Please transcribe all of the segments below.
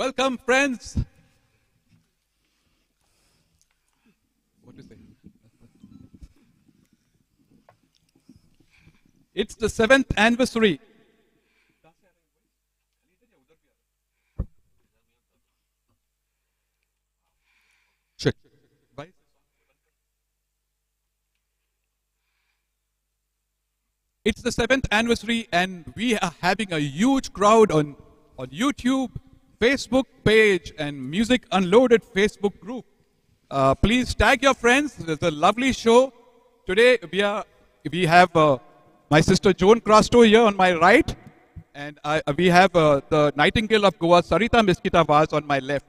Welcome, friends. What do you say? It's the seventh anniversary. Check. It's the seventh anniversary, and we are having a huge crowd on, on YouTube, Facebook page, and Music Unloaded Facebook group. Uh, please tag your friends. There's a lovely show. Today we are we have uh, my sister Joan Crasto here on my right, and I, we have uh, the Nightingale of Goa, Sarita Miskita Vaz on my left.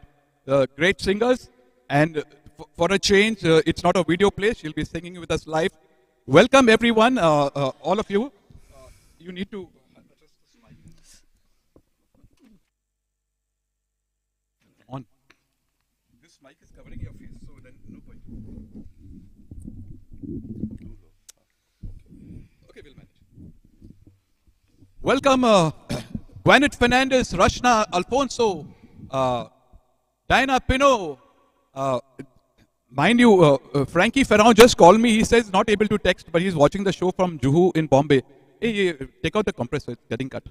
Great singers, and uh, for a change, uh, it's not a video play. She'll be singing with us live. Welcome everyone, uh, uh, all of you. Uh, you need to. On. This mic is covering your face, so then no point. Okay, we'll manage. Welcome, uh, Gwanet Fernandez, Rashna Alfonso, uh, Diana Pino. Uh, mind you, uh, uh, Frankie Ferrand just called me. He says not able to text, but he's watching the show from Juhu in Bombay. Hey, hey, take out the compressor, it's getting cut.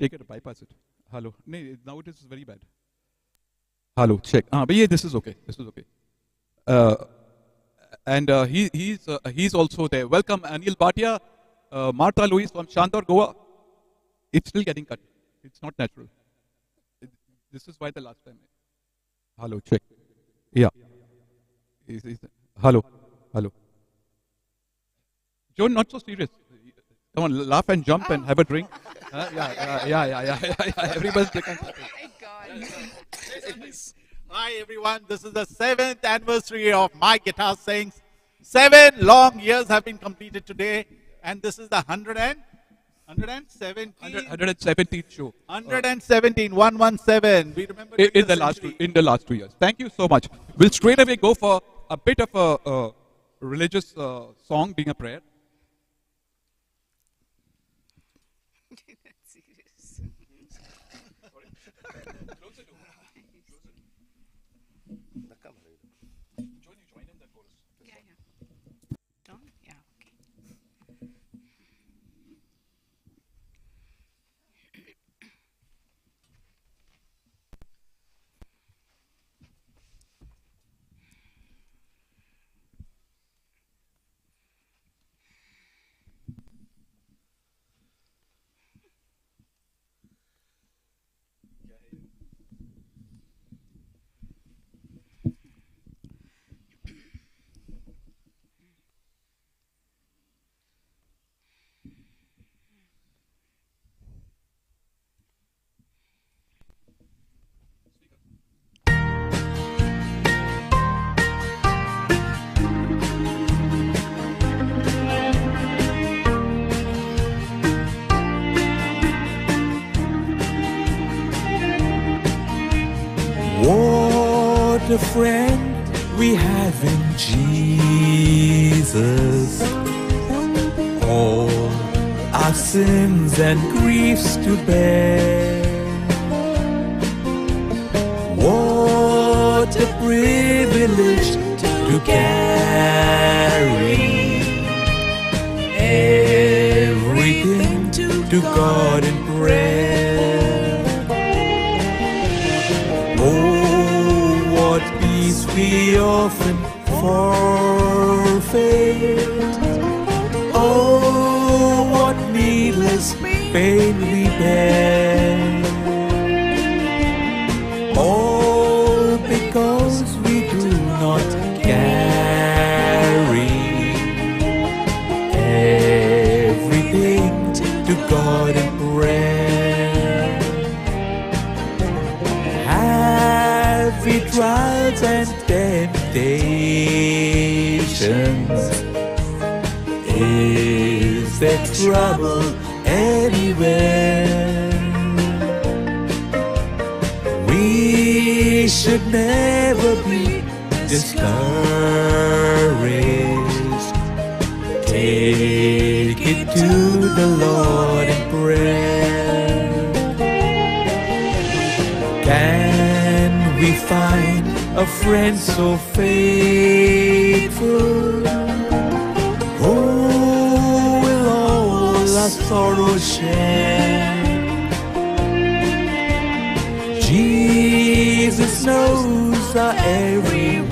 Take it, bypass it. Hello. No, now it is very bad. Hello, check. Ah, but yeah, this is okay. This is okay. Uh, and uh, he, he's, uh, he's also there. Welcome, Anil Bhatia, uh, Martha Louise from Chandor, Goa. It's still getting cut. It's not natural. It- this is why the last time. Hello, check. Yeah. Is, is, hello, hello. Joan, not so serious. Come on, laugh and jump and have a drink. Uh, yeah, yeah, yeah, yeah, yeah, yeah, yeah. Everybody's taking. Hi everyone, this is the seventh anniversary of My Guitar Sings. Seven long years have been completed today, and this is the 100 and 117, 117th show. 117, 117. We remember in, it in the last two, in the last two years. Thank you so much. We'll straight away go for a bit of a, uh religious uh, song, being a prayer. Friend we have in Jesus. All our sins and griefs to bear. What a privilege to carry everything to God forfeit. Oh, what needless pain we bear. All because we do not carry everything to God in prayer. Happy trials and temptations. Trouble anywhere? We should never be discouraged. Take it to the Lord in prayer. Can we find a friend so faithful? Our sorrows share? Jesus knows our every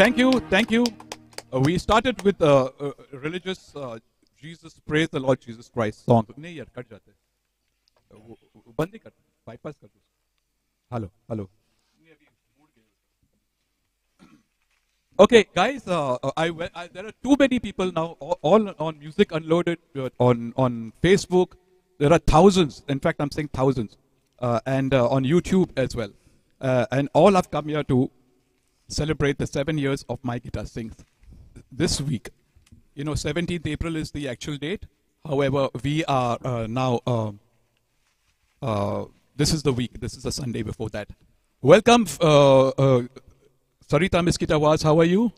Thank you, thank you, thank you. Uh, we started with a uh, uh, religious uh, Jesus, praise the Lord Jesus Christ song. नहीं यार cut जाते हैं। वो- वो बंद ही कर bypass कर दो hello hello Okay, guys, uh, uh, I, we- I there are too many people now, all, all on Music Unloaded, uh, on on Facebook. There are thousands. In fact, I'm saying thousands, uh, and uh, on YouTube as well. Uh, and all have come here to celebrate the seven years of My Guitar Sings this week. You know, 17th April is the actual date. However, we are uh, now. um uh, this is the week. This is the Sunday before that. Welcome, uh, uh, Sarita Miskita Vaz. How are you?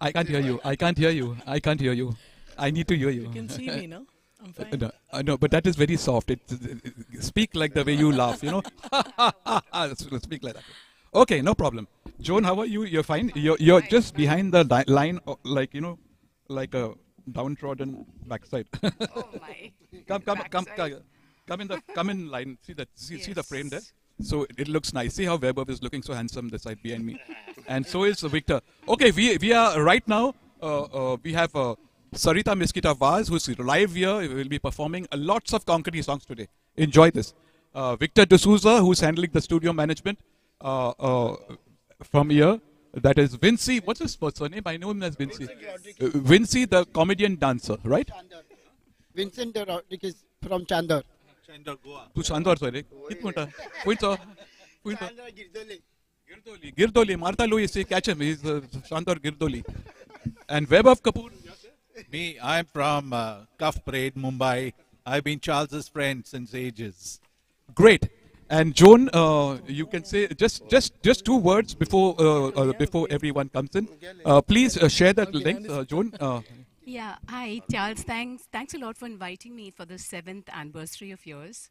I can't hear you. I can't hear you. I can't hear you. I need to hear you. You can see me, no? I'm Uh, fine. No, uh, no, but that is very soft. It, it- speak like the way you laugh, you know. speak like that. Okay, no problem. Joan, how are you? You're fine. You're, you're just behind the li- line, like you know, like a downtrodden backside. Oh my. come, come, come, Backside. come, come in the come in line. See that? See, see the frame there. So it, looks nice. See how Weber is looking so handsome this side behind me, and so is Victor. Okay, we we are right now. Uh, uh, we have uh, Sarita Miskita Vaz, who's live here. will be performing lots of Concrete songs today. Enjoy this. Uh, Victor D'Souza, who's handling the studio management uh, uh, from here. That is Vinci. What's his first name? I know him as Vinci. Vincent, Vinci, the comedian dancer, right? Chandar. Vincent Rodriguez from Chandor. Chandor, Goa. To Chandor, sorry. Kitmota. Kuincha. Kuincha. Girdoli. Girdoli. Girdoli. Martha Louis. Catch him. He's uh, Chandor Girdoli. And Vaibhav Kapoor. Me, I'm from uh, Cuff Parade, Mumbai. I've been Charles's friend since ages. Great and Joan uh, you can say just just just two words before uh, uh, before everyone comes in uh, please uh, share that link uh, Joan Yeah, hi, Charles. Thanks, thanks a lot for inviting me for the seventh anniversary of yours.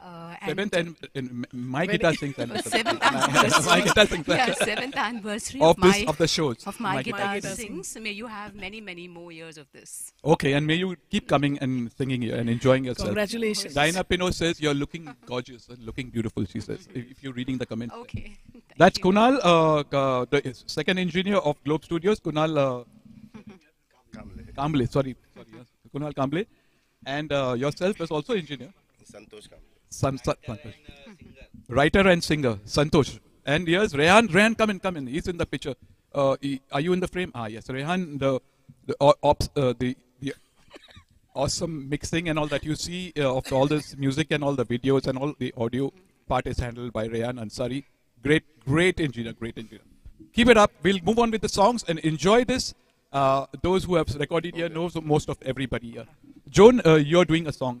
Uh, seventh and in my guitar sings and seventh anniversary. my guitar sings yeah, seventh anniversary of of, this my of the shows of my, guitar, Guitar sings. May you have many, many more years of this. okay and may you keep coming and singing here and enjoying yourself Congratulations. Diana Pino says you're looking gorgeous and looking beautiful she says if, if you're reading the comments. Okay. That's you. Kunal, uh, uh, the second engineer of Globe Studios. Kunal uh, Kamble. Sorry, sorry, yes. Kunal Kamble, and uh, yourself as also engineer. Santosh Kamble. San, San, Santosh. Writer and singer Santosh. And here's Rehan. Rehan, come in, come in. He's in the picture. uh, e- are you in the frame? Ah, yes. Rehan, the the ops, uh, the, the awesome mixing and all that you see uh, of all this music and all the videos and all the audio part is handled by Rehan Ansari. Great, great engineer, great engineer. Keep it up. We'll move on with the songs and enjoy this. Uh, those who have recorded here knows most of everybody here. Joan, uh, you're doing a song.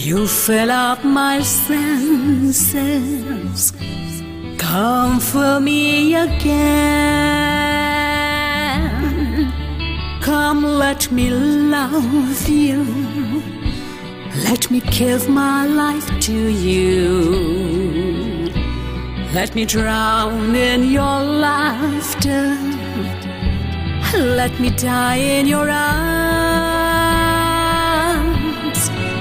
You fill up my senses. Come for me again. Come, let me love you. Let me give my life to you. Let me drown in your laughter. Let me die in your arms.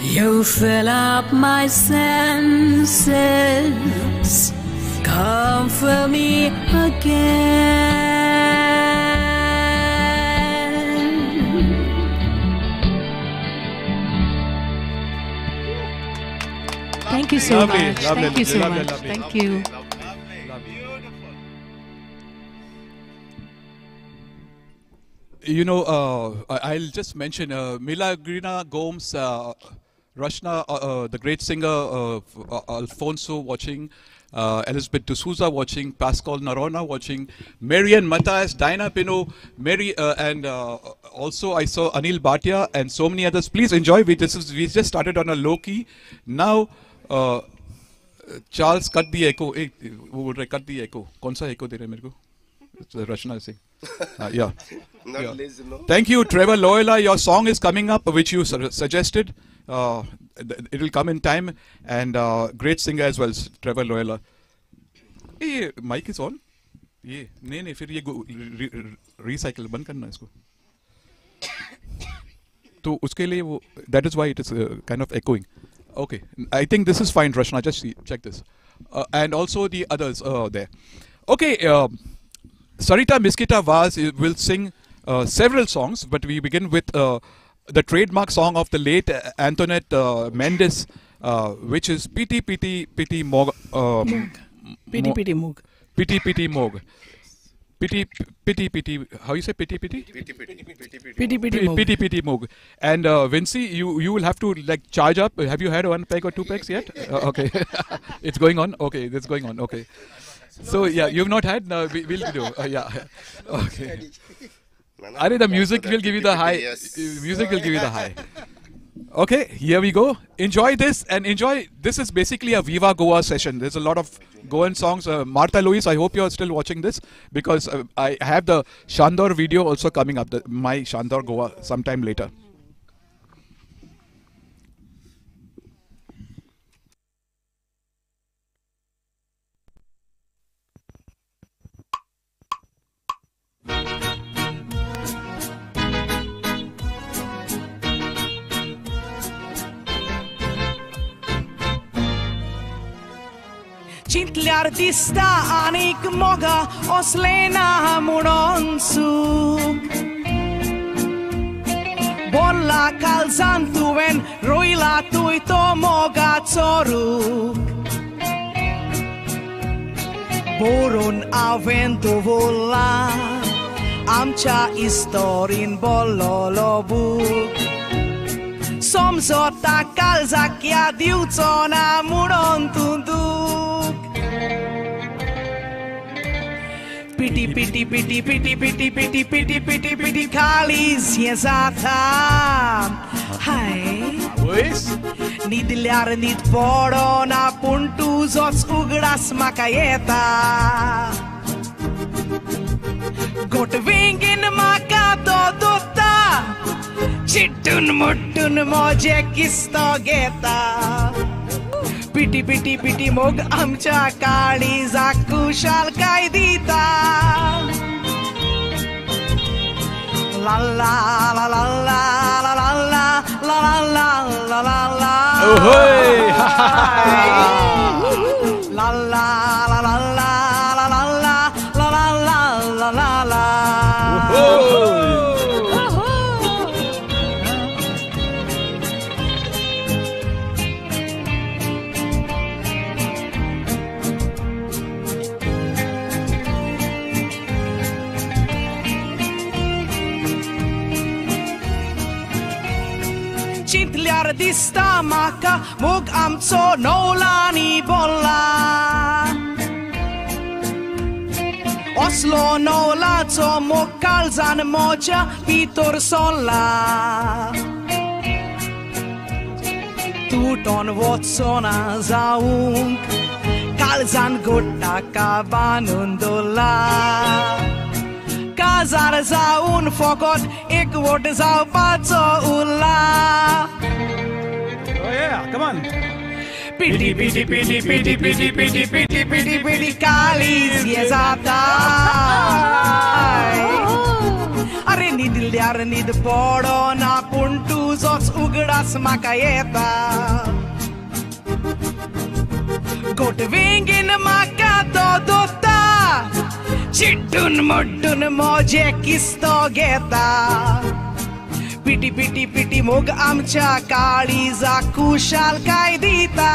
You fill up my senses. Come for me again. Thank you so Lovely, much. lovely, Thank you so lovely, much. lovely. Thank you. You know, uh, I- I'll just mention uh, Milagrina Gomes, uh, Rashna, uh, uh, the great singer uh, uh Alfonso watching, uh, Elizabeth D'Souza watching, Pascal Noronha watching, Marian Matthias, Diana Pino, Mary, uh, and also I saw Anil Bhatia and so many others. Please enjoy. We, this is, we just started on a low key. Now, Charles, cut the echo. Hey, वो बोल रहे cut the echo. कौन सा echo de रहे मेरे को? Rashna Singh. uh, yeah. Not yeah. Lazy, no? Thank you, Trevor Loyola. Your song is coming up, which you su suggested. Uh, it'll come in time. And uh, great singer as well, Trevor Loyola. Hey, mic is on. Yeah. No, no. Then you recycle. Ban karna isko. So, uske liye that is why it is uh, kind of echoing. Okay. I think this is fine, Rashna. Just check this. And also the others uh, there. Okay. Sarita Misquita Vaz will sing several songs, but we begin with the trademark song of the late uh, Antoinette uh, Mendes, uh, which is Piti Piti Piti Mog. Um, Pity, Mo- pity, moog. Piti Piti Mog. Piti Piti Piti. How you say Piti Piti? Pity, pity, Piti moog. Piti Piti Moog. And uh, Vincy, you you will have to like charge up. Have you had one peg or two pegs yet? Uh, okay, it's going on. Okay, it's going on. Okay. So yeah, you've not had. No, we, we'll do. Uh, yeah. Okay. Are the music will give you the high. Music will give you the high. Okay, here we go. Enjoy this and enjoy. This is basically a Viva Goa session. There's a lot of Goan songs. Uh, Martha Louise, I hope you're still watching this because uh, I have the Chandor video also coming up. The, my Chandor Goa sometime later. Chintli artista anik moga oslena muronsu. Bolla kalsantuen roila tuito moga zoruk Borun aventu vola Amcia istorin bololobu Som sota calza che adiuzona muron tundu. दिवचो ना म्हणून तूं दूख पिटी पिटी पिटी पिटी पिटी पिटी पिटी पिटी पिटी काळीज हें जाता हाय न्हिदल्यार न्हीद पडना पूण तुजोच उगडास म्हाका येता घोटवेंगेन म्हाका तो दोता पिटी पिटी पिटी मोग आमच्या काळी जाकुशाल काय दिता लाला लाला लाला लाला लाला लाला दिसता म्हाका मोग आमचो नवलानी बोल्ला असलो नवलाचो मोग काळजान मोच्या भितर सोल्ला तुटोन वचचो ना जावंक काळजान घोट्टाका बांदून दवरला हज़ार जाऊन फकत एकवट जावपाचो Urla Oh yeah, come on. Pidi pidi pidi pidi pidi pidi pidi ये जाता अरे न्हिदल्यार न्हिद पडो ना पूण तुजोच उगडास म्हाका येता गोटवेंगीन म्हाका तो दोता चिट्टून मुट्टून मोजे किस्तो घेता पिटी पिटी पिटी मोग आमच्या काळीजा कुशालकाय दिता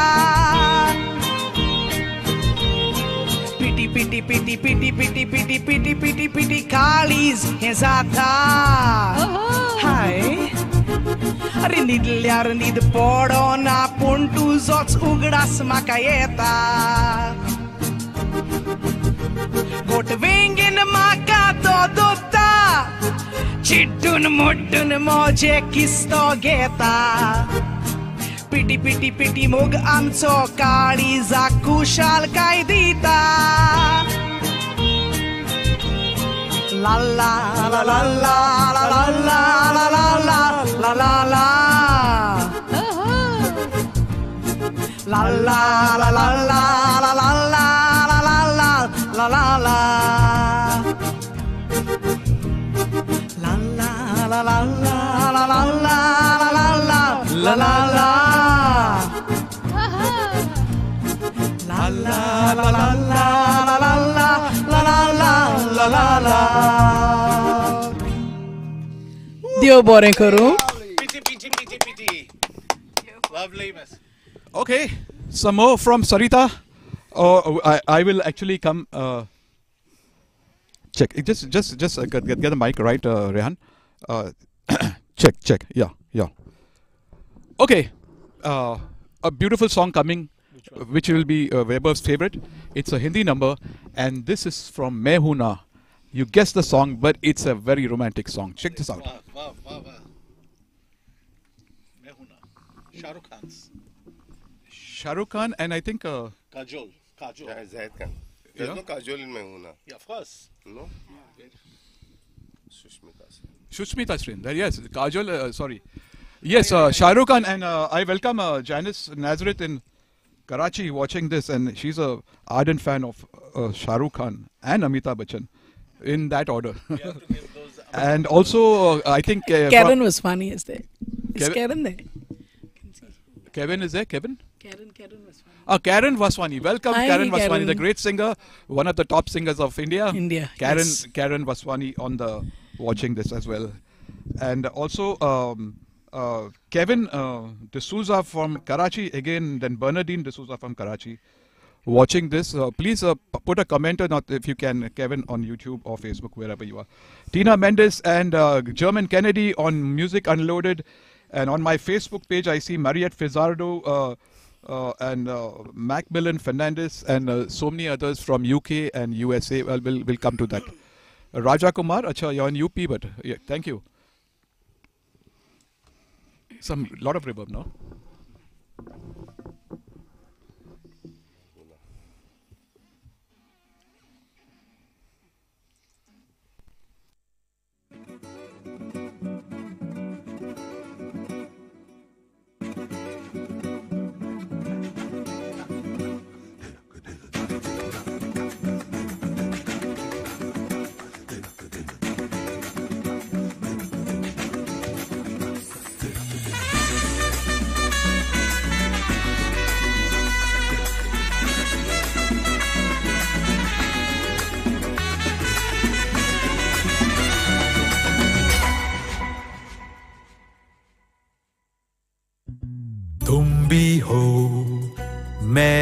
पिटी पिटी पिटी पिटी पिटी पिटी पिटी पिटी पिटी काळीज हे जाता हाय अरे न्हिदल्यार न्हीद पडना पूण तुजोच उगडास म्हाका येता घोटवेंगेन म्हाका तो दोता चिट्टून मुट्टून मोजे किस्तो घेता पिटी पिटी पिटी मोग आमचो काळीजा कुशालकाय दिता ला ला ला ला ला ला ला ला ला ला ला ला ला ला La la la la la la la la la la la la la la la la la la la la la la La la la la la la la la la la la la la देव बरें करूं Sublimes. Okay, some more from Sarita. Oh, I, I will actually come. Uh, check. It Just, just, just uh, get, get get the mic right, uh, Rehan. uh, check, check. Yeah, yeah. Okay, uh, a beautiful song coming, which will be uh, Weber's favorite. It's a Hindi number, and this is from Main Hoon Na. You guessed the song, but it's a very romantic song. Check this out. Wow, wow, wow, wow. Main Hoon Na. Shah Rukh Khan's. Shah Rukh Khan, and I think uh, Kajol. Kajol. Yeah, Zayed Khan. There's Yeah. no Kajol in Main Hoon Na. Yeah, of course. No? Sushmita Sen. Shushmita Srin. There, yes, Kajol, uh, sorry. Yes, uh, Shah Rukh Khan, and uh, I welcome uh, Janice Nazareth in Karachi watching this, and she's a ardent fan of uh, Shah Rukh Khan and Amitabh Bachchan, in that order. You have to give those. and also, uh, I think uh, Karen was funny, is there? Is Kevin- Karen there? Kevin is there. Kevin. Karen, Karen was funny. Uh, Karen Vaswani. Welcome, Hi, Karen Vaswani, the great singer, one of the top singers of India. India, Karen, yes. Karen Vaswani on the watching this as well, and also um, uh, Kevin uh, D'Souza from Karachi again. Then Bernardine D'Souza from Karachi. Watching this, uh, please uh, p- put a comment or not if you can, Kevin, on YouTube or Facebook, wherever you are. Tina Mendes and uh, German Kennedy on Music Unloaded, and on my Facebook page, I see Mariette Fizzardo uh, and uh, Macmillan Fernandez and uh, so many others from UK and USA. Well, we'll, we'll come to that. Uh, Raja Kumar, acha, you're in UP, but yeah, thank you. Some lot of reverb, no?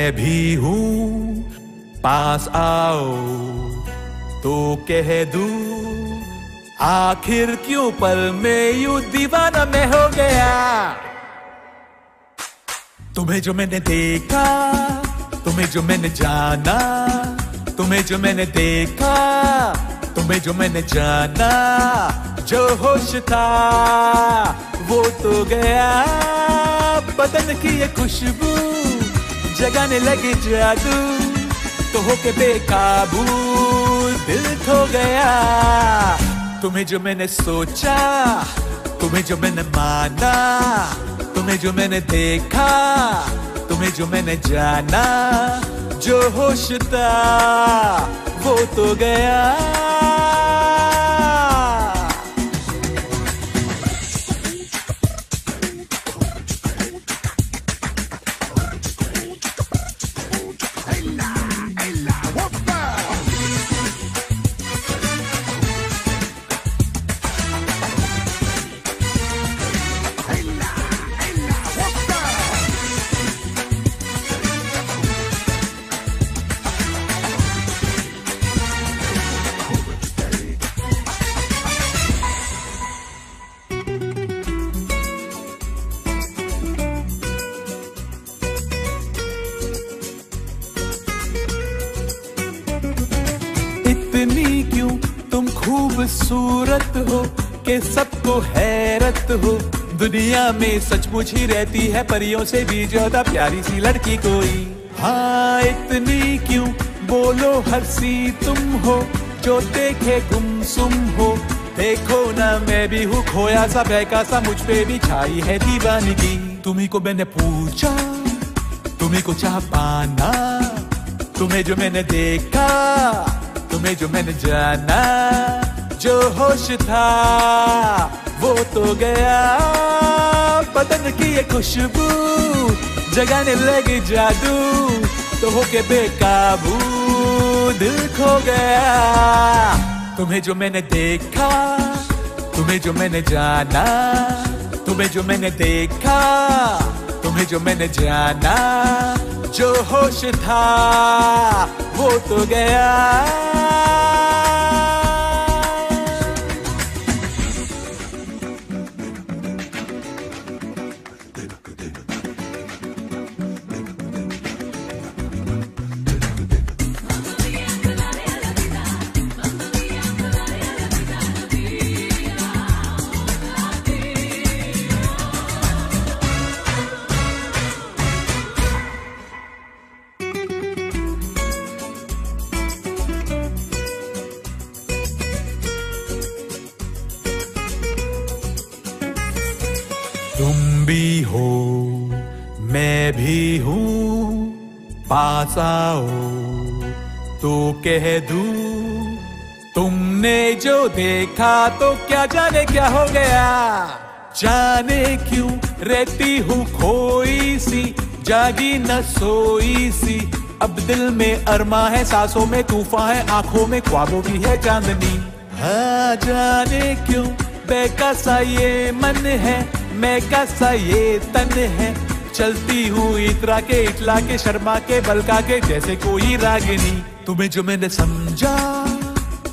मैं भी हूँ। पास आओ तो कह दू, आखिर क्यों पल में यू दीवाना मैं हो गया? तुम्हें जो मैंने देखा, तुम्हें जो मैंने जाना, तुम्हें जो मैंने देखा, तुम्हें जो मैंने जाना, जो होश था, वो तो गया। बदन की ये खुशबू जगाने लगे जादू तो होके बेकाबू, दिल खो गया। तुम्हें जो मैंने सोचा, तुम्हें जो मैंने माना, तुम्हें जो मैंने देखा, तुम्हें जो मैंने जाना, जो होश था, वो तो गया। खूबसूरत हो, के सबको हैरत हो। दुनिया में सचमुच ही रहती है परियों से भी ज़्यादा प्यारी सी लड़की कोई। हाँ इतनी क्यों? बोलो हँसी तुम हो, जो देखे गुमसुम हो। देखो ना, मैं भी हूँ खोया सा, बहका सा, मुझ पे भी छाई है दीवानगी। तुम्ही को मैंने पूछा, तुम्ही को चाह पाना। तुम्हें जो मैंने देखा, तुम्हें जो मैंने जाना। जो होश था, वो तो गया। बदन की ये खुशबू, जगाने लगी जादू तो होके बेकाबू दिल खो गया। तुम्हें जो मैंने देखा, तुम्हें जो मैंने जाना, तुम्हें जो मैंने देखा, तुम्हें जो मैंने जाना, जो होश था, वो तो गया। आओ तो कह दू, तुमने जो देखा तो क्या जाने क्या हो गया? जाने क्यों रहती हूँ खोई सी, जागी न सोई सी। अब दिल में अरमा है, सांसों में तूफ़ान है, आँखों में ख्वाबों की है चांदनी। हाँ जाने क्यों? बेकसा ये मन है मैं कैसा ये तन है। चलती हूँ इतरा के, इतला के, शर्मा के, बलका के, जैसे कोई रागिनी। तुम्हें जो मैंने समझा,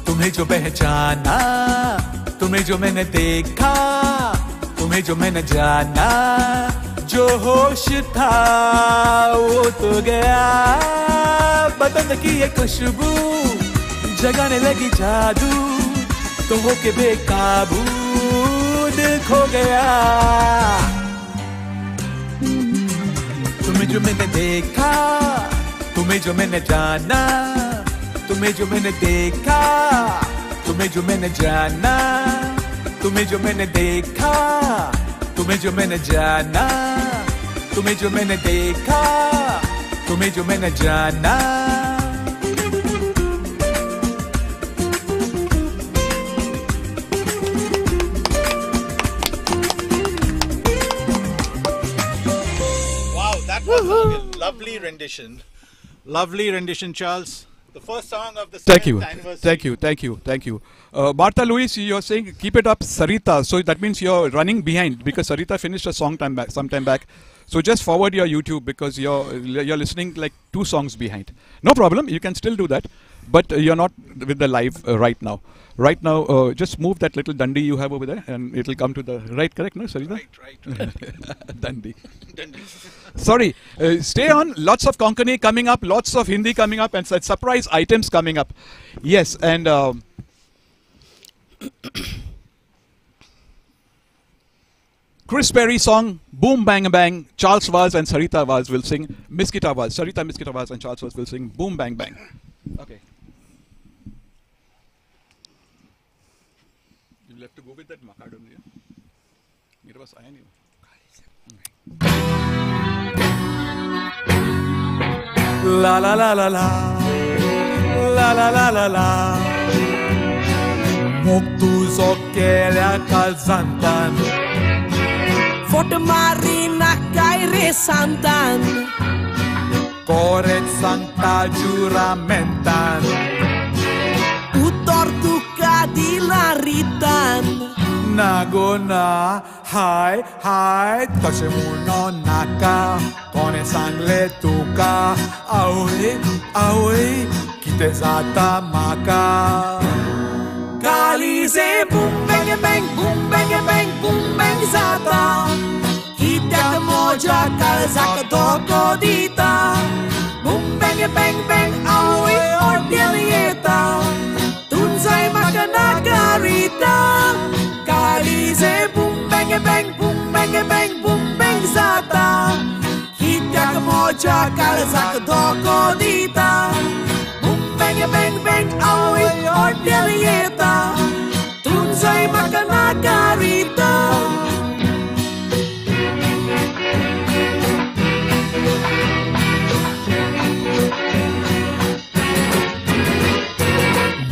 तुम्हें जो पहचाना, तुम्हें जो मैंने देखा, तुम्हें जो मैंने जाना, जो होश था, वो तो गया। बदन की ये खुशबू, जगाने लगी जादू तो हो के बेकाबू, दिल खो गया। जो मैंने देखा, तुम्हें जो मैंने जाना, तुम्हें जो मैंने देखा, तुम्हें जो मैंने जाना, तुम्हें जो मैंने देखा, तुम्हें जो मैंने जाना, तुम्हें जो मैंने देखा, तुम्हें जो मैंने जाना। Rendition. Lovely rendition, Charles. The first song of the Thank you. Thank you. Thank you. Thank you. Uh, Martha Louise, you're saying keep it up, Sarita. So that means you're running behind because Sarita finished a song time back, some time back. So just forward your YouTube because you're you're listening like two songs behind. No problem. You can still do that, but you're not with the live uh, right now. Right now, uh, just move that little Dundee you have over there, and it'll come to the right. Correct, no, Sarita? Right, right. Dundee. Sorry, uh, stay on. Lots of Konkani coming up, lots of Hindi coming up, and surprise items coming up. Yes, and um, Chris Perry song Boom Bang Bang. Charles Vaz and Sarita Vaz will sing. Miskita Vaz, Sarita Miskita Vaz and Charles Vaz will sing Boom Bang Bang. Okay. that Macedonia? It was anyway. La la la la la. La la la la la. Muktus okelea calzantan Fort marina caire santan. Korek santa juramentan Utor tuka dilaritan Nagona Hai hai Toshe muno naka. Kone sangle tuka Aoi aoi Kite zata maka. Kalize boom bang bang boom bang bang boom bang zata. Kitek moja kalzak doko dita. Boom bang bang bang aoi ordilieta Tunzai makana karita Kalize boom bang boom bang bang boom bang zata. Kitek moja kalzak doko dita Boom bang bang bang aoi ordilieta Tunzai makana karita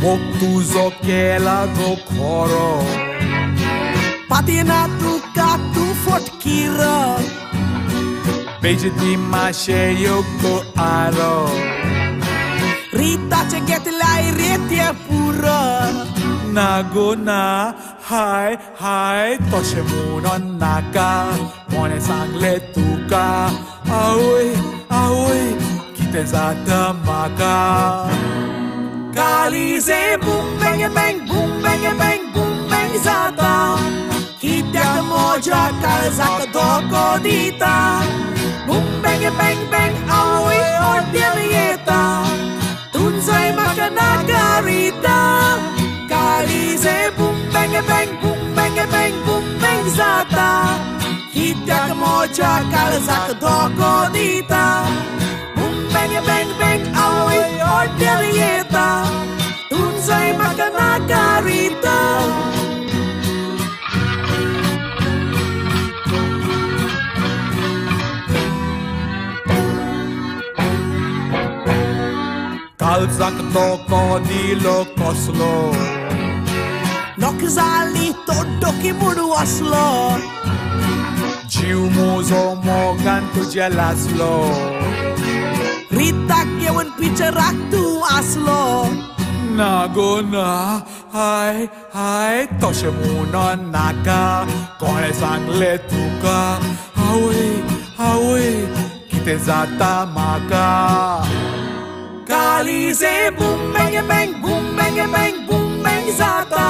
Moktu zokela go koro Patina tu tu fotkiro Bejdi mashe yoko aro Rita che get lai retia puro Nagona hai hai toshe munon naka Mone sangle tuka Aoi aoi kite zata maka Kali se boom bang bang boom bang bang boom bang zata moja do dogodita Bum bang bang bang aui ordineta Tunzai makana carita. Kalize bum bang bang bum bang bang bum bang zata Kityak moja do dogodita Bum bang bang bang aui ordineta Tunzai makana garita येता तुमचंय म्हाका नाकारिता काळजाक धोको दिलो कसलो नोक जाली तो डोकी मुडू असलो जीव मोजो मोगान तुझ्या लासलो रिताक घेवन पिक्चराक तूं आसलो ना गो ना हाय हाय तशें म्हणून नाका कोणें सांगलें तुका आवय आवय कितें जाता म्हाका काळीजे boom bang bang boom bang bang boom bang जाता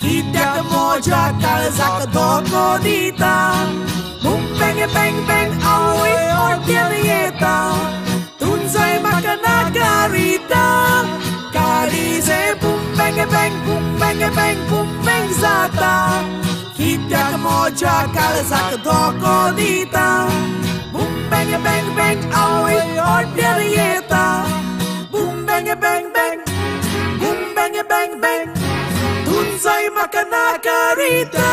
कित्याक म्हज्या काळजाक धोको दिता बूम बँग बँग बँग आवय ओड्यान येता तुमचंय म्हाका नाकारिता काळीजे boom bang bang boom bang bang boom bang जाता कित्याक म्हज्या काळजाक धोको दिता बूम बँग बँग बँग आवय ओड्यान येता तुमचंय म्हाका नाकारिता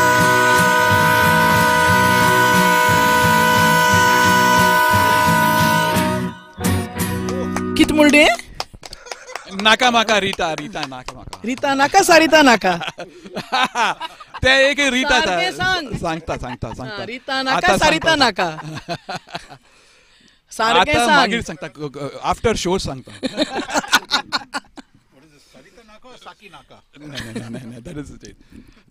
कित म्हणले नाका माका रीता रीता नाका माका. रिता नाका सारिता नाका. ते एक रीता. सांगता सांगता सांगता. रिता नाका सारिता. नाका. सारकें सांग. मागीर सांगता आफ्टर शो सांगता. Naka. no, no, no, no, that is it.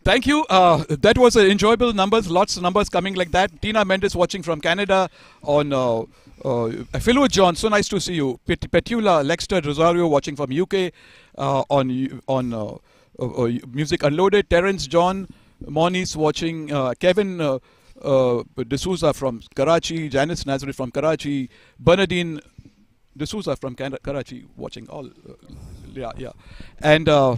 Thank you. Uh, that was uh, enjoyable numbers. Lots of numbers coming like that. Tina Mendes watching from Canada on uh, uh, Philo John. So nice to see you. Pet- Petula Lexter Rosario watching from UK uh, on on uh, uh, uh, Music Unloaded. Terence John Moniz watching. Kevin. Uh, D'Souza from Karachi, Janice Nazareth from Karachi, Bernadine D'Souza from Can- Karachi watching all. Uh, yeah, yeah. And uh,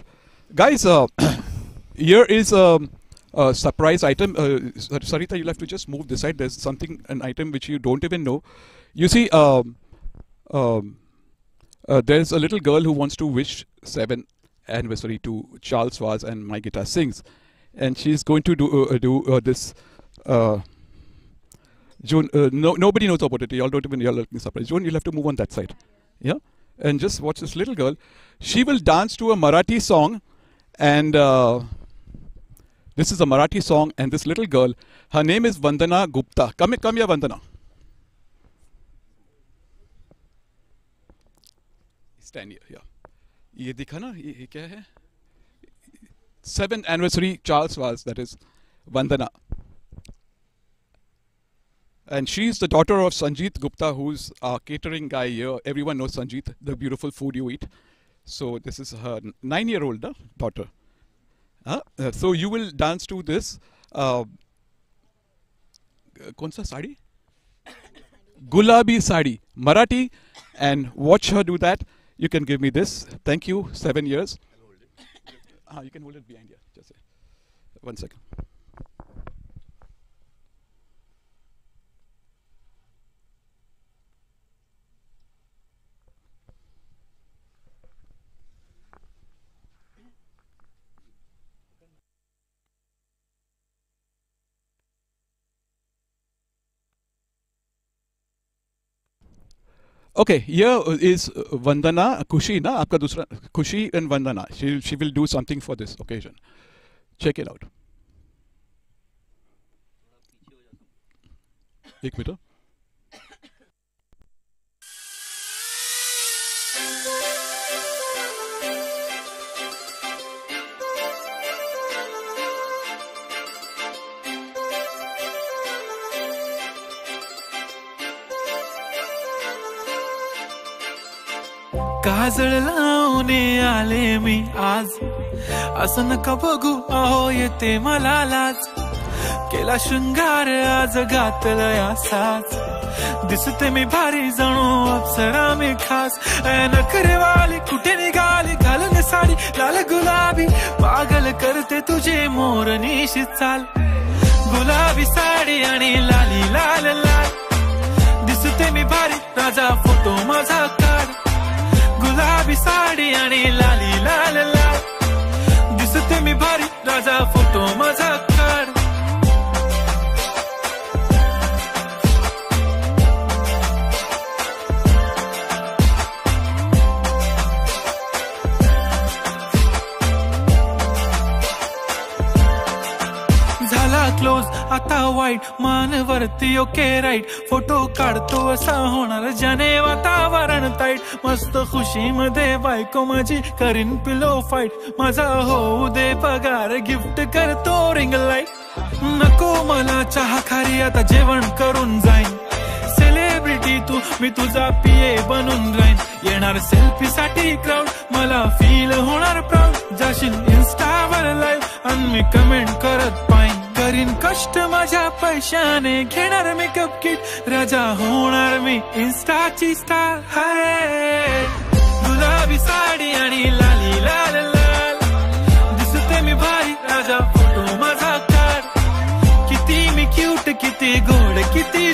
guys, uh, here is um, a surprise item. Uh, Sarita, you'll have to just move this side. There's something, an item which you don't even know. You see, um, um, uh, there's a little girl who wants to wish seven anniversary to Charles Vaz and My Guitar Sings, and she's going to do uh, do uh, this. Uh, June, uh, no, nobody knows about it. Y'all don't even, y'all surprised. June, you'll have to move on that side. Yeah? And just watch this little girl She will dance to a Marathi song, and uh, this is a Marathi song, and this little girl, her name is Vandana Gupta. Come, here- come here, Vandana. Stand here, yeah. ये दिखा ना ये, ये क्या है seven anniversary Charles was that is Vandana and she's the daughter of Sanjeet Gupta, who's a catering guy here. Everyone knows Sanjeet, the beautiful food you eat. So this is her nine-year-old uh, daughter. Uh, uh, so you will dance to this. Uh, konsa sari? Gulabi sari, Marathi, and watch her do that. You can give me this. Thank you. Seven years. Ah, you can hold it behind you. Just one second. Okay, here is uh, Vandana Kushi ना आपका दूसरा Kushi and Vandana. She she will do something for this occasion. Check it out. एक minute काजळ लावून आले मी आज. असं नका बघू अहो येते मला लाज. केला शृंगार आज घातलं या दिसते मी भारी जणू अप्सरा मी खास. ऐ नखरेवाली कुठे निघाली? घालून साडी लाल गुलाबी. पागल करते तुझे मोर मोरनीशी चाल. गुलाबी साडी आणि लाली लाल लाल. दिसते मी भारी राजा फोटो माझा काढ. गुलाबी साडी आणि लाली लाल लाल. दिसते मी भारी राजा फोटो माझा. आता वाईट मान वरती ओके राईट फोटो काढतो असा होणार जने वातावरण ताईट मस्त खुशी मध्ये बायको माझी करीन पिलो फाईट माझा होऊ दे पगार गिफ्ट करतो रिंग लाइट नको मला चहा खारी आता जेवण करून जाईन. सेलिब्रिटी तू मी तुझा पिये बनून राहीन. येणार सेल्फी साठी क्राऊड मला फील होणार प्राऊड जाशील इन्स्टावर लाईव्ह आणि मी कमेंट करत पाहिजे करीन कष्ट माझ्या पैशाने घेणार मेकअप किट राजा होणार मी इन्स्टाची स्टार हाय. गुलाबी साडी आणि लाली, लाल लाल. दिसते मी भारी, राजा फ़ोटो माझा काढ किती मी क्यूट किती गोड, किती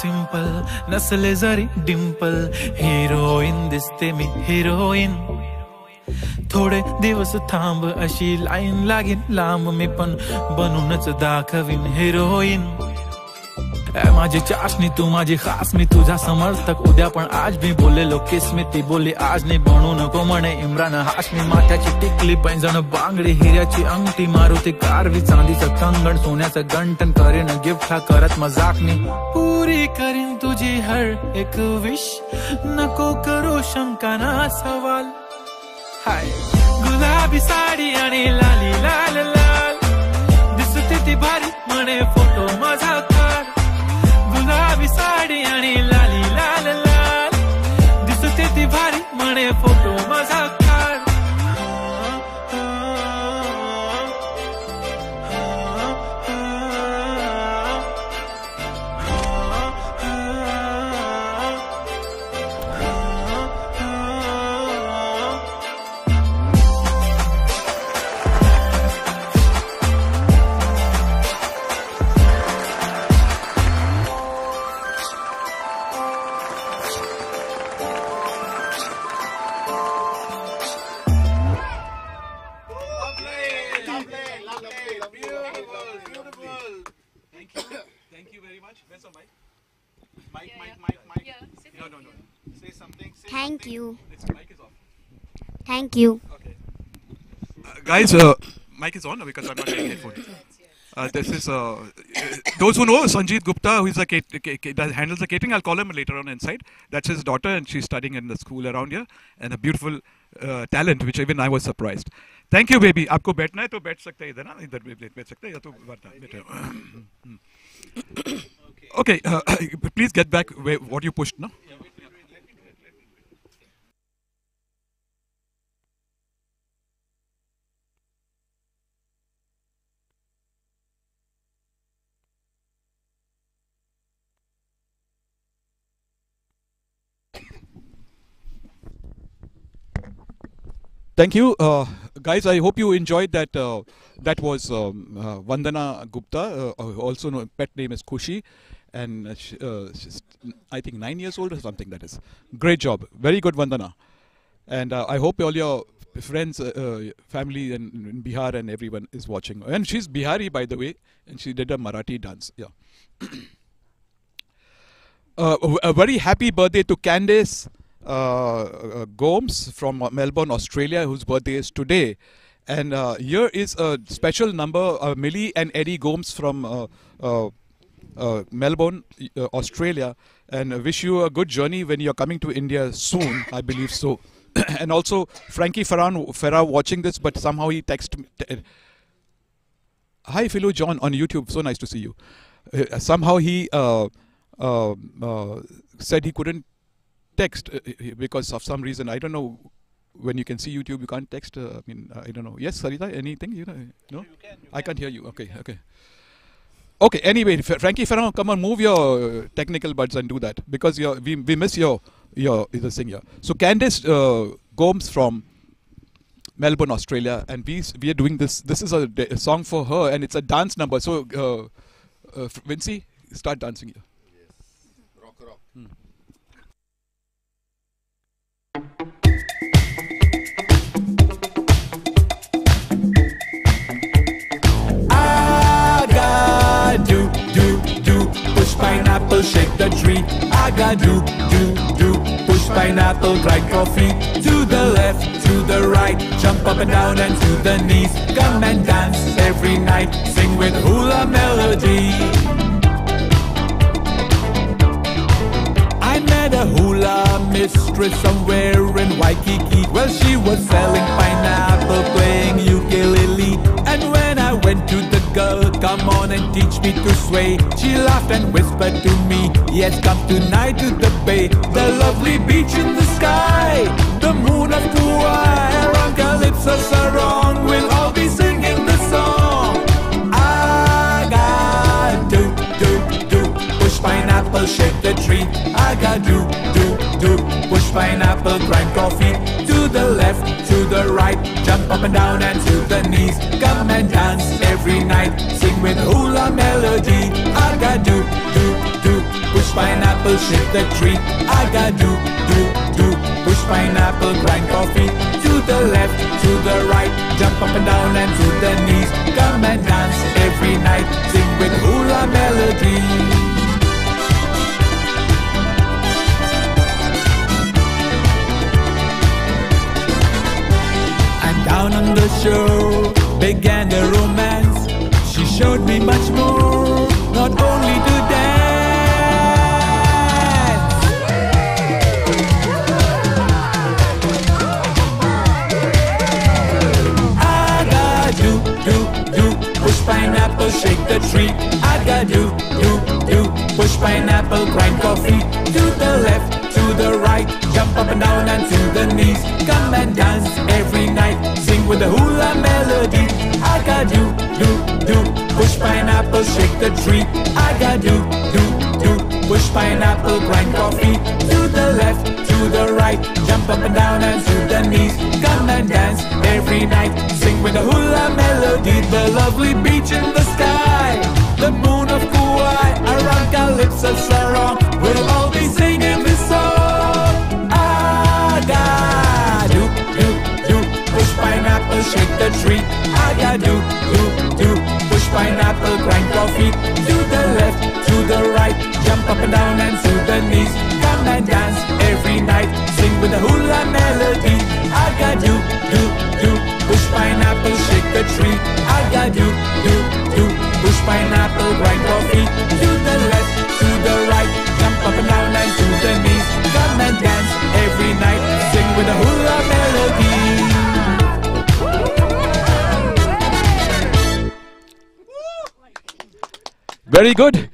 सिंपल नसले जरी डिंपल हिरोईन दिसते मी हिरोईन थोडे दिवस थांब अशी लाईन लागीन लांब मी पण बनूनच दाखवीन हिरोईन माझी चाशनी तू, माझी खास मी तुझा समर्थक. उद्या पण आज मी किस मी ती बोलली, आज नाही बनू नको म्हणे इम्रान हाशमी माथ्याची टिकली पैंजण बांगडी हिऱ्याची अंगठी मारुती कारवी, चांदीचं कंगण, सोन्याचं गंटन करीन गिफ्ट हा करत मजाकनी पुरी करीन तुझी हर एक विश नको करो शंका ना सवाल. हाय, गुलाबी साडी आणि लाली लाल लाल. दिसते ती भारी म्हणे फ़ोटो गुलाबी साडी आणि लाली लाल लाल दिसते ती भारी म्हणे photo Thank you. This mic is off. Thank you. Uh, guys, uh, mic is on because I'm not wearing headphones. Uh, this is uh, uh, those who know Sanjeet Gupta, who is a cat- ca- ca- that handles the catering. I'll call him later on inside. That's his daughter, and she's studying in the school around here, and a beautiful uh, talent, which even I was surprised. Thank you, baby. आपको बैठना है तो बैठ सकते हैं इधर ना इधर भी बैठ सकते हैं या तो वरना बैठे Okay, uh, please get back where, what you pushed, no? Thank you, uh, guys. I hope you enjoyed that. Uh, that was um, uh, Vandana Gupta. Uh, uh, also, no, pet name is Kushi, and uh, she's, I think nine years old or something. That is great job. Very good, Vandana. And I hope all your friends, family, and in Bihar and everyone is watching. And she's Bihari, by the way, and she did a Marathi dance. Yeah. a very happy birthday to Candace uh, uh, Gomes from Melbourne, Australia, whose birthday is today. And uh, here is a special number, uh, Millie and Eddie Gomes from uh, uh, Melbourne, Australia, and wish you a good journey when you're coming to India soon. I believe so. and also Frankie Ferran Ferra watching this, but somehow he texted me. Hi, fellow John on YouTube. So nice to see you. Somehow he said he couldn't text uh, uh, because of some reason. I don't know. When you can see YouTube, you can't text. Uh, I mean, I don't know. Yes, Sarita, anything? You know, no. I can't hear you. Okay, okay. Okay. Anyway, F- Frankie Ferrand, come on, move your technical buds and do that because we we miss your your the thing here. So Candice uh, Gomes from Melbourne, Australia, and we we are doing this. This is a, a song for her, and it's a dance number. So uh, uh, start dancing here. Pineapple shake the tree. I got do do do push pineapple grind coffee to the left to the right jump up and down and to the knees come and dance every night sing with hula melody. I met a hula mistress somewhere in Waikiki. Well, she was selling pineapple, playing ukulele. And when I went to girl, come on and teach me to sway. She laughed and whispered to me, Yes, come tonight to the bay. The lovely beach in the sky, the moon of Kauai, around Calypso Sarong. We'll all be singing the song. I do do do push pineapple shake the tree. I got do do do push pineapple grind coffee to the left to the right jump up and down and to the knees come and dance every night sing with hula melody. Got do do do push pineapple shake the tree. Got do do do push pineapple grind coffee to the left to the right jump up and down and to the knees come and dance every night sing with hula melody. Down on the shore began the romance. She showed me much more, not only to dance. I got do do do push pineapple shake the tree. I got do do do push pineapple grind coffee to the left to the right jump up and down and to the knees. Come and dance every night. Sing with the hula melody. I got do do do push pineapple shake the tree. I got do do do push pineapple grind coffee. To the left to the right. Jump up and down and to the knees. Come and dance every night. Sing with the hula melody. The lovely beach in the sky. The moon of Kauai. Around Calypso Sarong. We'll all be singing tree I got do do do. Push pineapple grind coffee to the left to the right. Jump up and down and to the knees. Come and dance every night. Sing with the hula melody. I got do do do. Push pineapple shake the tree. I got do do do. Push pineapple grind coffee to the left to the right. Jump up and down and to the knees. Come and dance every night. Sing with the hula melody Very good.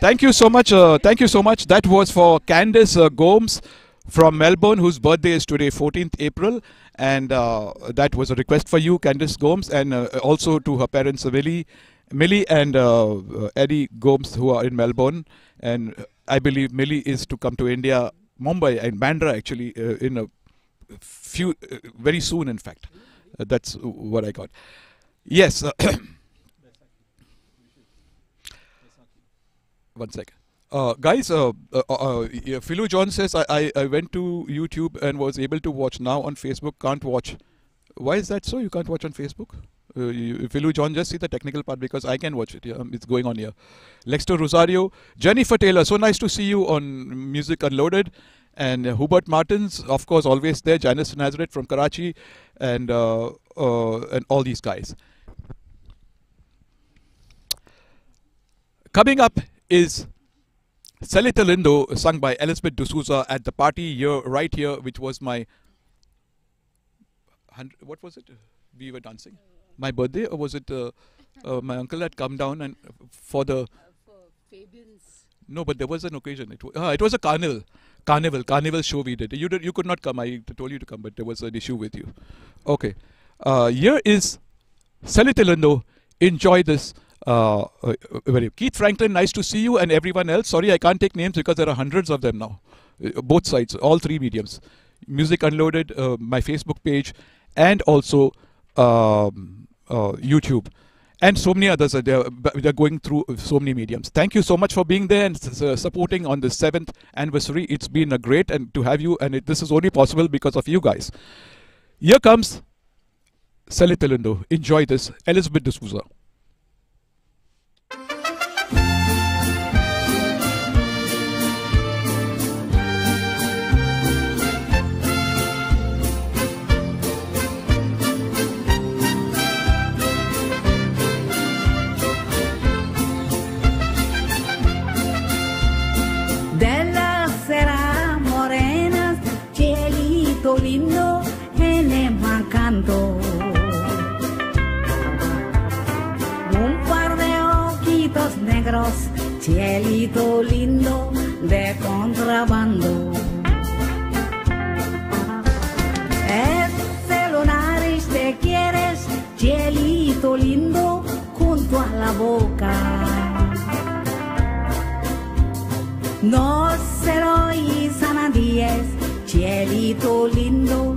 Thank you so much. Uh, thank you so much. That was for Candice uh, Gomes from Melbourne, whose birthday is today, 14th April. And uh, that was a request for you, Candice Gomes, and uh, also to her parents, uh, Millie, Millie and uh, Eddie Gomes, who are in Melbourne. And I believe Millie is to come to India, Mumbai, and Bandra actually in a few, very soon, in fact. That's what I got. Yes. uh, one second. Uh, guys, uh, uh, uh, yeah, Philu John says I, I, I went to YouTube and was able to watch. Now on Facebook, can't watch. Why is that so? You can't watch on Facebook? Uh, you, Philu John, just see the technical part because I can watch it. Yeah, um, it's going on here. Lexter Rosario, Jennifer Taylor. So nice to see you on Music Unloaded. And uh, Hubert Martins, of course, always there. Janice Nazareth from Karachi, and uh, uh, and all these guys. Coming up is Cielito Lindo, sung by Elizabeth D'Souza at the party here, right here, which was my. What was it? We were dancing. My birthday, or was it uh, uh, my uncle had come down and uh, for the. No, but there was an occasion. It, ah, it was a carnival, carnival, carnival show we did. You did, you could not come. I told you to come, but there was an issue with you. Okay, uh, here is Cielito Lindo. Enjoy this. Uh, uh, very Keith Franklin, nice to see you, and everyone else. Sorry, I can't take names because there are hundreds of them now, uh, both sides, all three mediums. Music Unloaded, uh, my Facebook page, and also um, uh, YouTube, and so many others. Are there, they're going through so many mediums. Thank you so much for being there and supporting on the seventh anniversary. It's been a great and to have you, and it, this is only possible because of you guys. Here comes Cielito Lindo. Enjoy this, Elizabeth D'Souza. Un par de ojitos negros, cielito lindo, de contrabando. Ese lunares te quieres, cielito lindo, junto a la boca. No se lo hizo a cielito lindo,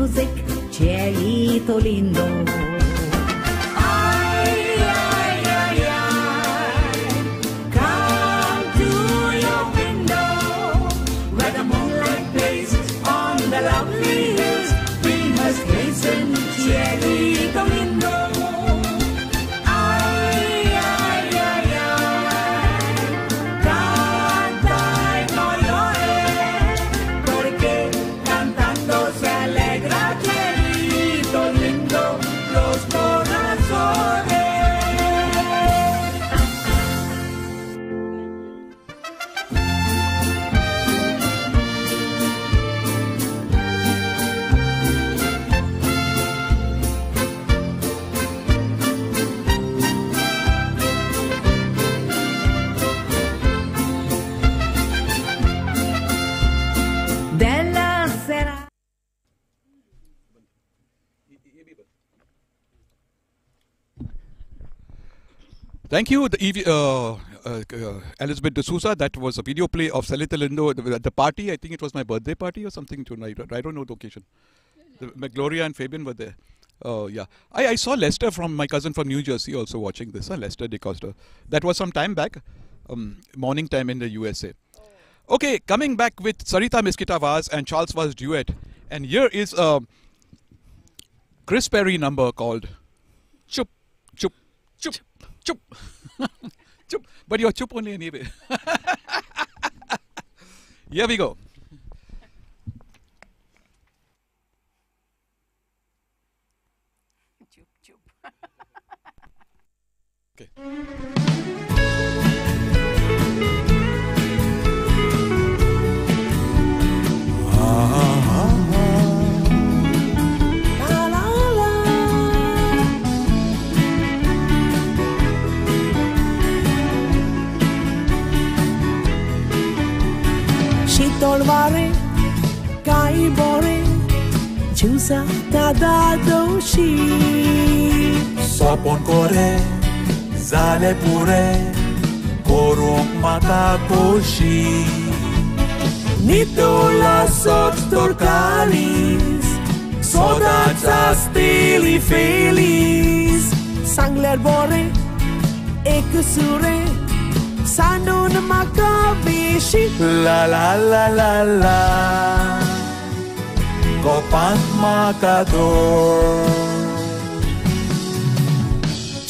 music, cielito lindo. Thank you, the uh, uh, uh, Elizabeth D'Souza. That was a video play of Cielito Lindo at the, party. I think it was my birthday party or something tonight. I don't know the occasion. The, Gloria and Fabian were there. Oh yeah, I, I saw Lester from my cousin from New Jersey also watching this. Huh? Lester DeCosta. That was some time back, um, morning time in the USA. Okay, coming back with Sarita Miskita Vaz and Charles Vaz duet, and here is a Chris Perry number called Chup Chup Chup Chup Chup. But you're chup only anyway. here we go. Chup, chup. Okay. și tolvare ca ibore Ciusa ta da și Sopon core, zale pure Corup mata și Nitul la soț torcaris Sodața stili felis, Sangler bore, e căsure sure na makabishi. La la la la la, kopang makado.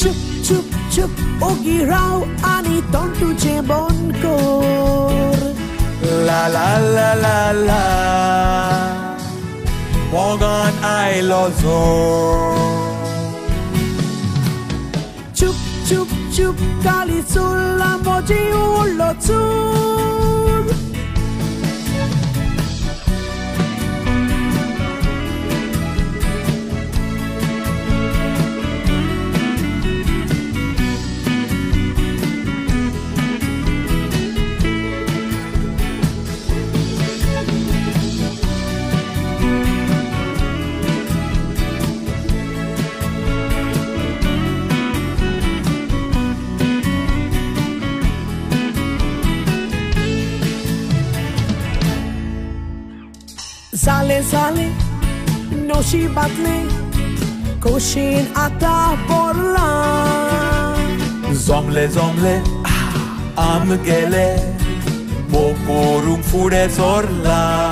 Chup chup chup. Ogiraw ani tontu jebon kor. La la la la la, Morgan ay lozor. chup chup chup. Kali tul la moji Sale, sale, nu și batle Cu și în ata borlan Zomle, zomle, ah, am gele Poporum fure zorla.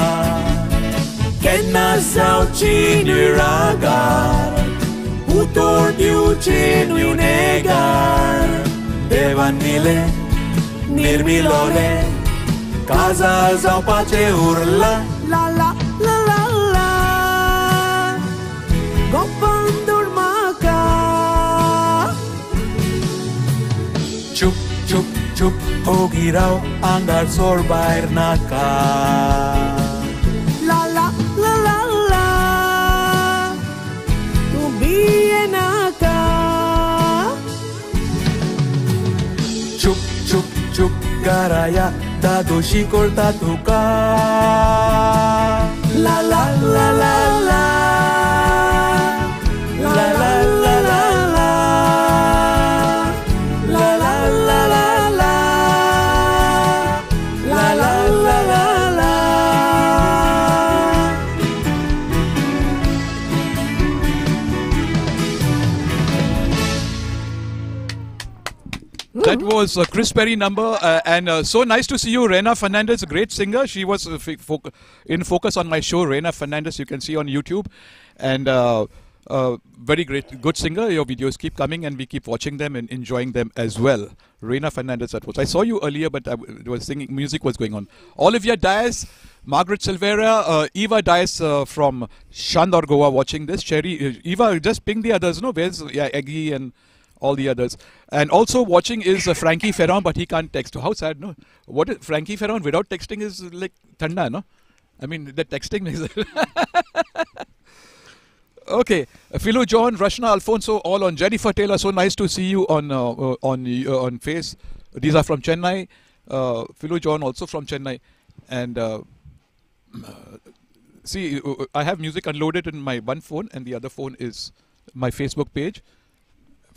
Kenna sau cine ragar Utor diu cine negar. Devanile, nirmilore Casa sau pace urla. ogirau andar zorbaernaka La la la la la Tu bienaka Txuk txuk txuk garaia da dosi koltatuka La la la la la was a Chris Perry number, uh, and uh, so nice to see you, Rena Fernandez, a great singer. She was uh, f- foc- in focus on my show, Rena Fernandez. You can see on YouTube, and uh, uh, very great, good singer. Your videos keep coming, and we keep watching them and enjoying them as well. Rena Fernandez, that was. I saw you earlier, but I was singing. Music was going on. Olivia Dias, Margaret Silvera, uh, Eva Dias uh, from Chandor, Goa, watching this. Cherry, uh, Eva, just ping the others. No, where's yeah, Eggy and all the others. And also watching is uh, Frankie Ferron, but he can't text. How sad, no? What is Frankie Ferron without texting is like thanda, no? I mean, the texting is. okay, Philo John, Rashna Alfonso, all on Jennifer Taylor. So nice to see you on uh, uh, on uh, on Face. These are from Chennai. Uh, Philo John also from Chennai, and. Uh, see, uh, I have music unloaded in my one phone, and the other phone is my Facebook page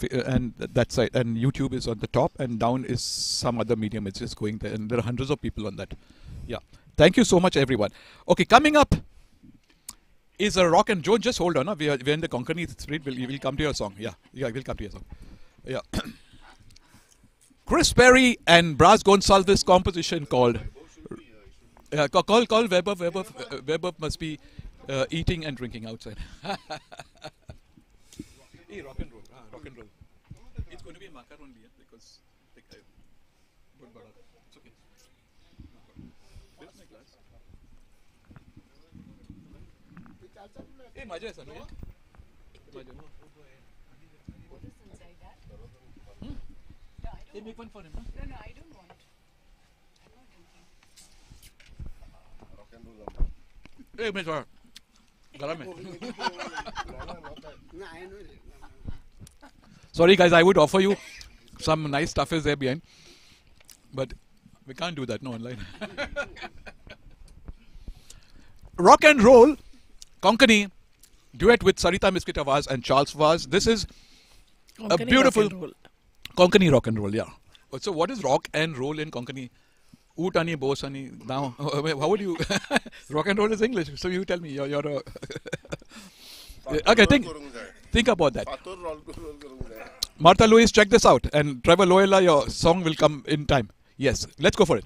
and th- that side and youtube is on the top and down is some other medium it's just going there and there are hundreds of people on that yeah thank you so much everyone okay coming up is a rock and roll. Just hold on. huh? We are we're in the Konkani spirit. We'll, we'll come to your song. Yeah, yeah, we'll come to your song. Yeah. Chris Perry and Braz Gonsalves composition called. Ca- call call Weber. Weber uh, Weber must be uh, eating and drinking outside. hey, rock and roll. ah, rock and roll. ए मज़ा है सुनो में sorry guys I would offer you some nice stuff is there behind but we can't do that no online rock and roll Konkani duet with Sarita Miskita Vaz and Charles Vaz. This is a Konkani beautiful rock and roll. Konkani rock and roll. Yeah. So, what is rock and roll in Konkani? Oot ani, bos. Now, how would you? rock and roll is English, so you tell me. You're, you're a. okay, think think about that. Martha Louise, check this out. And Trevor Loyola, your song will come in time. Yes, let's go for it.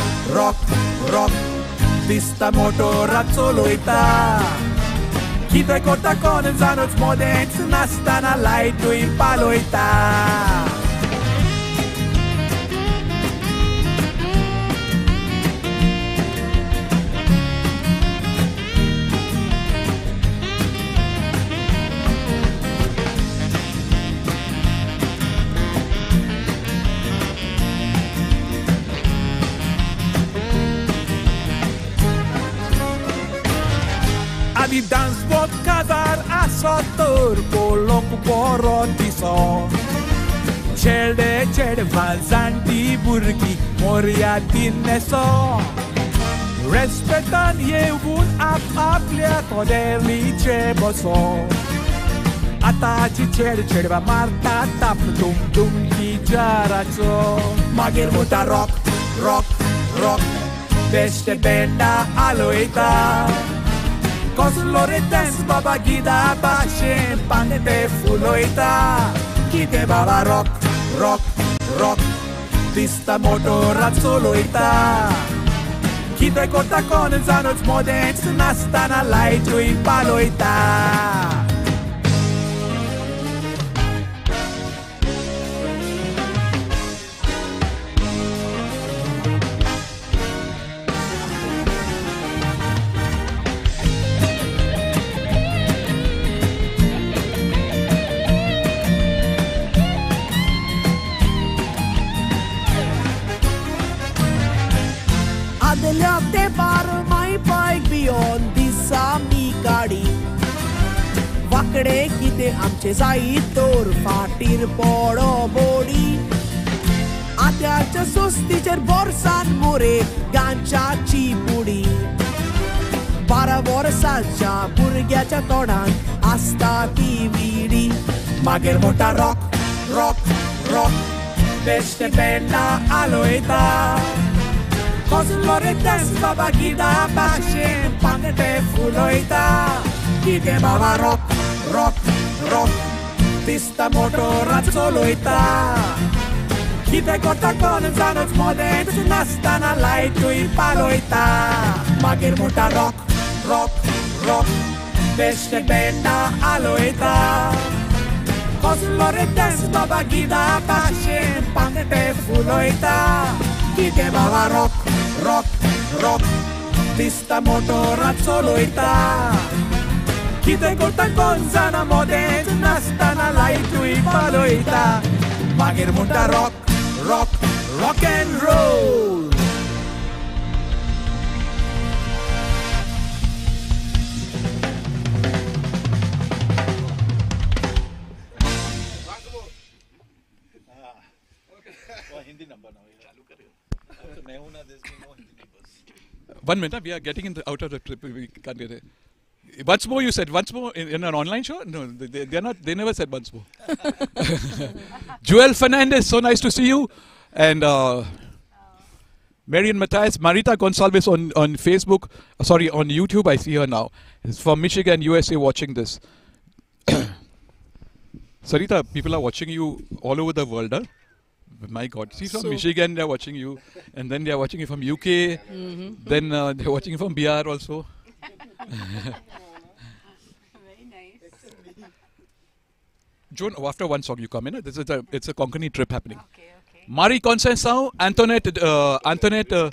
Rock, rock, pista motorat soloita e Kita kota konen sanots moden, sinasta na laitu impaloita e sottor polok porotison Celde cede valzanti burgi moria dinneso Respetan yeun ap aplia toderli ceboso Ataci cede cede va marta tap dum dum ki jaracho Magir muta rock rock rock Beste benda aloita Coslo dance baba gida bashe pangete fuloita Kite baba rock rock rock Pista Kite kota con zanots modens nastana laitu paloita आमचे जाई तोर फाटीर पडो बोडी आत्याच्या सोस्तीचेर बोरसान मोरे गांच्याची पुडी बारा वर्सांच्या भुरग्याच्या तोंडात आसता ती विडी मागीर मोठा रॉक रॉक रॉक बेश्टे बेंडा आलोयता कसलो रे dance बाबा गिदा भाशेन Pangte arroz Pista motorra zoloita Kiteko takon zanotz moden Zunaztana laitu paloita. Magir muta rock, rock, rock. Beste beta aloita. Kozloretez baba bagida Pasien pangete fuloita. Kite baba rock, rock, rock. Pista motorra zoloita Kite kortan konzana na nastana laitui paloita Magir munda rock, rock, rock and roll One minute, we are getting in the, out of the trip. We can't get it. Once more, you said once more in, in an online show. No, they, they are not. They never said once more. Joel Fernandez, so nice to see you, and uh, Marian Matthias, Marita Gonsalves on on Facebook. uh, sorry, on YouTube. I see her now. It's from Michigan, USA, watching this. Sarita, people are watching you all over the world, huh? My God, see from So- Michigan they're watching you, and then they're watching you from UK. Mhm. Then uh, they're watching you from BR also. Very nice. Joan, oh, after one song you come in. This is a it's a Konkani trip happening. Marie Conceição, Antoinette uh, Antoinette uh,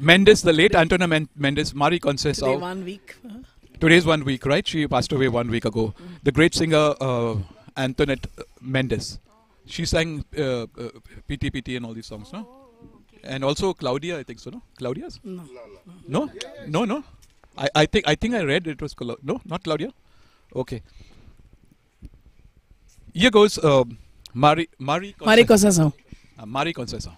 Mendes, the late Antoinette Mendes, Marie Conceição. Today one week. huh? Today's one week, right? She passed away one week ago. The great singer uh, Antoinette Mendes. She sang uh, uh, PT PT and all these songs, no? And also Claudia, I think so, no? Claudia's? No. No? No, no. I, I think I think I read it was Cla- no, not Claudia. Okay. Here goes um, Marie Marie Marie Conceição. Uh, Marie Conceição.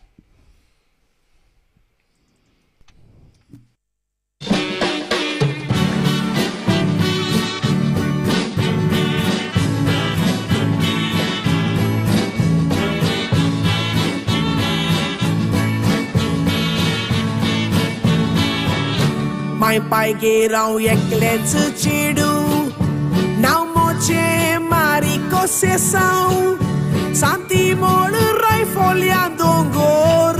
Mai pai gerau ekleț cedu N-au moce se sau Santimol rai folia dongor.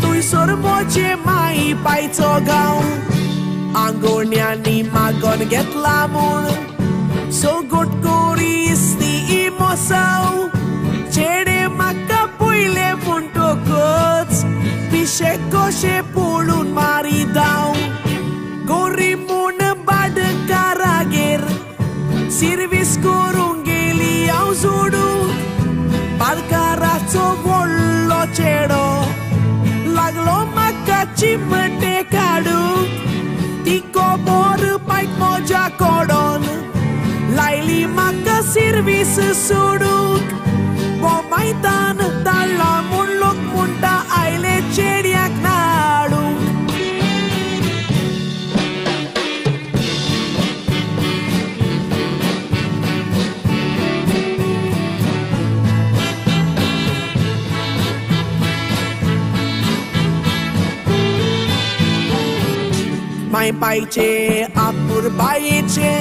Tui sorboce mai pai tzogau angor ni gon get lamul So good gori isti imo sau Cere maca puile punto coț Pișe coșe pulun maridau Gori mun bad caragher Sirvis corun ఇయావు చూడు పల్కారాచో ఒళ్ళో చేడో లగలో మక్క చిమ్మటే కాడు తిక్కో bore పైక్ Maaza codon లైలి మక్క సిర్వీస్ చూడు బొమ్మైతాన్ దళ్ళ ముళ్ళుక్ ముంట ఐలే చెడి mai bai ce apur bai ce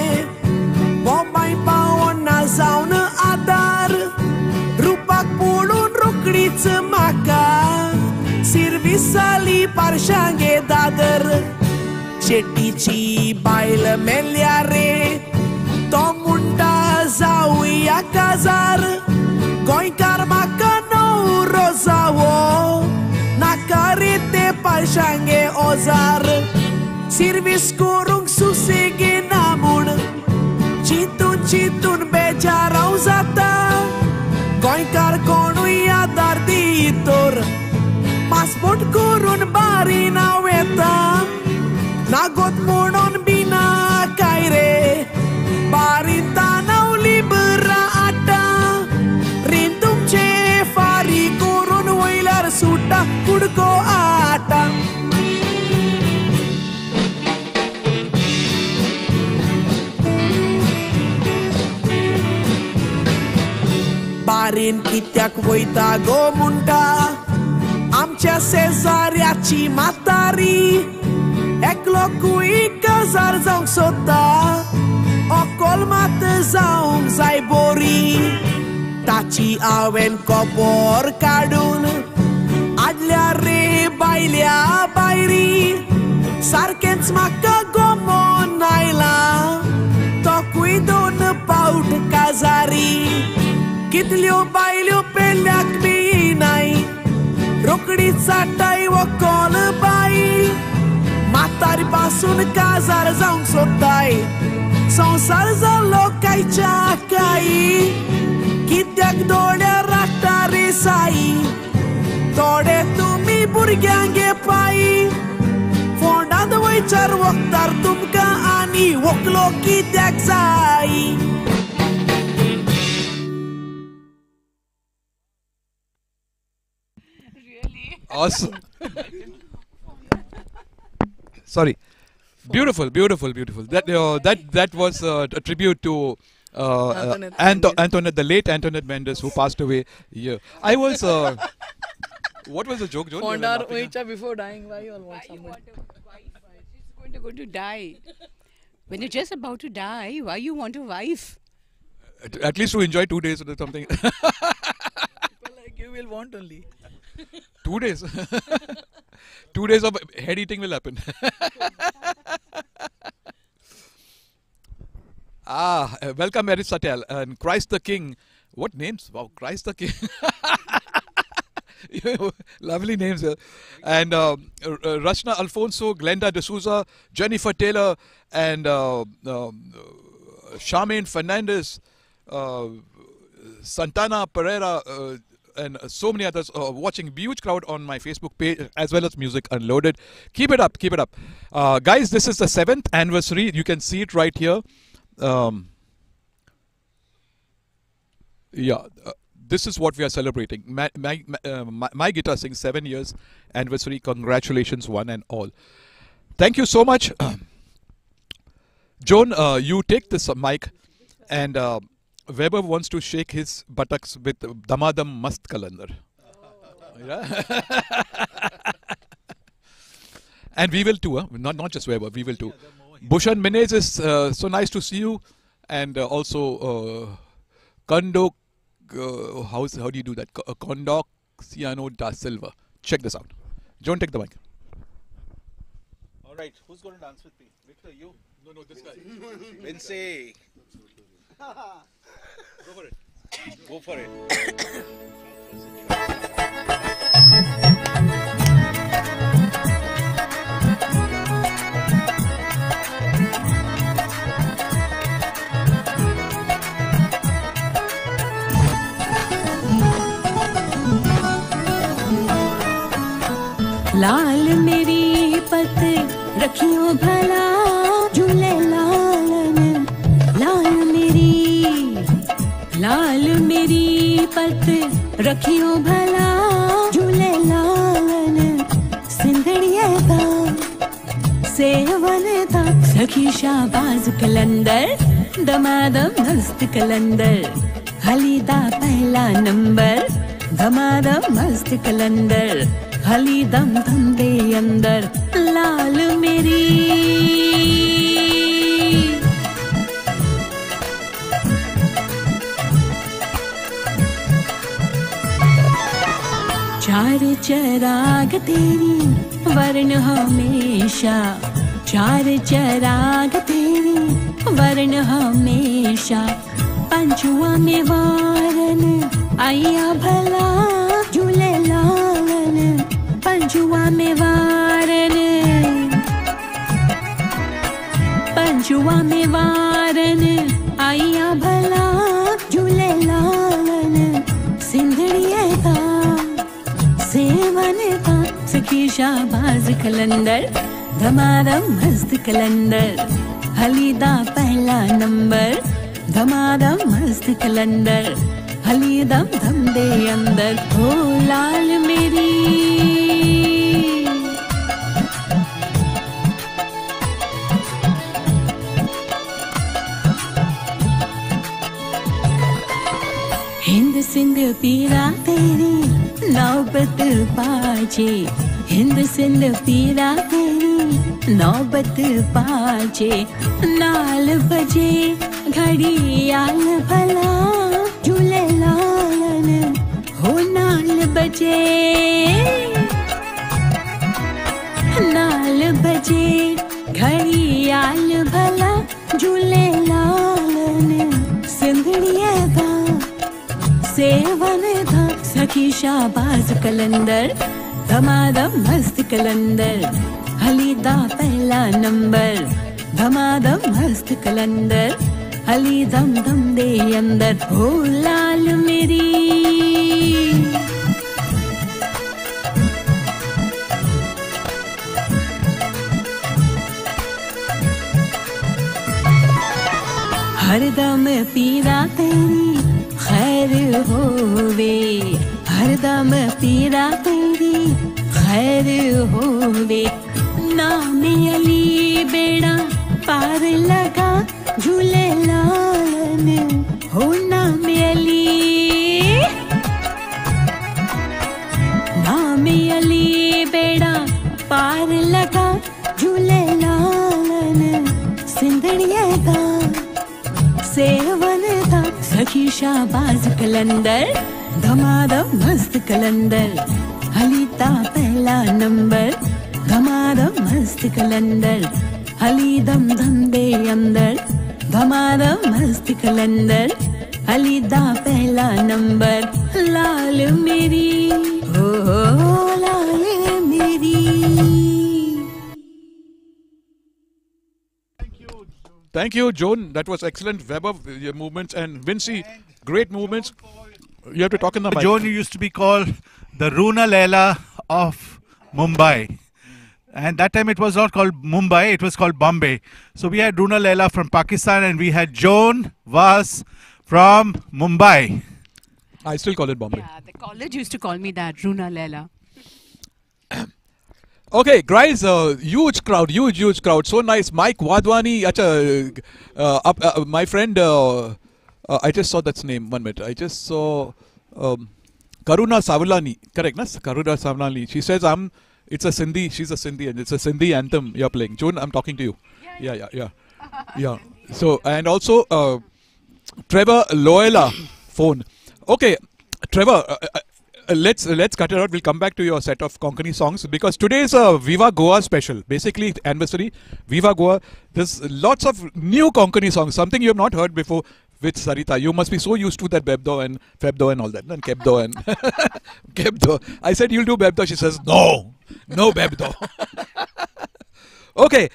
Bom mai pa o na zaună adar. Rupac pulun rucriță maca Sirvi sali parșanghe dadăr Ceticii bailă meliare. Tomunda zauia cazar. Goi carmaca nou rozau Na care te parșanghe ozar. Sirviskurung susigi namun Cintun-cintun bejarau zata Goinkar konui adar diitor Masport kurun barina weta Lagot munon मारीन कित्याक वयता गो म्हणटा आमच्या शेजाऱ्याची म्हातारी एकलो कुईक गजार जावंक सोदता अकोल मात जावंक जाय बोरी. ताची हांवें कोपोर काडून आदल्या रे बायल्या बायरी. सारकेंच म्हाका गोमोन आयला तोकूय दोन पावट काजारी. कितल्यो बायल्यो पेल्याक बी नाय रोकडी चाटाय व कोल बाई. म्हातारी पासून काजार जावंक सोदताय संसार जालो कायच्या काई कित्याक दोड्या राखता रे साई? थोडे तुमी भुरग्यांगे पायी फोंडांत वयचार वखदार तुमकां आनी व्हंकलो कित्याक जाय Awesome. Sorry. Beautiful, beautiful, beautiful. That uh, that that was uh, a tribute to uh, uh, Antoinette Anto- Antoinette, the late Antoinette Mendes, who passed away. Yeah, I was. Uh, what was the joke, John? You were Fondar Oicha before dying. Why you all want She's going to go to die. When you're just about to die, why you want a wife? At- At least to enjoy two days or something. People like you will want only. two days. two days of head eating will happen. ah, welcome, welcome Aristotle and Christ the King. What names? Wow, Christ the King. Lovely names. And uh, uh, Rashna Alfonso, Glenda D'Souza, Jennifer Taylor, and uh, um, Charmaine Fernandez, uh, Santana Pereira, uh, and so many others uh, watching. Huge crowd on my Facebook page as well as Music Unloaded. Keep it up, keep it up, uh, guys. This is the seventh anniversary. You can see it right here. Um, yeah, uh, this is what we are celebrating. My, my, my, my, guitar sings seven years anniversary. Congratulations, one and all. Thank you so much. Joan, uh, you take this mic, and uh, Weber wants to shake his buttocks with Damadam Mast Kalandar. Yeah? and we will too, huh? not, not just Weber, we will too. Bushan Minez is uh, so nice to see you, and uh, also uh, Kondok, uh, how's, how do you do that? Ko- uh, Kondok Ciano da Silva. Check this out. Joan, take the mic. All right, who's going to dance with me? Victor, you? No, no, this guy. Vinci. लाल मेरी पत रखियो भला। लाल मेरी पत रखियो भला, झूले लालन सिंधड़िए दा, सेवन दा। सखी शाबाज कलंदर, दमादम मस्त कलंदर। हलीदा पहला नंबर, दमादम मस्त कलंदर। हली दम दम दे अंदर, लाल मेरी। चार चराग तेरी वर्ण हमेशा। चार चराग तेरी वर्ण हमेशा। पंचुआ में वारन आइया भला झूले लालन। पंचुआ में वारन। पंचुआ में वारन आइया भला सेवन का सखी शाबाज कलंदर, धमाधम मस्त कलंदर। हलीदा पहला नंबर, धमाधम मस्त कलंदर। हलीदम धम दे अंदर, हो लाल मेरी। हिंद सिंध पीरा तेरी नौबत पाचे हिंद सिंध पीरा तेरी नौबत पाचे नाल बजे घड़ियाल भला, झूले लालन हो नाल बजे। नाल बजे घड़ियाल भला, झूले लालन सिंधड़िए दा सेवन दा सखी शाबाज कलंदर, धमाधम मस्त कलंदर, हलीदा पहला नंबर, धमाधम मस्त कलंदर, हली दम दम दे अंदर, हो लाल मेरी। हरदम पीरा तेरी, खैर होवे। हरदम पीरा तेरी खैर होवे, नाम अली बेड़ा, पार लगा झूले लालन। हो नाम अली नाम अली बेड़ा, पार लगा झूले लालन। सिंधड़िए दा सेवन दा, सखी शाबाज कलंदर। धमाधम मस्त कलंदर हलीता पहला नंबर धमाधम मस्त कलंदर हली दम दम दे अंदर धमाधम मस्त कलंदर हलीदा पहला नंबर लाल मेरी हो हो, लाल मेरी Thank you, Joan. That was excellent. Weber your movements and Vinci, great movements. You have to talk in the mic. Joan used to be called the Runa Laila of Mumbai. And that time it was not called Mumbai, it was called Bombay. So we had Runa Laila from Pakistan and we had Joan Vaz from Mumbai. I still call it Bombay. Yeah, the college used to call me that, Runa Laila. Okay, guys, uh, huge crowd, huge, huge crowd. So nice. Mike Wadwani, acha, uh, uh, my friend, uh, uh, I just saw that name. One minute. I just saw um, Karuna Savlani. Correct, na? Karuna Savlani. She says, I'm, it's a Sindhi, she's a Sindhi, and it's a Sindhi anthem you're playing. June, I'm talking to you. Yeah, yeah, yeah. Yeah. So, and also, uh, Trevor Loyola phone. Okay, Trevor, uh, uh, uh, let's uh, let's cut it out. We'll come back to your set of Konkani songs because today is a Viva Goa special. Basically, anniversary Viva Goa. There's lots of new Konkani songs, something you have not heard before with Sarita. You must be so used to that Bebdo and Febdo and all that, and Kebdo and Kebdo. I said you'll do Bebdo. She says no, no Bebdo. okay.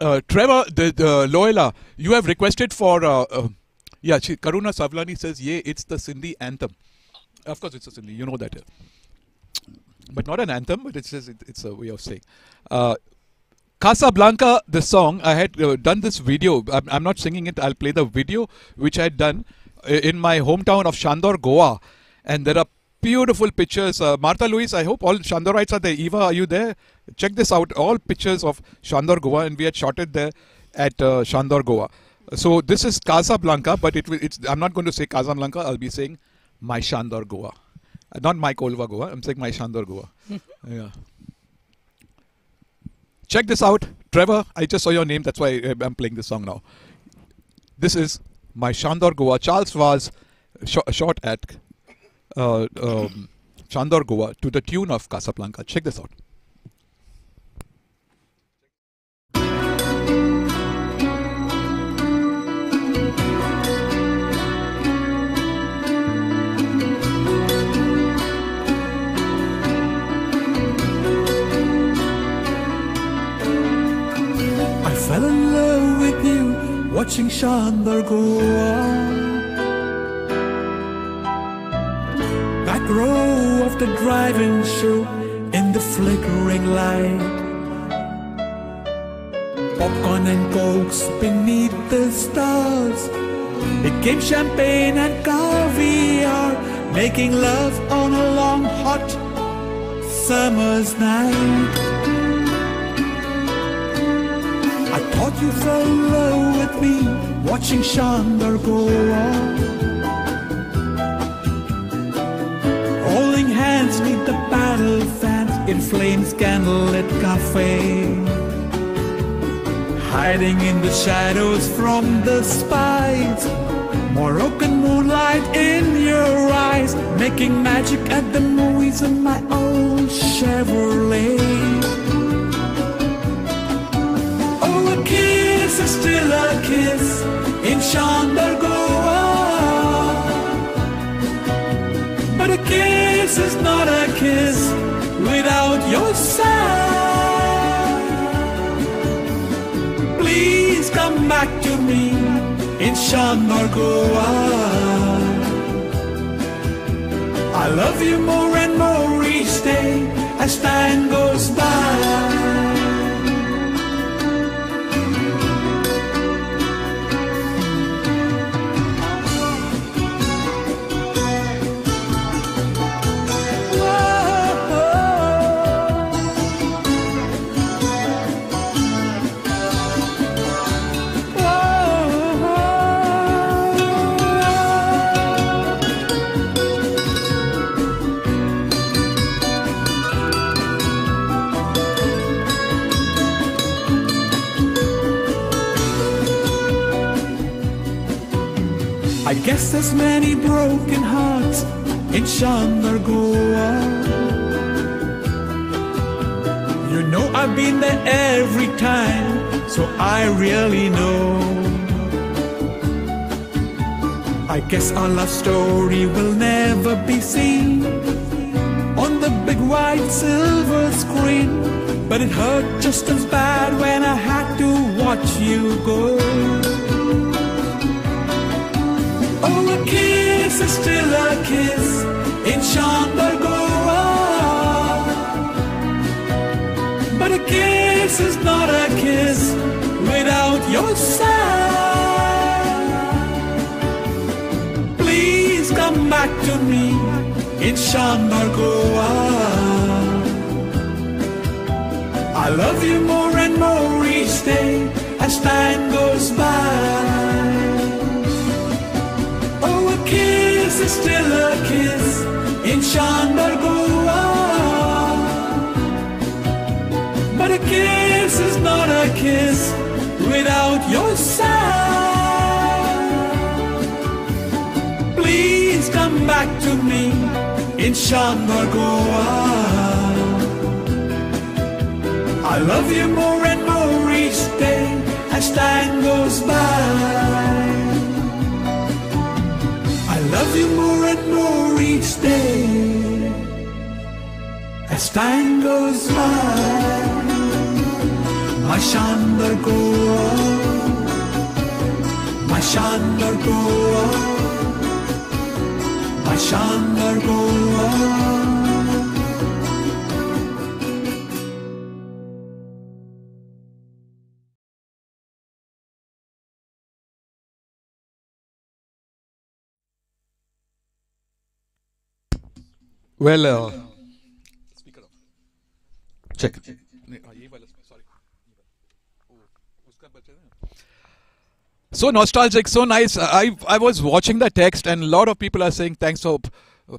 Uh, Trevor, the, the Loyola, you have requested for, uh, uh, yeah, she, Karuna Savlani says, yeah, it's the Sindhi anthem. Of course, it's a Sindhi, you know that. But not an anthem, but it's just, it, it's a way of saying. Casablanca, the song, I had uh, done this video. I'm, I'm not singing it, I'll play the video which I had done uh, in my hometown of Chandor, Goa. And there are beautiful pictures. Uh, Martha Louise, I hope all Chandorites are there. Eva, are you there? Check this out. All pictures of Chandor, Goa, and we had shot it there at uh, Chandor, Goa. So this is Casablanca, but it it's. I'm not going to say Casablanca. I'll be saying my Chandor, Goa. Uh, not my Colva, Goa. I'm saying my Chandor, Goa. yeah. Check this out, Trevor. I just saw your name. That's why uh, I'm playing this song now. This is my Chandor, Goa. Charles sh- shot at uh, um, Chandor, Goa to the tune of Casablanca. Check this out. Watching Chandor go on. Back row of the drive-in show in the flickering light. Popcorn and cokes beneath the stars. Became champagne and caviar, making love on a long hot summer's night. I thought you fell in love with me watching Chandor go on. Holding hands neath the battle fans in flames candlelit cafe. Hiding in the shadows from the spies. Moroccan moonlight in your eyes, making magic at the movie days in my old Chevrolet. Oh, a kiss is still a kiss in Chandor, Goa. But a kiss is not a kiss without your sigh. Please come back to me in Chandor, Goa. I love you more and more each day as time goes by. Guess many broken hearts in Chandor, Goa. You know I've been there every time, so I really know. I guess our love story will never be seen on the big white silver screen. But it hurt just as bad when I had to watch you go. Oh, a kiss is still a kiss in Chandor, But a kiss is not a kiss without your sigh. Please come back to me in Chandor, I love you more and more each day as time still a kiss in Chandor, Goa. But a kiss is not a kiss without your sigh. Please come back to me in Chandor, Goa. I love you more and more each day as time goes by. You more and more each day as time goes by. My Chandor Goa, my Chandor Goa, my Chandor Goa. Well, uh, check. So nostalgic, so nice. I I was watching the text, and a lot of people are saying thanks for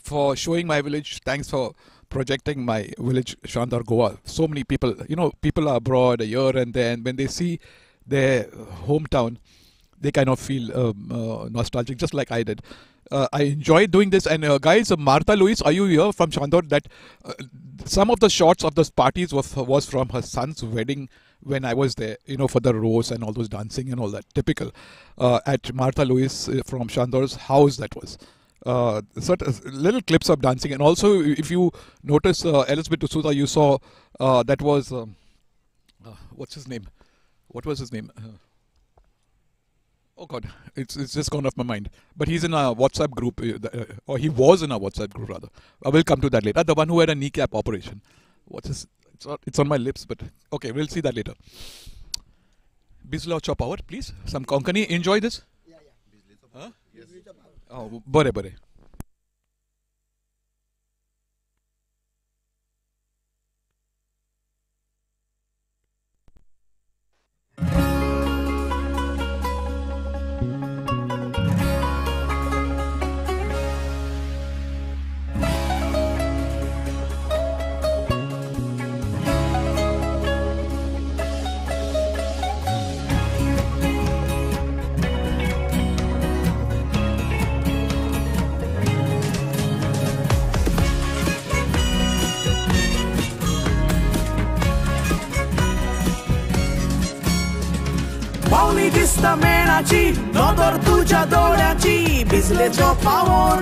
for showing my village. Thanks for projecting my village, Chandor Goa. So many people, you know, people are abroad a year and then when they see their hometown, they kind of feel um, uh, nostalgic, just like I did. Uh, I enjoyed doing this. And uh, guys, uh, Martha Louise, are you here from Chandor? That uh, some of the shots of those parties was was from her son's wedding when I was there. You know, for the rose and all those dancing and all that. Typical uh, at Martha Louise from Chandor's house. That was. Uh, little clips of dancing, and also if you notice Elizabeth D'Souza, you saw that was um, what's his name? What was his name? Oh God, it's it's just gone off my mind. But he's in a WhatsApp group, uh, uh, or he was in a WhatsApp group rather. I will come to that later. The one who had a kneecap operation. What's his? It's not, it's on my lips, but okay, we'll see that later. Bisla chop power, please. Some Konkani enjoy this. Huh? Oh, bore bore. ista মেরাচি নদর তুজা দৌড়াচি বিজলে জো power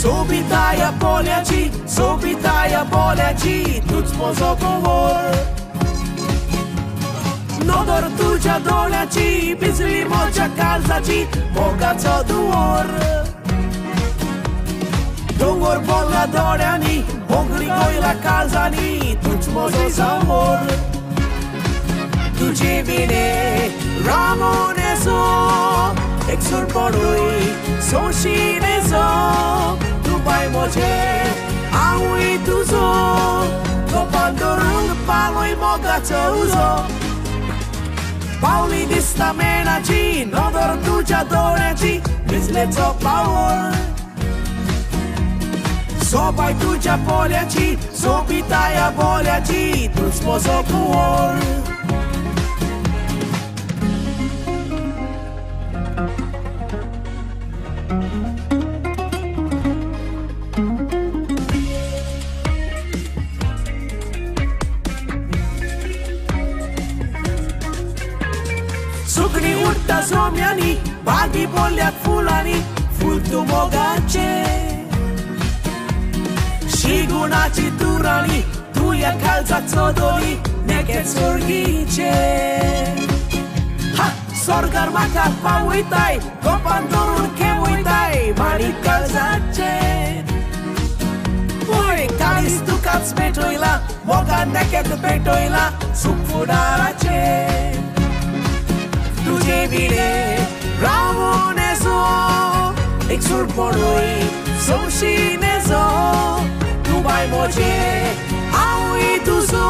Subitaia poliaci, subitaia poliaci, tu-ți pozogovor Nodor tuđa doljači, bez limoća kalzači, bogaco duor Duor Dungor boga dorjani, bogri gojla kalzani, tu-ți pozogovor तुझे विणे रामोनेचो एक सूर पडूय सोशिनेचो तू bye म्हजे हांवूय तुजो गोपान धरून पालोय मोगाचो उजो पावली दिसता मेणाची नदर तुझ्या दोळ्याची भिजलेचो पावर सोबाय तुझ्या पोल्याची सोबिता या बोल्याची तूच म्हजो कुंवर सुकणी उडटा सोम्यांनी बागी बोल्यात फुलांनी फुल तू मोगाचे शिगुणाची तुराणी तू या काळजात चोदोली नेके सोर्गीचे हा स्वर्गार म्हाका पावयताय गोपान tu cebile Ramonezo Exul poroi Som și nezo Nu mai moce Au i tu zo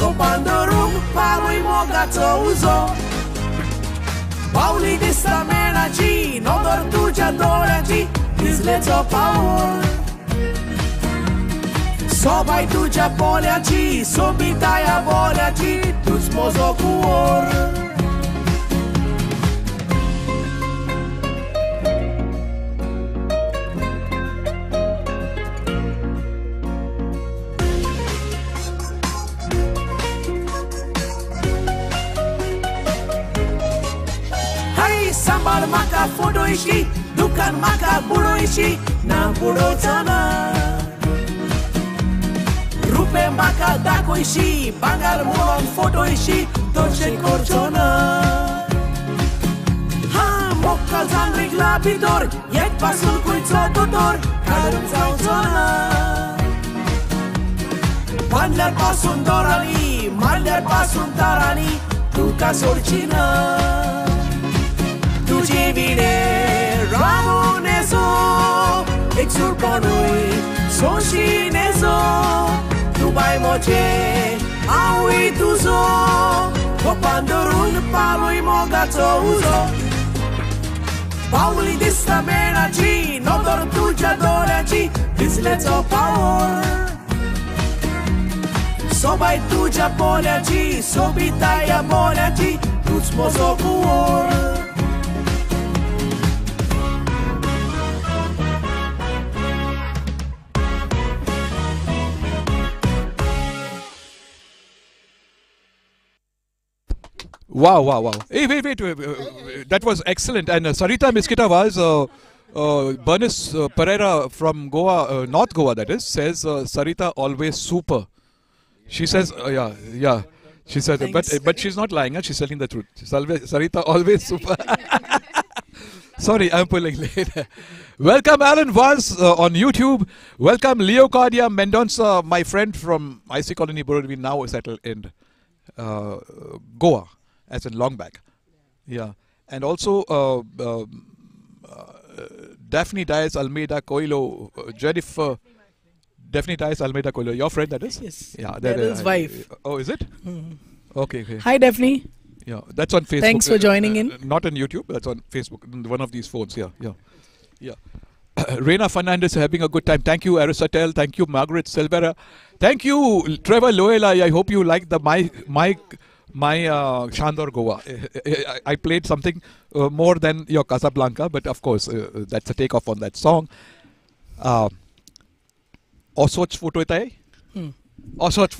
Copandorum Paroi mogațo uzo. Pauli de stamena ci Nodor tu ce adora ci Izlețo paul. Sobai tu ce apolea ci Subitaia volea ci Tu-ți mozo মাকা ফটোইশি দোকান মাকা বুড়োইশি না বুড়ো জানা রূপে maka ডাকইশি বাঙাল মন ফটোইশি দর্শন করছো না Mokal zan rig la bidor Yek pasul cu țo dotor Karum zau zona Panler pasun dorani Manler pasun tarani Tu ca sorcina luce vine Ramonezo Exurpa noi Soshinezo Dubai moce Aui tuzo Copandorun palui mogato uzo Pauli dista menaci Nodor tuja doraci Bizleto power Sobai tuja poljaci Sobitaja moljaci Tuc mozo Wow, wow, wow. Hey, wait, wait, wait, wait. That was excellent. And uh, Sarita Miskita was, uh, uh, Bernice uh, Pereira from Goa, uh, North Goa, that is, says uh, Sarita always super. She says, uh, yeah, yeah. She said, but but she's not lying. She's telling the truth. Sarita always super. Sorry, I'm pulling late. Welcome, Alan Vaz uh, on YouTube. Welcome, Leocardia Mendonça, my friend from IC Colony Borivali, now settled in uh, Goa, as in long back. Yeah. And also, uh, um, uh, Daphne Dias Almeida Coelho, uh, Jennifer. Daphne Dias Almeida Coelho, your friend, that is? Yes. Yeah, That is uh, wife. Oh, is it? Mhm. Okay, okay. Hi, Daphne. Yeah, that's on Facebook. Thanks for Uh, joining uh, in. uh, Not on YouTube, that's on Facebook. One of these phones, yeah, yeah. Yeah. Reina Fernandez having a good time. Thank you, Aristotle. Thank you, Margaret Silvera. Thank you, Trevor Loyola. I hope you like the my my my uh, Chandor Goa. Eh, eh, eh, I played something uh, more than your Casablanca, but of course, uh, uh that's a takeoff on that song. Uh, Osoch photo ita? Hmm.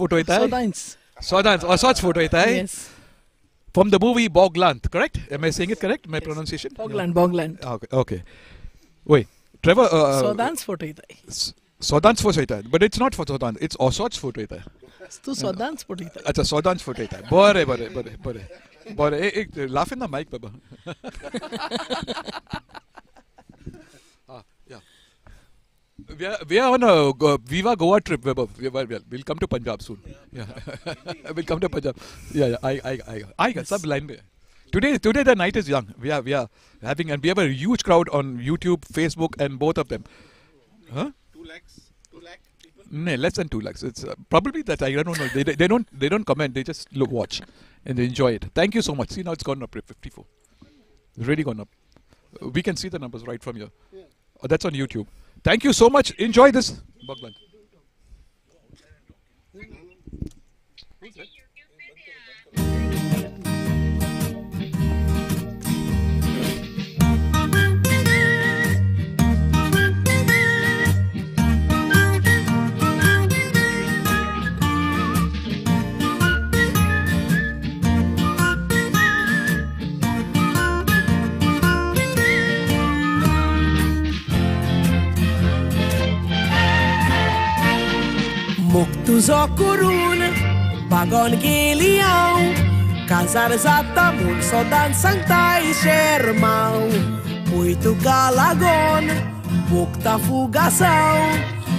Photo ita? Sodans. Sodans. Osoch photo ita? Yes. From the movie Bogland, correct? Am I saying it correct? My yes. pronunciation? Bogland. Bogland. Ah, okay. okay. Wait, Trevor. Uh, uh Sodans photo ita. Sodans photo ita. But it's not for Sodans. It's Osoch's photo ita. तू स्वदान फुटयता अच्छा स्वदान फुटयता बरें बरें बरें बरें बरें एक laugh ना मायक बाबा We are, we are on a go, Viva Goa trip, Weber. We are, we'll come to Punjab soon. Yeah, we'll come to Punjab. Yeah, yeah. I, I, I, I got some line. Today, today the night is young. We are, we are having, and we have a huge crowd on YouTube, Facebook, and both of them. Huh? Two lakhs no, less than two lakhs. It's uh, probably that I don't know. They, they, they don't they don't comment. They just look, watch and they enjoy it. Thank you so much. See now it's gone up. to Fifty four. Really gone up. Uh, we can see the numbers right from here. Yeah. Oh, that's on YouTube. Thank you so much. Enjoy this. মুক্তুজ করুন বাগন গেলিয়াও Cazar zata mun sodan santai shermau Uitu galagon Bukta fugasau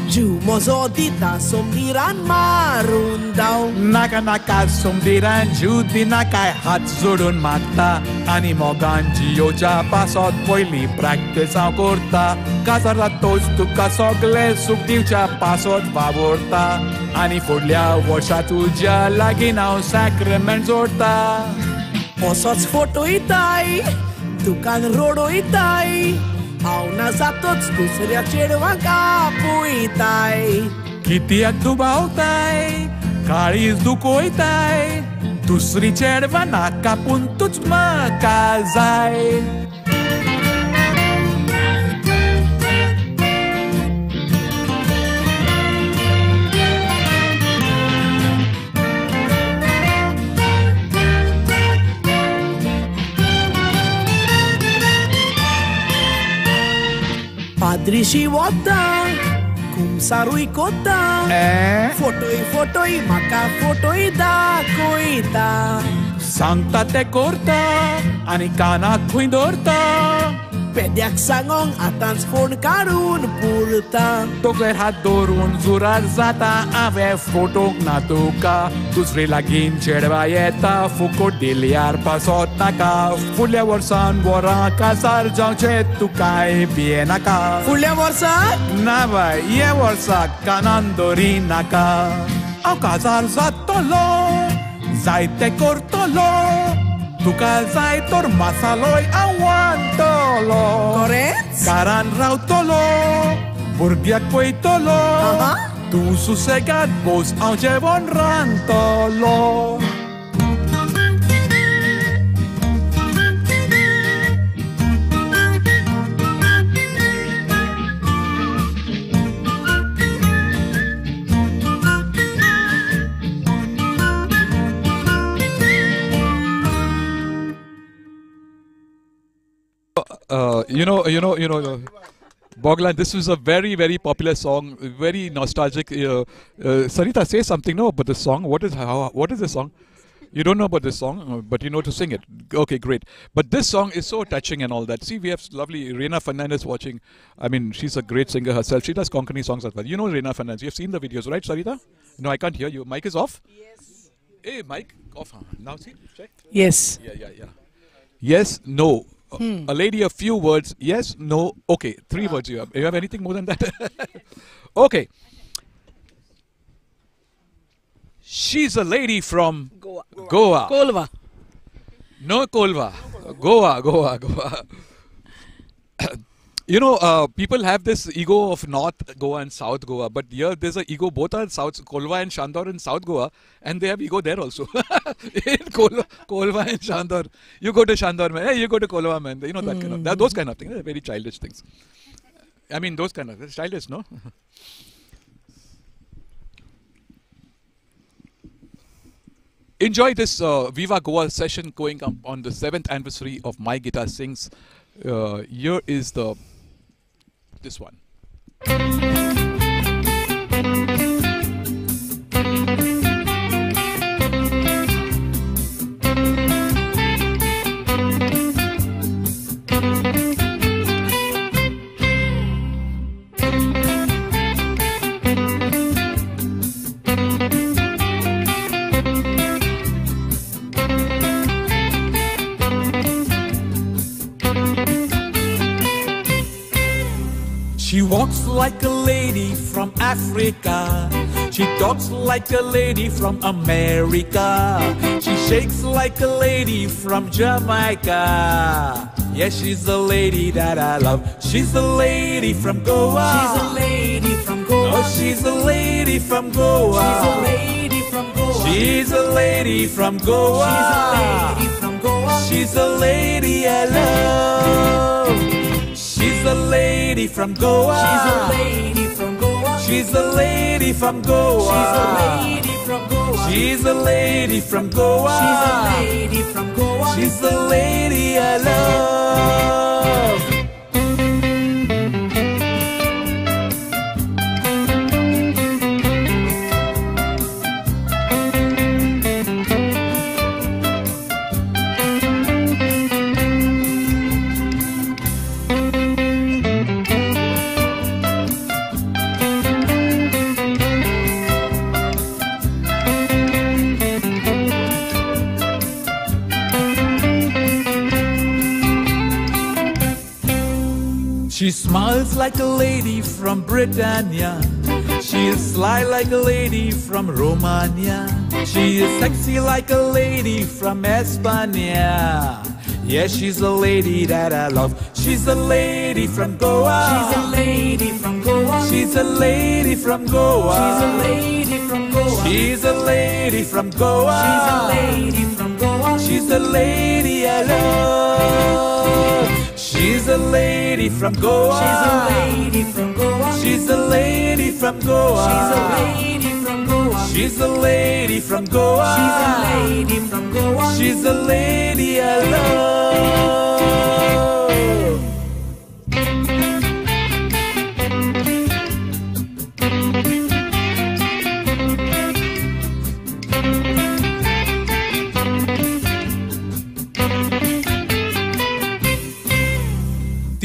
दिता सोमदिरान मारून दाव नाका नाका सोमदिरान जीव दिना काय हात जोडून मागता आनी मोगांची येवच्या पासत पयली प्रॅक्टीस हांव करता काजारा तोच तुका सगळे सूख दिवच्या पासत वावरता आनी फुडल्या वर्सा तुज्या लागीं हांव सॅक्रिमेंट जोडता असोच फोटोयताय दुकान रोडोयताय पाहुणा जातोच दुसऱ्या चेडवा का पोईताय किती दुबावताय काळी दुकोयताय दुसरी चेडवा नाका तूच मका जाय. Adrișioata Cum sarui cota. Fotoi, fotoi, maca fotoi da coita da. Santa te corta Anicana cuindorta Pedeapsa ngon atans forcar carun purta. Tocler hat un zurar zata Ave fotoc natuca Dus la gin cervaieta Fuco diliar pasot naka, Fulia vorsan vora casar Jau ce tu cai biena ca. Fulia vorsac? Nava e vorsac Canandorina naka, Au cazar zatolo Zaite cortolo Tu calzai tormazaloi aguantolo. Correct? Karan rautolo, burgiak poitolo. Aha. Uh -huh. Tu susegat vos au rantolo. Uh, you know, you know, you know, uh, Boglan, this was a very, very popular song, very nostalgic. Uh, uh, Sarita, say something no about this song. What is how? What is the song? You don't know about this song, uh, but you know to sing it. Okay, great. But this song is so touching and all that. See, we have lovely Reina Fernandez watching. I mean, she's a great singer herself. She does Konkani songs as well. You know Reina Fernandez. You've seen the videos, right, Sarita? No, I can't hear you. Mic is off. Yes. Hey, mic off. Now see, check. Yes. Yeah, yeah, yeah. Yes, no. Uh, Hmm. A lady, a few words. Yes, no. Okay, three words you have. You have anything more than that? okay. She's a lady from Goa. Goa. Colva. No Colva. Goa, Goa, Goa. you know, uh, people have this ego of North Goa and South Goa, but here there's a ego. Both are South Colva and Chandor in South Goa, and they have ego there also. in Colva, Colva and Chandor, you go to Chandor, man. Hey, you go to Colva, man. You know that kind of that, those kind of things. Very childish things. I mean, those kind of childish, no? enjoy this uh, Viva Goa session going on the seventh anniversary of My Guitar Sings. Uh, here is the this one. Walks like a lady from Africa. She talks like a lady from America. She shakes like a lady from Jamaica. Yeah, she's a lady that I love. She's a lady from Goa. She's a lady from Goa. Oh, she's a lady from Goa. She's a lady from Goa. She's a lady from Goa. She's a lady from Goa. She's a lady I love. She's a lady from Goa. She's a lady from Goa. She's a lady from Goa. She's a lady from Goa. She's a lady from Goa. She's a lady from Goa. She's a lady I love. She smiles like a lady from Britannia. She is sly like a lady from Romania. She is sexy like a lady from Espana. Yeah, she's a lady that I love. She's a lady from Goa. She's a lady from Goa. She's a lady from Goa. She's a lady from Goa. She's a lady from Goa. She's a lady from Goa. She's a lady I love. She's a lady from Goa. She's a lady from Goa. She's a lady from Goa. She's a lady from Goa. She's a lady from Goa. She's a lady from Goa. She's a lady I love.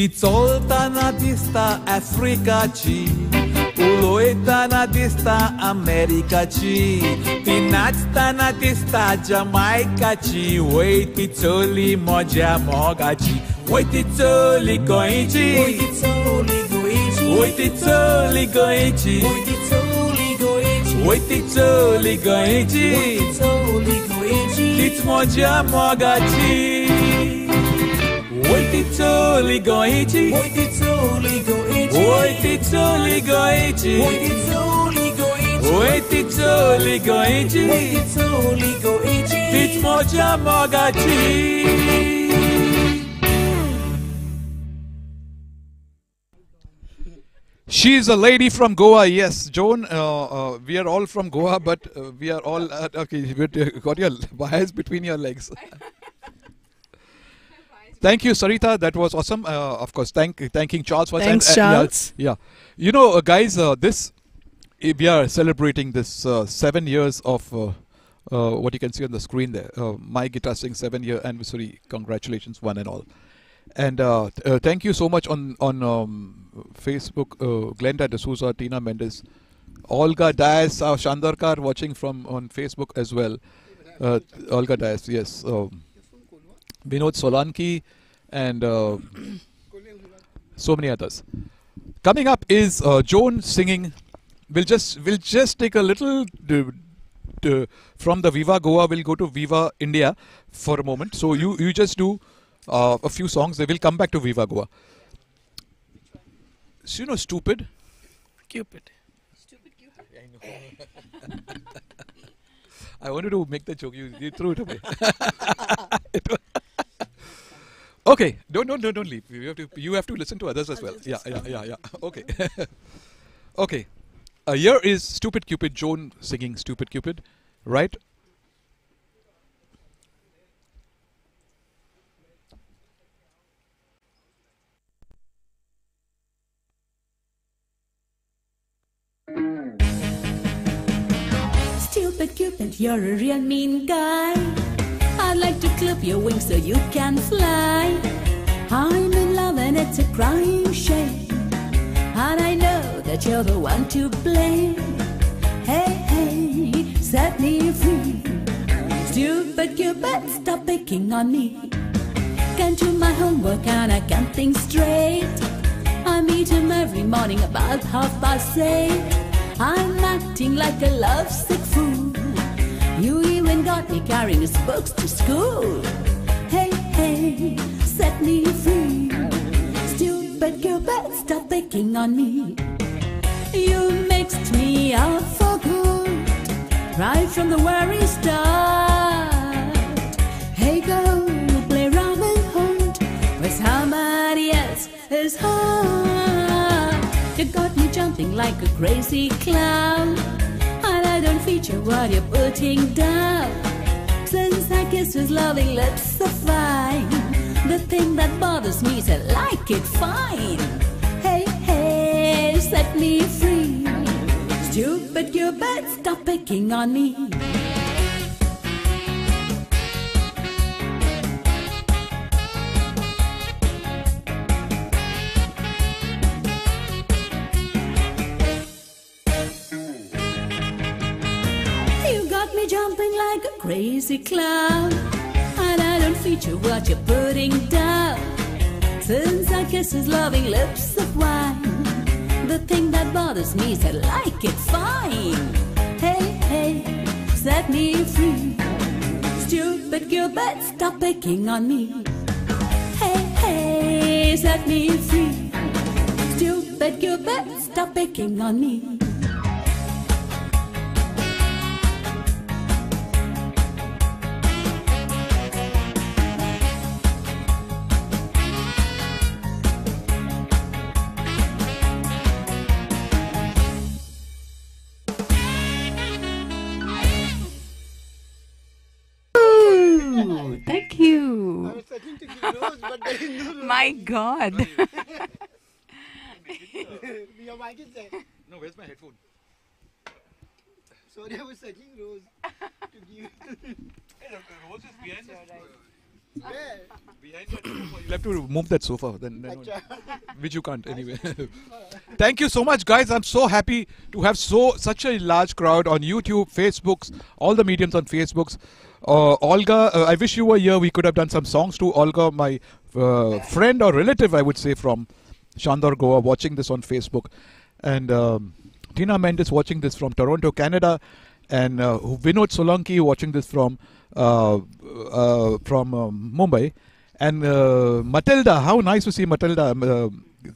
Pizzolta nadista é Africa G. Uloita nadista America G. Pinatsta nadista Jamaica G. Oi pizzoli moja moga G. Oi pizzoli goinji Oi pizzoli goinji Oi pizzoli goinji Oi pizzoli goinji Oi pizzoli goinji Oi pizzoli goinji Pizz moja moga ওইতে চলে গেছে ওইতে চলে গেছে ওইতে চলে গেছে ওইতে চলে গেছে চলে গেছে পিচ মজা Mogachhi She is a lady from Goa. Yes, Joan. Uh, uh, we are all from Goa, but uh, we are all okay. But, uh, got your bias between your legs. Thank you, Sarita. That was awesome. Uh, of course, thank thanking Charles for Thanks, and, uh, yeah, Charles. Yeah, you know, uh, guys, uh, this eh, we are celebrating this uh, seven years of uh, uh, what you can see on the screen there. Uh, my guitar sing seven year anniversary. Congratulations, one and all. And uh, uh, thank you so much on on um, Facebook, uh, Glenda D'Souza, Tina Mendes, Olga Dias, uh, Shandarkar watching from on Facebook as well. Uh, Olga Dias, yes. Um, Vinod Solanki, and uh, so many others. Coming up is uh, Joan singing. We'll just we'll just take a little d- d- from the Viva Goa. We'll go to Viva India for a moment. So you you just do uh, a few songs. They will come back to Viva Goa. So you know, stupid. Cupid. Stupid Cupid. I wanted to make the joke. You, you threw it away. It wa- Okay, don't don't don't, don't leave. You have to you have to listen to others as I'll well. Yeah, yeah, yeah, yeah. Okay, okay. Uh, here is "Stupid Cupid" Joan singing "Stupid Cupid," right? Stupid Cupid, you're a real mean guy. I'd like to clip your wings so you can fly. I'm in love and it's a crying shame. And I know that you're the one to blame. Hey, hey, set me free. Stupid Cupid, stop picking on me. Can't do my homework and I can't think straight. I meet him every morning about half past eight. I'm acting like a lovesick fool. You even got me carrying his books to school. Hey, hey, set me free. Stupid Cupid, stop picking on me. You mixed me up for good, right from the very start. Hey, go play Robin Hood with somebody else is hard. You got me jumping like a crazy clown, don't feature what you're putting down. Since I kiss his loving lips so fine, the thing that bothers me is I like it fine. Hey, hey, set me free. Stupid Cupid, stop picking on me. Like a crazy clown. And I don't feature what you're putting down. Since I kiss his loving lips of wine, the thing that bothers me is I like it fine. Hey, hey, set me free. Stupid Cupid, stop picking on me. Hey, hey, set me free. Stupid Cupid, stop picking on me. My God. Your mic is there. No, where's my headphone? Sorry, I was searching Rose to give. Rose is behind Where? You'll have to move that sofa, then, then which you can't anyway. Thank you so much, guys. I'm so happy to have so such a large crowd on YouTube, Facebooks, all the mediums on Facebooks. Uh, Olga, uh, I wish you were here. We could have done some songs to Olga, my uh, friend or relative, I would say, from Chandor, Goa, watching this on Facebook, and um, Tina Mendes watching this from Toronto, Canada, and uh, Vinod Solanki watching this from uh, uh, from um, Mumbai, and uh, Matilda. How nice to see Matilda um, uh, uh,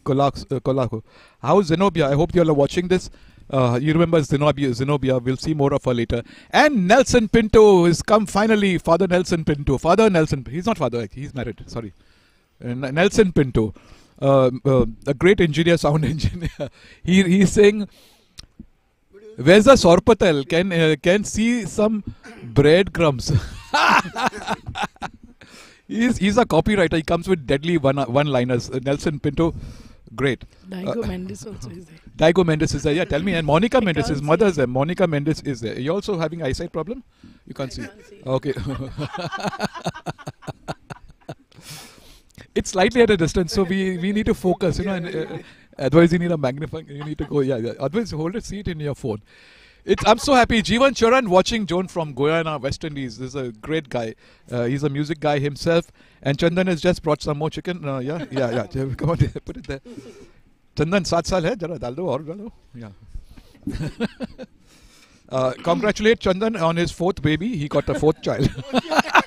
Kolako. How's Zenobia? I hope you all are watching this. Uh, you remember Zenobia, Zenobia. We'll see more of her later. And Nelson Pinto has come finally. Father Nelson Pinto. Father Nelson. He's not father. He's married. Sorry. Uh, Nelson Pinto. Uh, uh, a great engineer, sound engineer. he he's saying, "Where's the Sorpatel? Can uh, can see some breadcrumbs." he's he's a copywriter. He comes with deadly one one liners. Uh, Nelson Pinto, great. Daigo Uh, Mendes also is there. Daigo Mendes is there. Yeah, tell me. And Monica Mendes, his can't mother is there. Monica Mendes is there. You also having eyesight problem? You can't see. Okay it's slightly at a distance, so we, we need to focus. You know, and, uh, otherwise you need a magnifying. You need to go. Yeah, yeah. Otherwise, hold it. See it in your phone. It's, I'm so happy. Jivan Charan watching Joan from Guyana, West Indies. This is a great guy. Uh, he's a music guy himself. And Chandan has just brought some more chicken. Uh, yeah, yeah, yeah. Come on, put it there. Chandan, सात साल है जरा डाल दो और डालो yeah uh, congratulate Chandan on his fourth baby he got a fourth child All girls.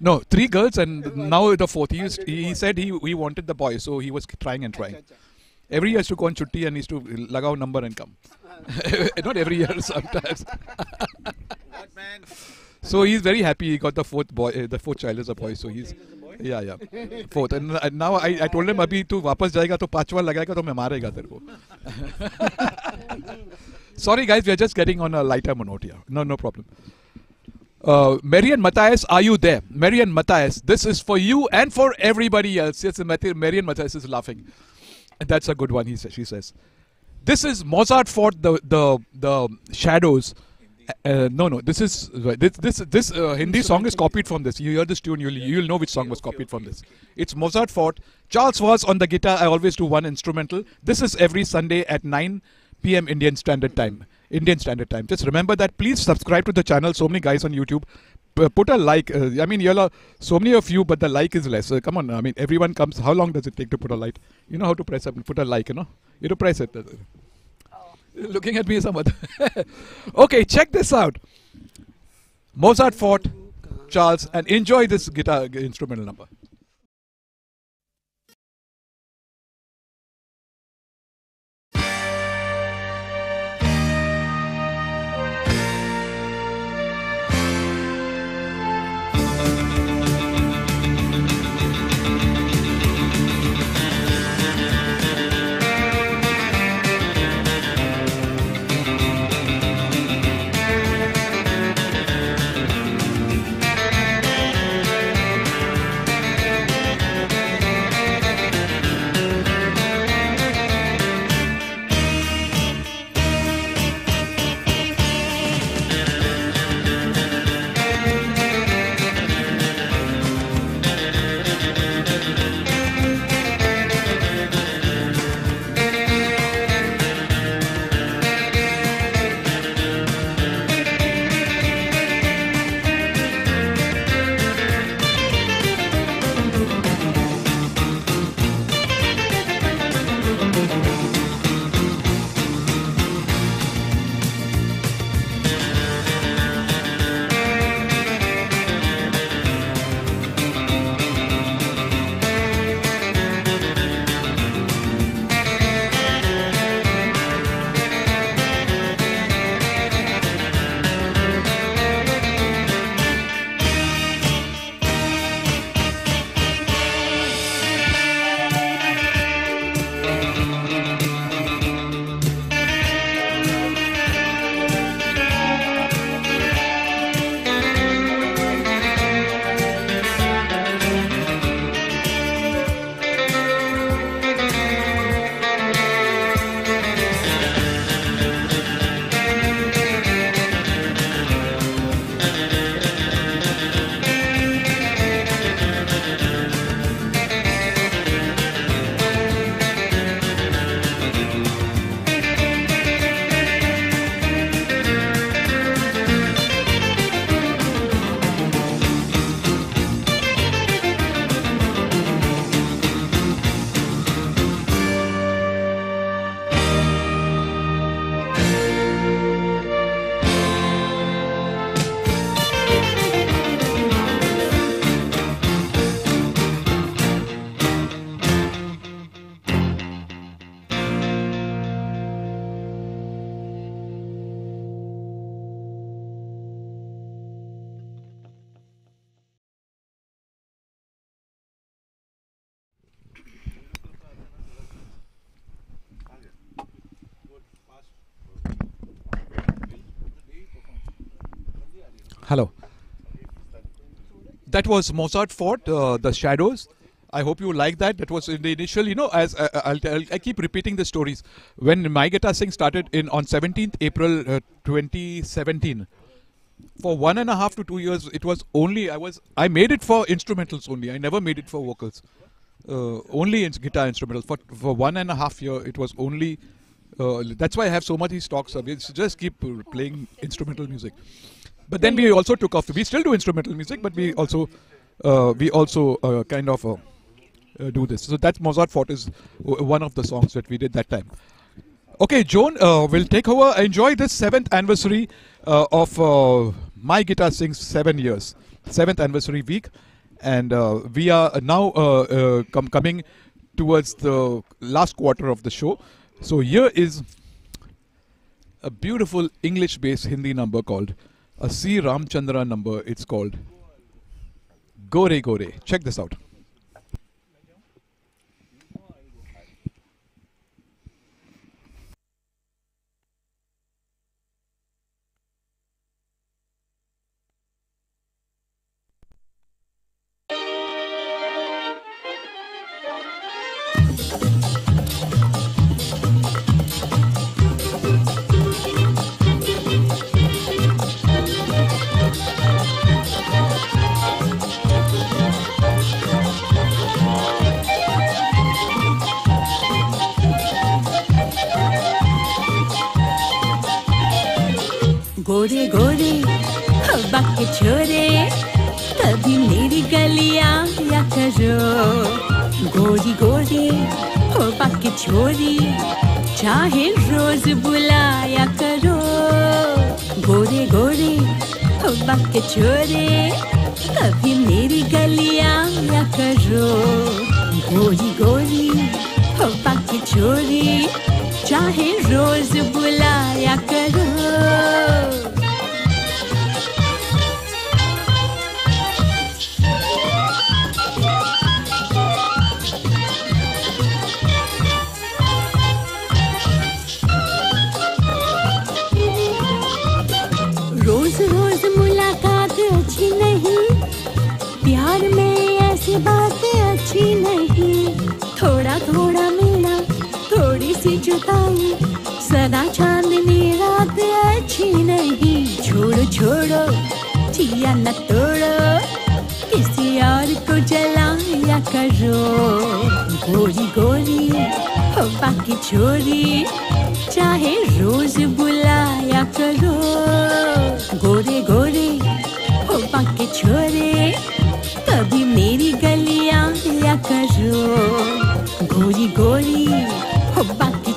no three girls and now the fourth he, used, he said he, he wanted the boy so he was trying and trying every year he has to go on chutti and he has to lagao number and come not every year sometimes so he's very happy he got the fourth boy uh, the fourth child is a boy so he's yeah yeah fourth and, uh, now I, I told him अभी तू वापस जाएगा तो पांचवा लगाएगा तो मैं मारेगा तेरे को sorry guys we are just getting on a lighter note here no no problem uh, Marian Matthias, are you there? Marian Matthias, this is for you and for everybody else. Yes, Marian Matthias is laughing. And that's a good one, he says, she says. This is Mozart Forte the the the shadows. Uh, no, no. This is this this this uh, Hindi song is copied from this. You hear this tune, you'll you'll know which song was copied from this. It's Mozart Forte. Charles was on the guitar. I always do one instrumental. This is every Sunday at 9 p.m. Indian Standard Time. Indian Standard Time. Just remember that. Please subscribe to the channel. So many guys on YouTube. P- Put a like. Uh, I mean, you're so many of you, but the like is less. Uh, come on. I mean, everyone comes. How long does it take to put a like? You know how to press up, put a like. You know, you to press it. Looking at me, some other. okay, check this out. Mozart Forte Charles, and enjoy this guitar instrumental number. That was Mozart Forte uh, the Shadows. I hope you like that. That was in the initial, you know, as uh, I'll, tell, I keep repeating the stories. When my guitar sing started in on 17th April uh, 2017, for one and a half to two years, it was only I was I made it for instrumentals only. I never made it for vocals. Uh, only in guitar instrumentals. For for one and a half year, it was only. Uh, that's why I have so much stocks. We just keep uh, playing instrumental music. But then we also took off. We still do instrumental music, but we also uh, we also uh, kind of uh, uh, do this. So that's Mozart Forte is w- one of the songs that we did that time. Okay, Joan uh, will take over. Enjoy this seventh anniversary uh, of uh, My Guitar Sings seven years, seventh anniversary week, and uh, we are now uh, uh, com- coming towards the last quarter of the show. So here is a beautiful English-based Hindi number called a C. Ramchandra number. It's called Gore Gore. Check this out. के छोरे, कभी मेरी गलिया या करो। गोरी गोरी हो बाकी छोरी, चाहे रोज बुलाया करो। गोरे गोरे हो के छोरे, कभी मेरी गलिया या करो। गोरी गोरी हो के छोरी, चाहे रोज बुलाया करो। जुदाई। सदा चांदनी रात अच्छी नहीं। छोड़ो छोड़ो चिया न तोड़ो। किसी और को जलाया करो। गोरी गोरी, हो बाकी छोरी, चाहे रोज बुलाया करो। गोरे गोरे, हो बाकी छोरे, कभी मेरी गलियाँ या करो। गोरी गोरी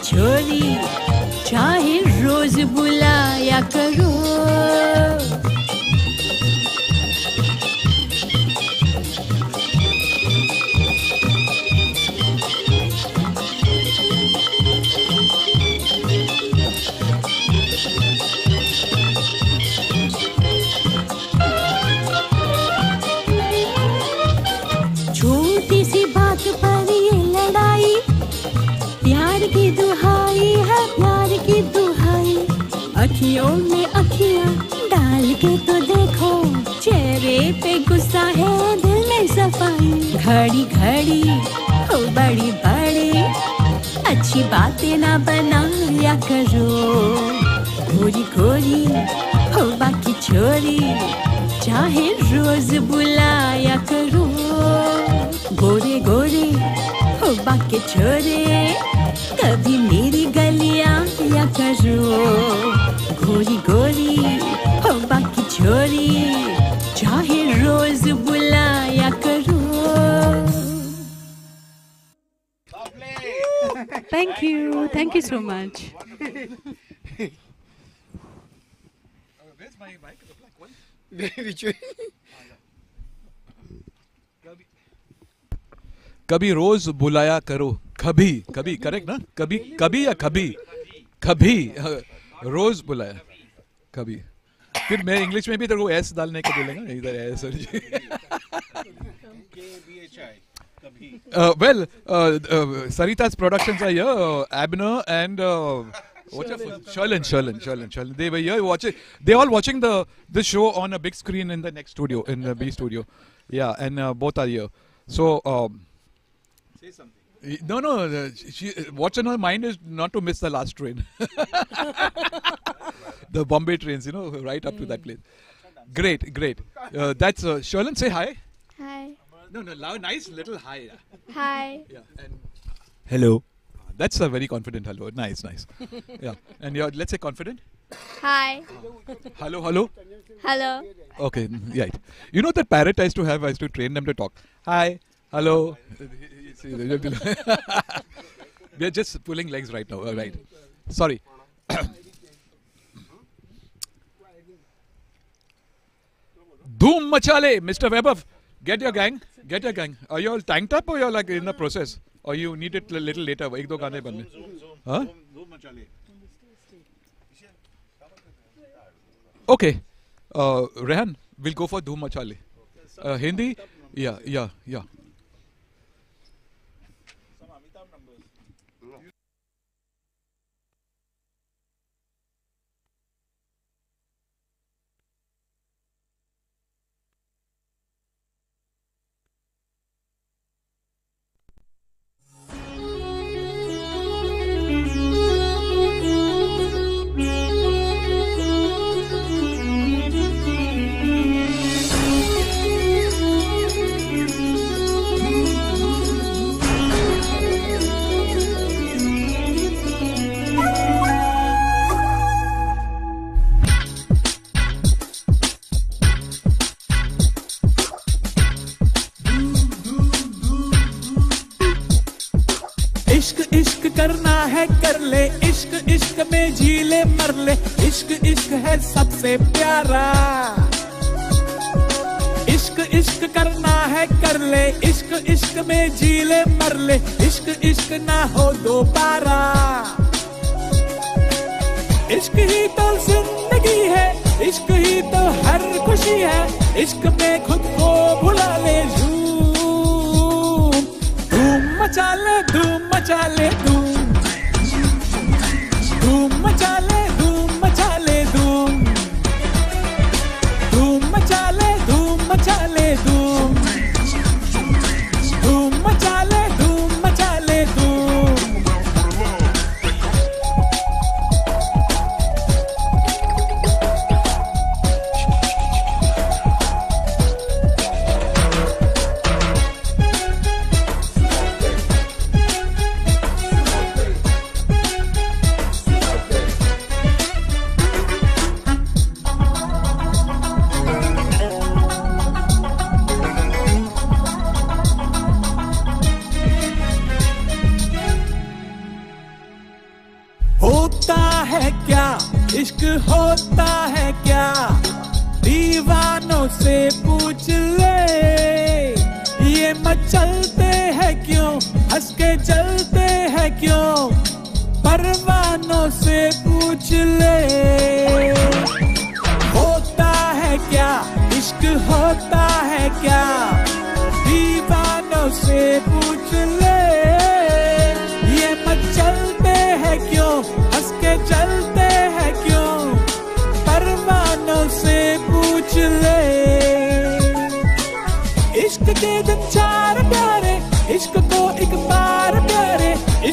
छोरी चाहे रोज बुलाया करो। पे गुस्सा है, दिल में सफ़ाई। घड़ी घड़ी हो बड़ी बड़ी। अच्छी बातें ना बना बनाया करो। गोरी गोरी हो बाकी छोरी, चाहे रोज बुलाया करो। गोरे गोरे हो बाकी छोरे, कभी मेरी गलिया या करो। गोरी गोरी Thank you. Thank you so much. Which way? कभी रोज बुलाया करो कभी कभी करेक्ट ना कभी कभी या कभी कभी हाँ, रोज बुलाया कभी फिर मैं इंग्लिश में भी तेरे को एस डालने को बोलेगा इधर एस और जी Uh, well, uh, uh, Sarita's productions are here. Uh, Abner and uh, what's your first? Sherlin, Sherlin, Sherlin, Sherlin. They were here watching. They are all watching the the show on a big screen in the next studio, in the B studio. Yeah, and uh, both are here. So. Um, Say something. No, no. She, what's in her mind is not to miss the last train. the Bombay trains, you know, right up to that place. Great, great. Uh, that's uh, Sherlin. Say hi. Hi. No, no, loud, nice little hi. yeah. Hi. Yeah. And hello. That's a very confident hello. Nice, nice. yeah. And you're, let's say confident. Hi. Hello, hello. Hello. Okay, mm, right. You know that parrot I used to have, I used to train them to talk. Hi, hello. See, they have to- They're just pulling legs right now. Right. Sorry. Dhoom Machale, Mr. Webber. Get your gang. Get your gang. Are you all tanked up or you're like in the process? Or you need it a little later? एक दो गाने बनने. Huh? Okay. Uh, Rehan, we'll go for Dhoom Machale. Uh, Hindi? Yeah, yeah, yeah. करना है कर ले। इश्क इश्क में झीले मर ले। इश्क इश्क है सबसे प्यारा। इश्क इश्क करना है कर ले। इश्क इश्क में झीले मर ले। इश्क इश्क ना हो दोबारा। इश्क ही तो ज़िंदगी है। इश्क ही तो हर खुशी है। इश्क में खुद को भुला ले धूम मचा ले धूम मचा ले धूम। धूम मचा ले धूम मचा ले धूम। धूम मचा ले धूम मचा ले धूम। धूम मचा ले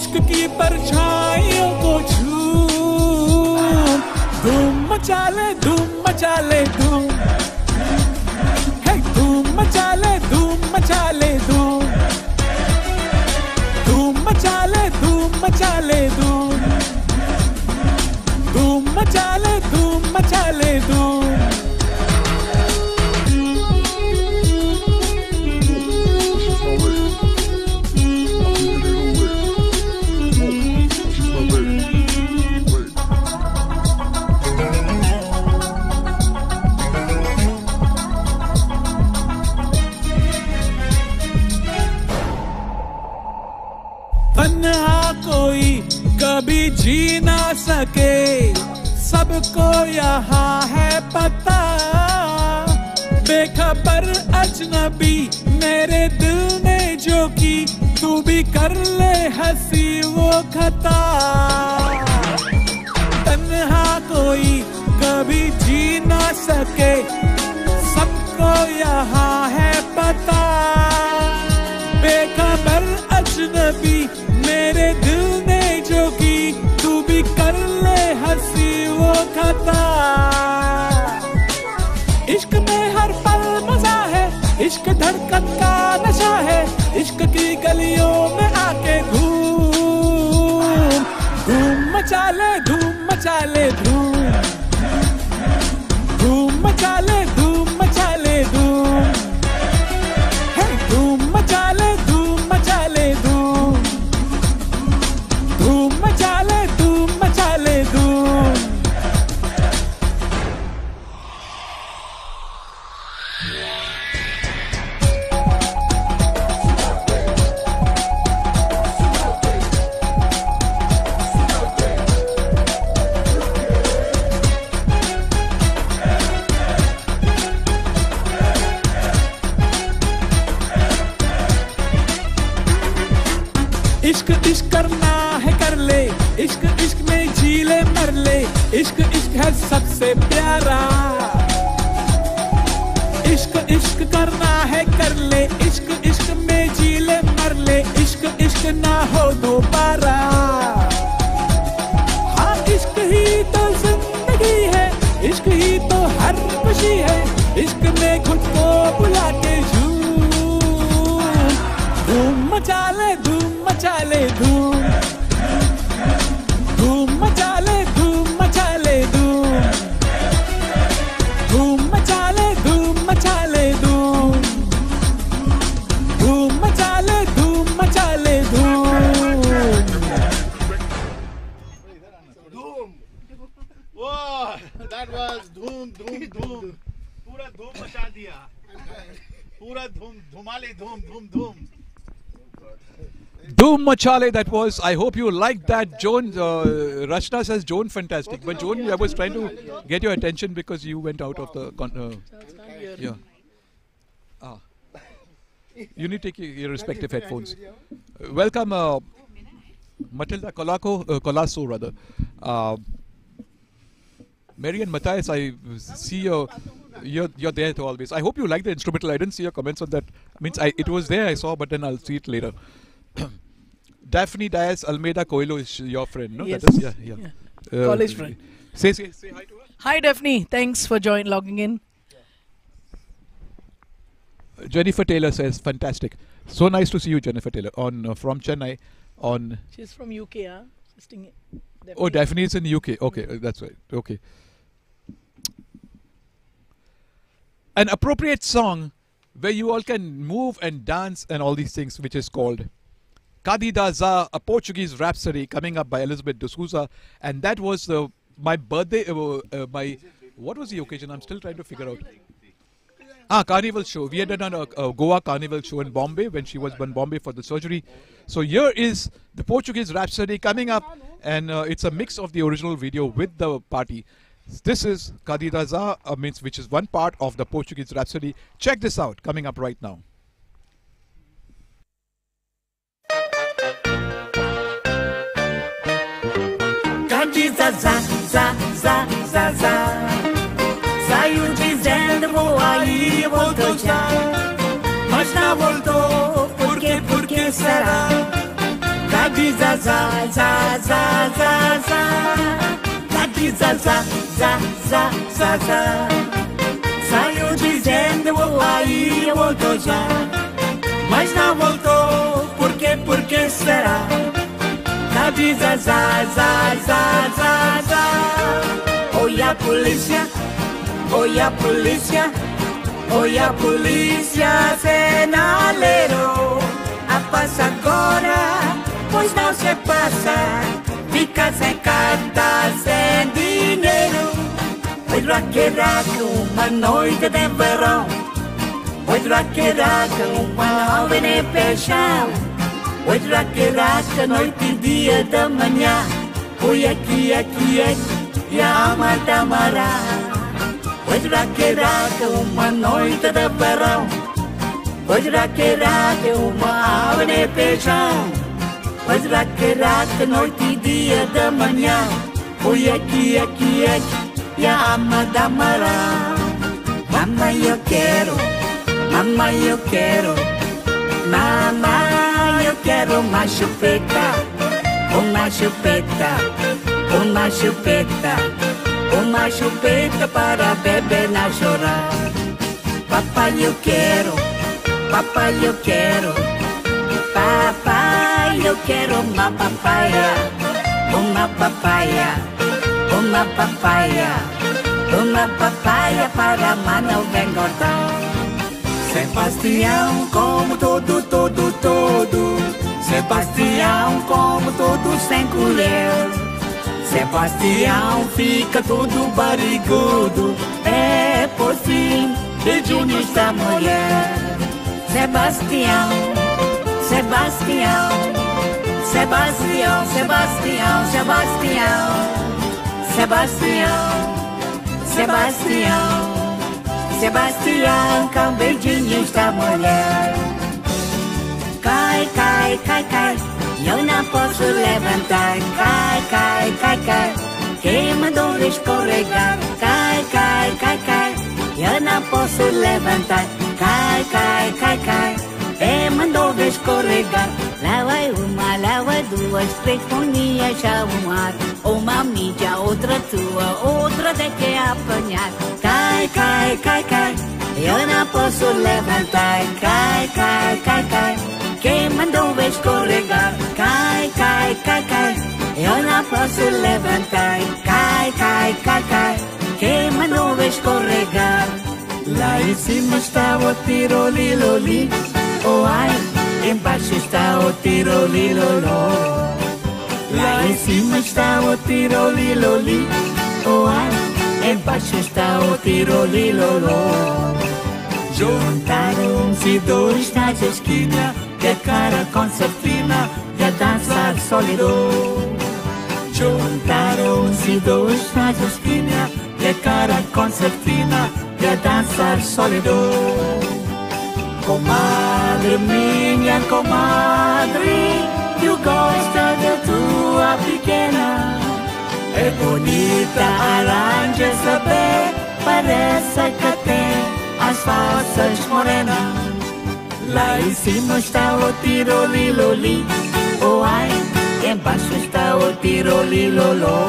इश्क की परछाइयों को छू। धूम मचा ले धूम मचा ले धूम। है, धूम मचा ले धूम मचा ले धूम। धूम मचा ले धूम मचा ले धूम। धूम मचा ले धूम मचा ले धूम। सबको यहाँ है पता। बेखबर अजनबी मेरे दिल ने जो की, तू भी कर ले हँसी वो खता। तन्हा कोई कभी जी ना सके, सबको यहाँ है मचा ले धूम मचा ले धूम धूम Machale, that was. I hope you liked that. Joan, uh, says Joan fantastic. But Joan, I was trying to get your attention because you went out of the. Con- uh, yeah. Ah. You need to take your, respective headphones. Uh, welcome, uh, Matilda Colaco, uh, Colasso, rather. Uh, Marian Matthias, I see your. You're, you're there to always. I hope you like the instrumental. I didn't see your comments on that. Means I, it was there, I saw, but then I'll see it later. Daphne Diaz Almeida Coelho is your friend, no? Yes. That is, yeah, yeah. Uh, College friend. Say, say, say hi to her. Hi, Daphne. Thanks for join logging in. Jennifer Taylor says, fantastic. So nice to see you, Jennifer Taylor, on uh, from Chennai. On She's from UK, huh? Assisting oh, Daphne is in UK. Okay, uh, that's right. Okay. An appropriate song where you all can move and dance and all these things, which is called Kadida a Portuguese rhapsody coming up by Elizabeth de Souza, and that was uh, my birthday. Uh, uh, my what was the occasion? I'm still trying to figure out. Ah, carnival show. We had done a, a Goa carnival show in Bombay when she was in Bombay for the surgery. So here is the Portuguese Rhapsody coming up, and uh, it's a mix of the original video with the party. This is Kadida Za, uh, which is one part of the Portuguese Rhapsody. Check this out, coming up right now. Cadiza, za, za, za, za, za. Saiu dizendo vou aí, voltou já. Mas não voltou, por quê, por que será? Cadiza, za, za, za, za, za. Cadiza, za, za, za, za, za. Saiu dizendo vou aí, voltou já. Mas não voltou, por quê, por que será? Za, za. Oi a polícia, oi a polícia, oi a polícia, senaleiro. A passa agora, pois não se passa. Fica sem carta, sem dinheiro. Oi, raqueraca, uma noite de verão. Oi, raqueraca, uma nova de paixão. Hoje lá que racha noite e dia da manhã Oi aqui, aqui, aqui, ama tamará Hoje lá que racha uma noite de verão Hoje lá que uma ave de feijão. Hoje lá que racha noite e dia da manhã Oi aqui, aqui, aqui, ama tamará Mamãe eu quero, mamãe eu quero Mamãe quero uma chupeta, uma chupeta, uma chupeta, uma chupeta para beber na chorar. Papai, eu quero, papai, eu quero, papai, eu quero uma papaya, uma papaya, uma papaya, uma papaya para mano engordar. Sebastião, como todo, todo, todo. Sebastião, como todo sem colher. Sebastião fica todo barrigudo. É por fim, beijinhos da mulher. Sebastião, Sebastião, Sebastião, Sebastião, Sebastião, Sebastião, Sebastião. Sebastião com beijinhos da mulher. Cai, cai, cai, cai, eu não posso levantar. Cai, cai, cai, cai, quem mandou escorregar? Cai, cai, cai, cai, eu não posso levantar. Cai, cai, cai, cai, Pe mândovești coregat Laua-i uma, laua două Spre funie și-a umat O mamnicea, o trățuă O trădeche apăneat Cai, cai, cai, cai Eu n-a posul levantai Cai, cai, cai, cai Che mândovești coregat Cai, cai, cai, cai Eu n-a posul levantai Cai, cai, cai, cai Che mândovești coregat La insieme stavo a tiroliloli Hawaii, im Basie stało tirolilolo. La encima stało está o im Basie stało tirolilolo. Juntaram se dois nas esquina, de cara con concertina, de dançar solidou. Juntaram-se dois nas esquina, de cara con concertina, de danzar solidou. Comadre minha comadre, eu gosto da tua pequena. É bonita, aranja saber, parece que tem as faces morenas. Lá em cima está o tiroliloli, oh ai, embaixo está o tirolilolô.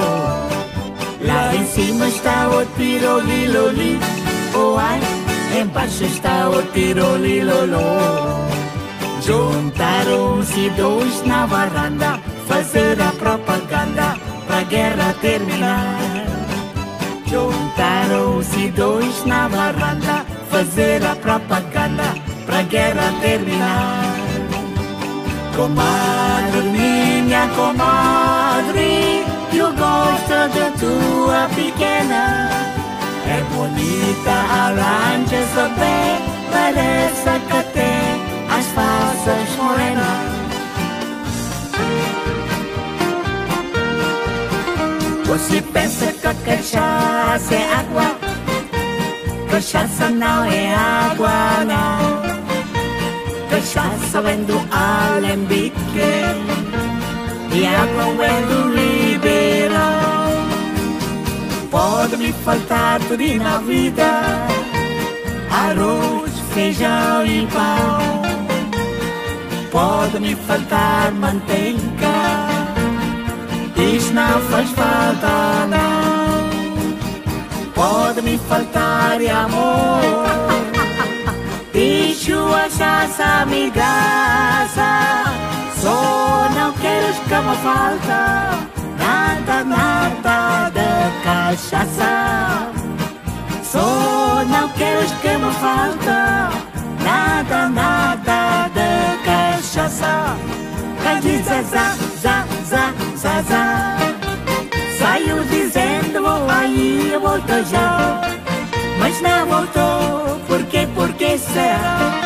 Lá em cima está o tiroliloli, oh ai, embaixo está o tirolilolô. Juntaram-se dois na varanda, fazer a propaganda pra guerra terminar. Juntaram-se dois na varanda, fazer a propaganda pra guerra terminar. Comadre, minha comadre, eu gosto da tua pequena. É bonita, aranja bem, parece que tem as faces morenas. Você pensa que a cachaça é água, cachaça não é água, não. Cachaça vem do alembique e água vem do ribeirão. Pode me faltar tudo na vida, arroz, feijão e pão. Pode me faltar manteiga, isso não faz falta não. Pode me faltar amor, isso a chaça me graça. Só não queres que me falta nada, nada de cachaça. Só não queres que me falta nada, nada de cachaça. Cadi za za za za za za. Saiu dizendo vou aí, eu volto já. Mas não voltou, por quê, por que será?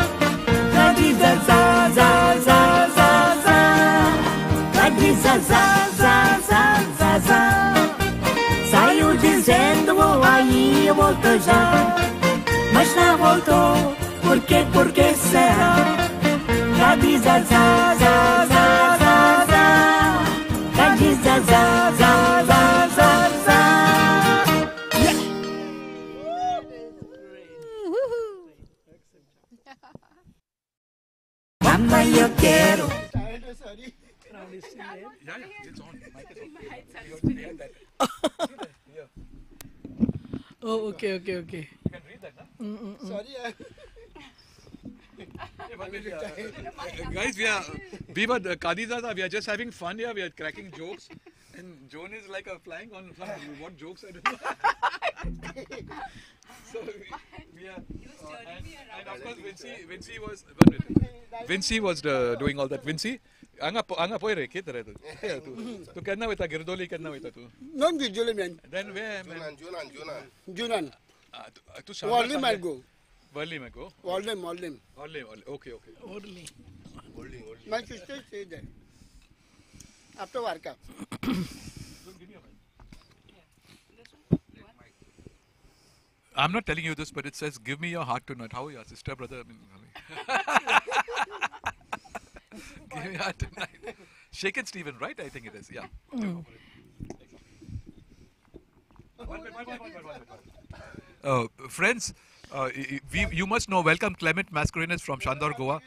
Eu volto já. Mas não voltou, por quê, por que será? Cadi za za za Oh, okay, okay, okay. Mm, mm, mm. Sorry, I... Guys, we are, we were, uh, Kadizada, we are just having fun here, we are cracking jokes. And Joan is like a flying on fly. What jokes I don't know. so we, we are, uh, and, and of course Vinci, Vinci was, one minute. Vinci was the, doing all that. Vinci, anga po, anga poi re, kitre tu. Tu, tu kenna wita girdoli kenna wita tu. Non visually, man. Then where, man? Junan, Junan. Junan. Ah, tu, ah, go. Go. Okay. My sister stay there. After. I'm not telling you this, but it says, "Give me your heart tonight." How are your sister, brother? I mean, Heart tonight. Shakin' Stevens, right? I think it is. Yeah. Uh, friends, uh, we, you must know. Welcome, Clement Mascarenhas from Chandor, Goa.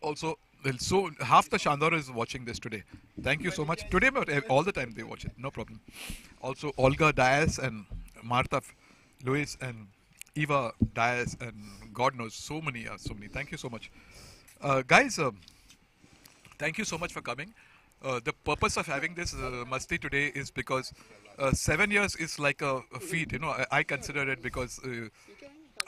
Also, well, so half the Chandor is watching this today. Thank you so much. Today, but uh, all the time they watch it. No problem. Also, Olga Dias and Martha Lewis and Eva Dias and God knows so many, uh, so many. Thank you so much, uh, guys. um thank you so much for coming. Uh, the purpose of having this uh, Masti today is because uh, seven years is like a, a feat. You know, I, I consider it because uh,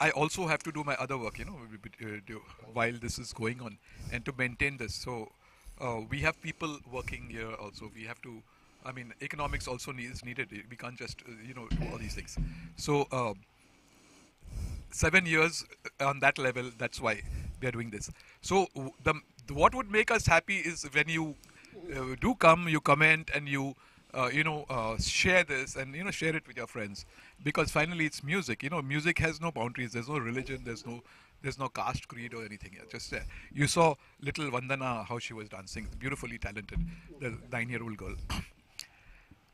I also have to do my other work. You know, uh, while this is going on, and to maintain this. So uh, we have people working here also. We have to I mean, economics also needs needed. We can't just uh, you know do all these things. So seven years on that level. That's why we are doing this. So the what would make us happy is when you uh, do come, you comment, and you uh, you know uh, share this and you know share it with your friends because finally it's music. You know, music has no boundaries. There's no religion. There's no there's no caste, creed, or anything here. Just you saw little Vandana how she was dancing, beautifully talented, the nine-year-old girl.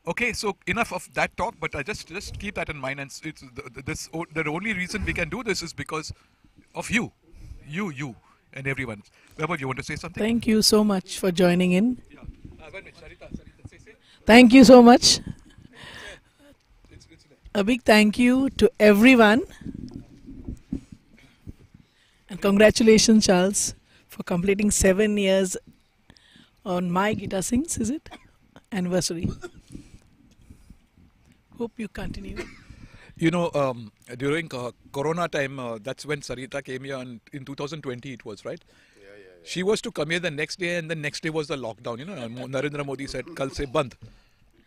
Okay, so enough of that talk, but I just just keep that in mind. And it's the, the- this the only reason we can do this is because of you, you, you, and everyone. Vaibhav, you want to say something? Thank you so much for joining in. Uh, thank you so much. A big thank you to everyone. And congratulations, Charles, for completing seven years on my Guitar Sings, is it? Anniversary. Hope you continue. You know, um, during uh, Corona time, uh, that's when Sarita came here, and in 2020 it was, right? Yeah, yeah, She was to come here the next day, and the next day was the lockdown. You know, Narendra Modi said, "Kal se band."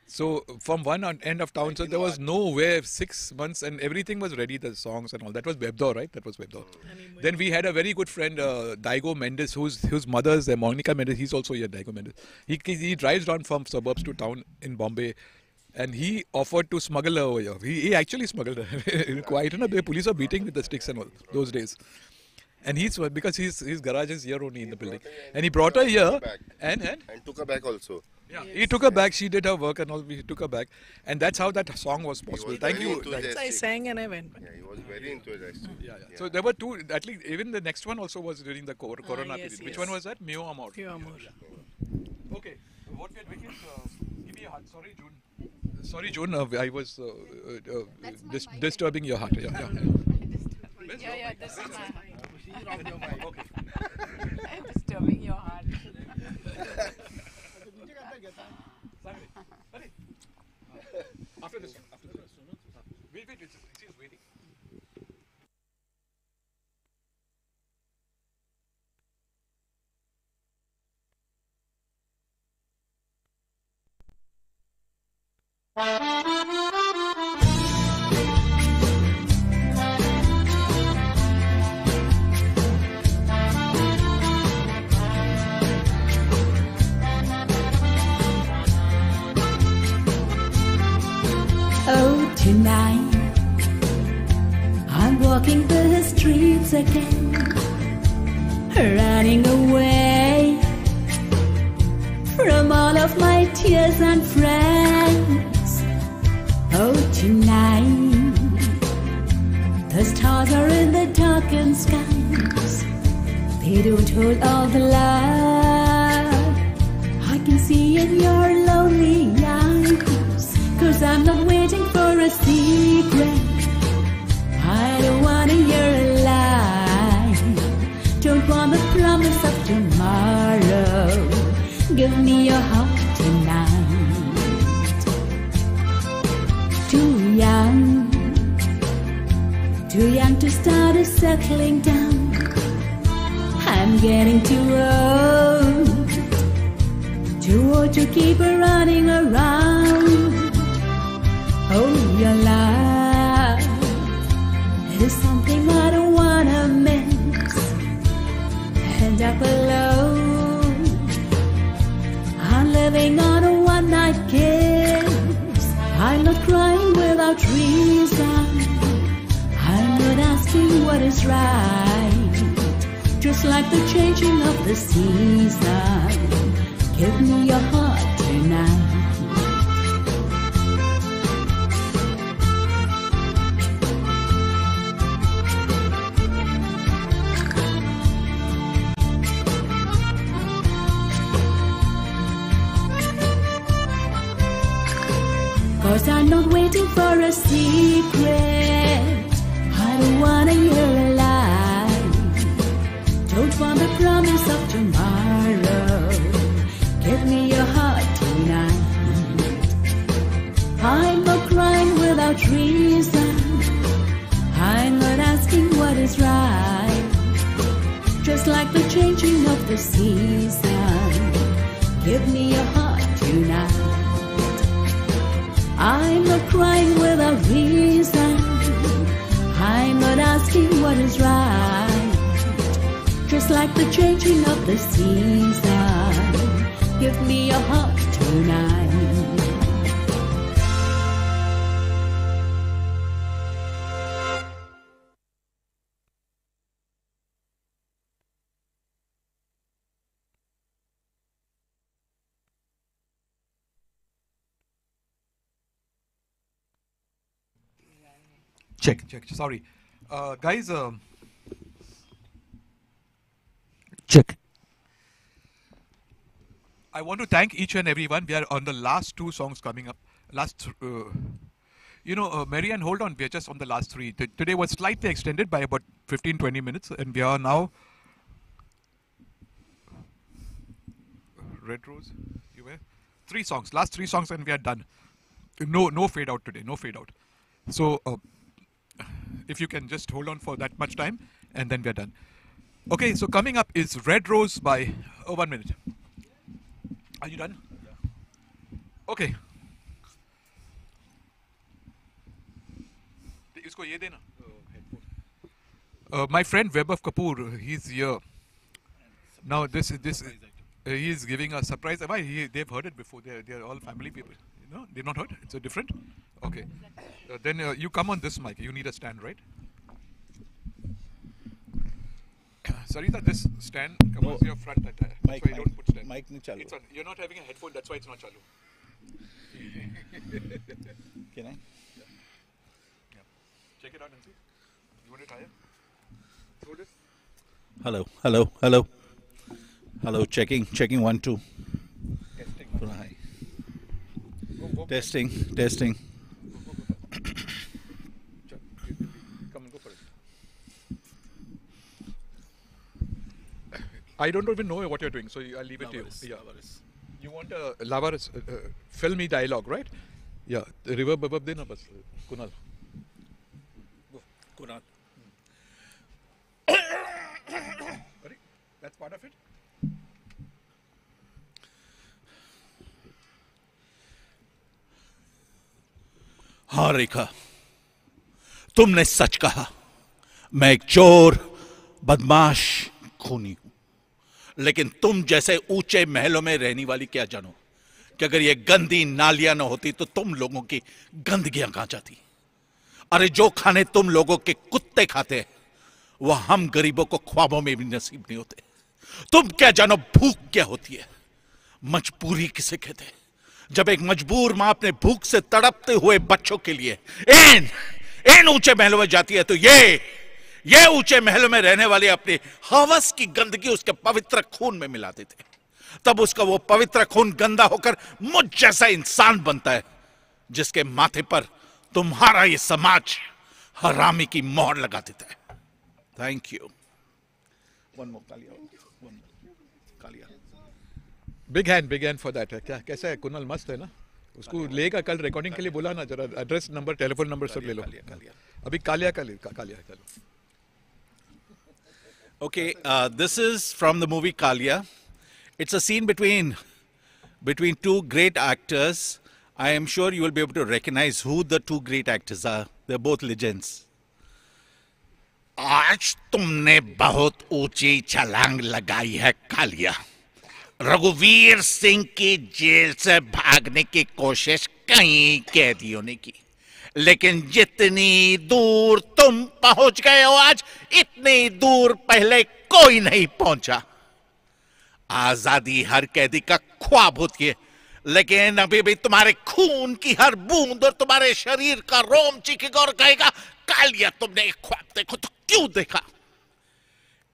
So from one end of town, so there was nowhere six months, and everything was ready. The songs and all that was Webdor, right? That was Webdor. Then we had a very good friend, uh, Diogo Mendes, whose whose mother's uh, Monica Mendes. He's also here, Diogo Mendes. He he drives down from suburbs to town in Bombay. And he offered to smuggle her over here. He, he actually smuggled her. Quite, you know, the police are beating with the sticks and all those days. And he's because his his garage is here only in the building, and he brought her here, and and And took her back also. yeah, he took her back. She did her work and all. He took her back, and that's how that song was possible. Thank very you. enthusiastic. I sang and I went. Yeah, he was very enthusiastic. Yeah, yeah. So there were two. At least even the next one also was during the cor- Corona Ah, yes, period. Which one was that? Mio Amor. Mio Amor. Okay. What we are doing is, uh, give me a heart. Sorry, June. Sorry, June. Uh, I was uh, uh, uh, dis- disturbing your heart. Yeah, yeah. Yeah, yeah, this is my okay. disturbing your heart. After this. After this one. Wait, wait. It's, it's waiting. Oh, tonight I'm walking the streets again, running away from all of my tears and friends. Oh, tonight the stars are in the darkened skies, they don't hold all the love I can see in your lonely eyes. Cause I'm not waiting for a secret. I don't wanna hear a lie. Don't want the promise of tomorrow. Give me your heart young, too young to start a settling down. I'm getting too old, too old to keep running around. Oh, your love is something I don't wanna miss. End up alone. I'm living on a one night kiss. I'm not crying without reason. I'm not asking what is right. Just like the changing of the season. Give me your heart tonight. For a secret. I don't wanna hear a lie. Don't want the promise of tomorrow. Give me your heart tonight. I'm not crying without reason. I'm not asking what is right. Just like the changing of the season. Give me your heart tonight. I'm not crying without reason. I'm not asking what is right. Just like the changing of the season. Give me your heart tonight. Check, check. Sorry, uh, guys. Um, Check. I want to thank each and everyone. We are on the last two songs coming up. Last, uh, you know, uh, Marianne, hold on. We are just on the last three. T- today was slightly extended by about 15, 20 minutes, and we are now. Red Rose, you were three songs. Last three songs, and we are done. No, no fade out today. No fade out. So, uh, if you can just hold on for that much time, and then we are done. Okay, so coming up is Red Rose by. Oh, one minute. Are you done? Okay. इसको ये देना. Uh, my friend Vaibhav Kapoor, he's here. Now this is this. Uh, he is giving a surprise. Why? He, they've heard it before. They're they're all family people. No, they've not heard? It's a different? Okay. Uh, then uh, you come on this mic. You need a stand, right? Sarita, this stand covers no. your front attire. Uh, mic, why you don't put stand. Mic nahi chalu. On, you're not having a headphone, that's why it's not chalu. Can I? Yeah. yeah. Check it out and see. You want it higher? Hold it. Hello, hello, hello. Hello, checking, checking one, two. Testing. Testing, testing. Come on, go for it. I don't even know what you're doing, so I'll leave it Lavaris, to you. Yeah. Lavaris. You want a Lavaris uh, uh, filmy dialogue, right? Yeah. The reverb above dena bas, Kunal. Kunal. That's part of it. हाँ रेखा। तुमने सच कहा। मैं एक चोर, बदमाश, खूनी हूँ। लेकिन तुम जैसे ऊँचे महलों में रहने वाली क्या जानो? कि अगर ये गंदी नालियाँ ना होती तो तुम लोगों की गंदगियाँ कहाँ जाती? अरे, जो खाने तुम लोगों के कुत्ते खाते हैं, वह हम गरीबों को ख्वाबों में भी नसीब नहीं होते। तुम क्या जानो, भूख क्या होती है? मजबूरी किसे कहते हैं? जब एक मजबूर माँ अपने भूख से तड़पते हुए बच्चों के लिए इन इन ऊँचे महलों में जाती है तो ये ये ऊँचे महलों में रहने वाले अपनी हवस की गंदगी उसके पवित्र खून में मिलाते थे तब उसका वो पवित्र खून गंदा होकर मुझ जैसा इंसान बनता है, जिसके माथे पर तुम्हारा ये समाज हरामी की मोहर लगा देता है। Thank you one more big hand big hand for that है क्या कैसा है? कुनल मस्त है ना? उसको लेगा कल रिकॉर्डिंग के लिए बोला ना जरा एड्रेस नंबर टेलीफोन नंबर सब ले लो। अभी कालिया का कालिया चलो। Okay this is from the movie Kaalia it's a scene between between two great actors I am sure you will be able to recognize who the two great actors are. They are both legends. आज तुमने बहुत ऊँची छलांग लगाई है कालिया। रघुवीर सिंह की jail से भागने की कोशिश कई कैदियों ने की, लेकिन जितनी दूर तुम पहुँच गए हो आज, इतनी दूर पहले कोई नहीं पहुँचा। आज़ादी हर कैदी का ख्वाब होती है, लेकिन अभी भी तुम्हारे खून की हर बूंद और तुम्हारे शरीर का रोम चीखेगा और कहेगा कालिया तुमने एक ख्वाब देखो तो क्यों देखा?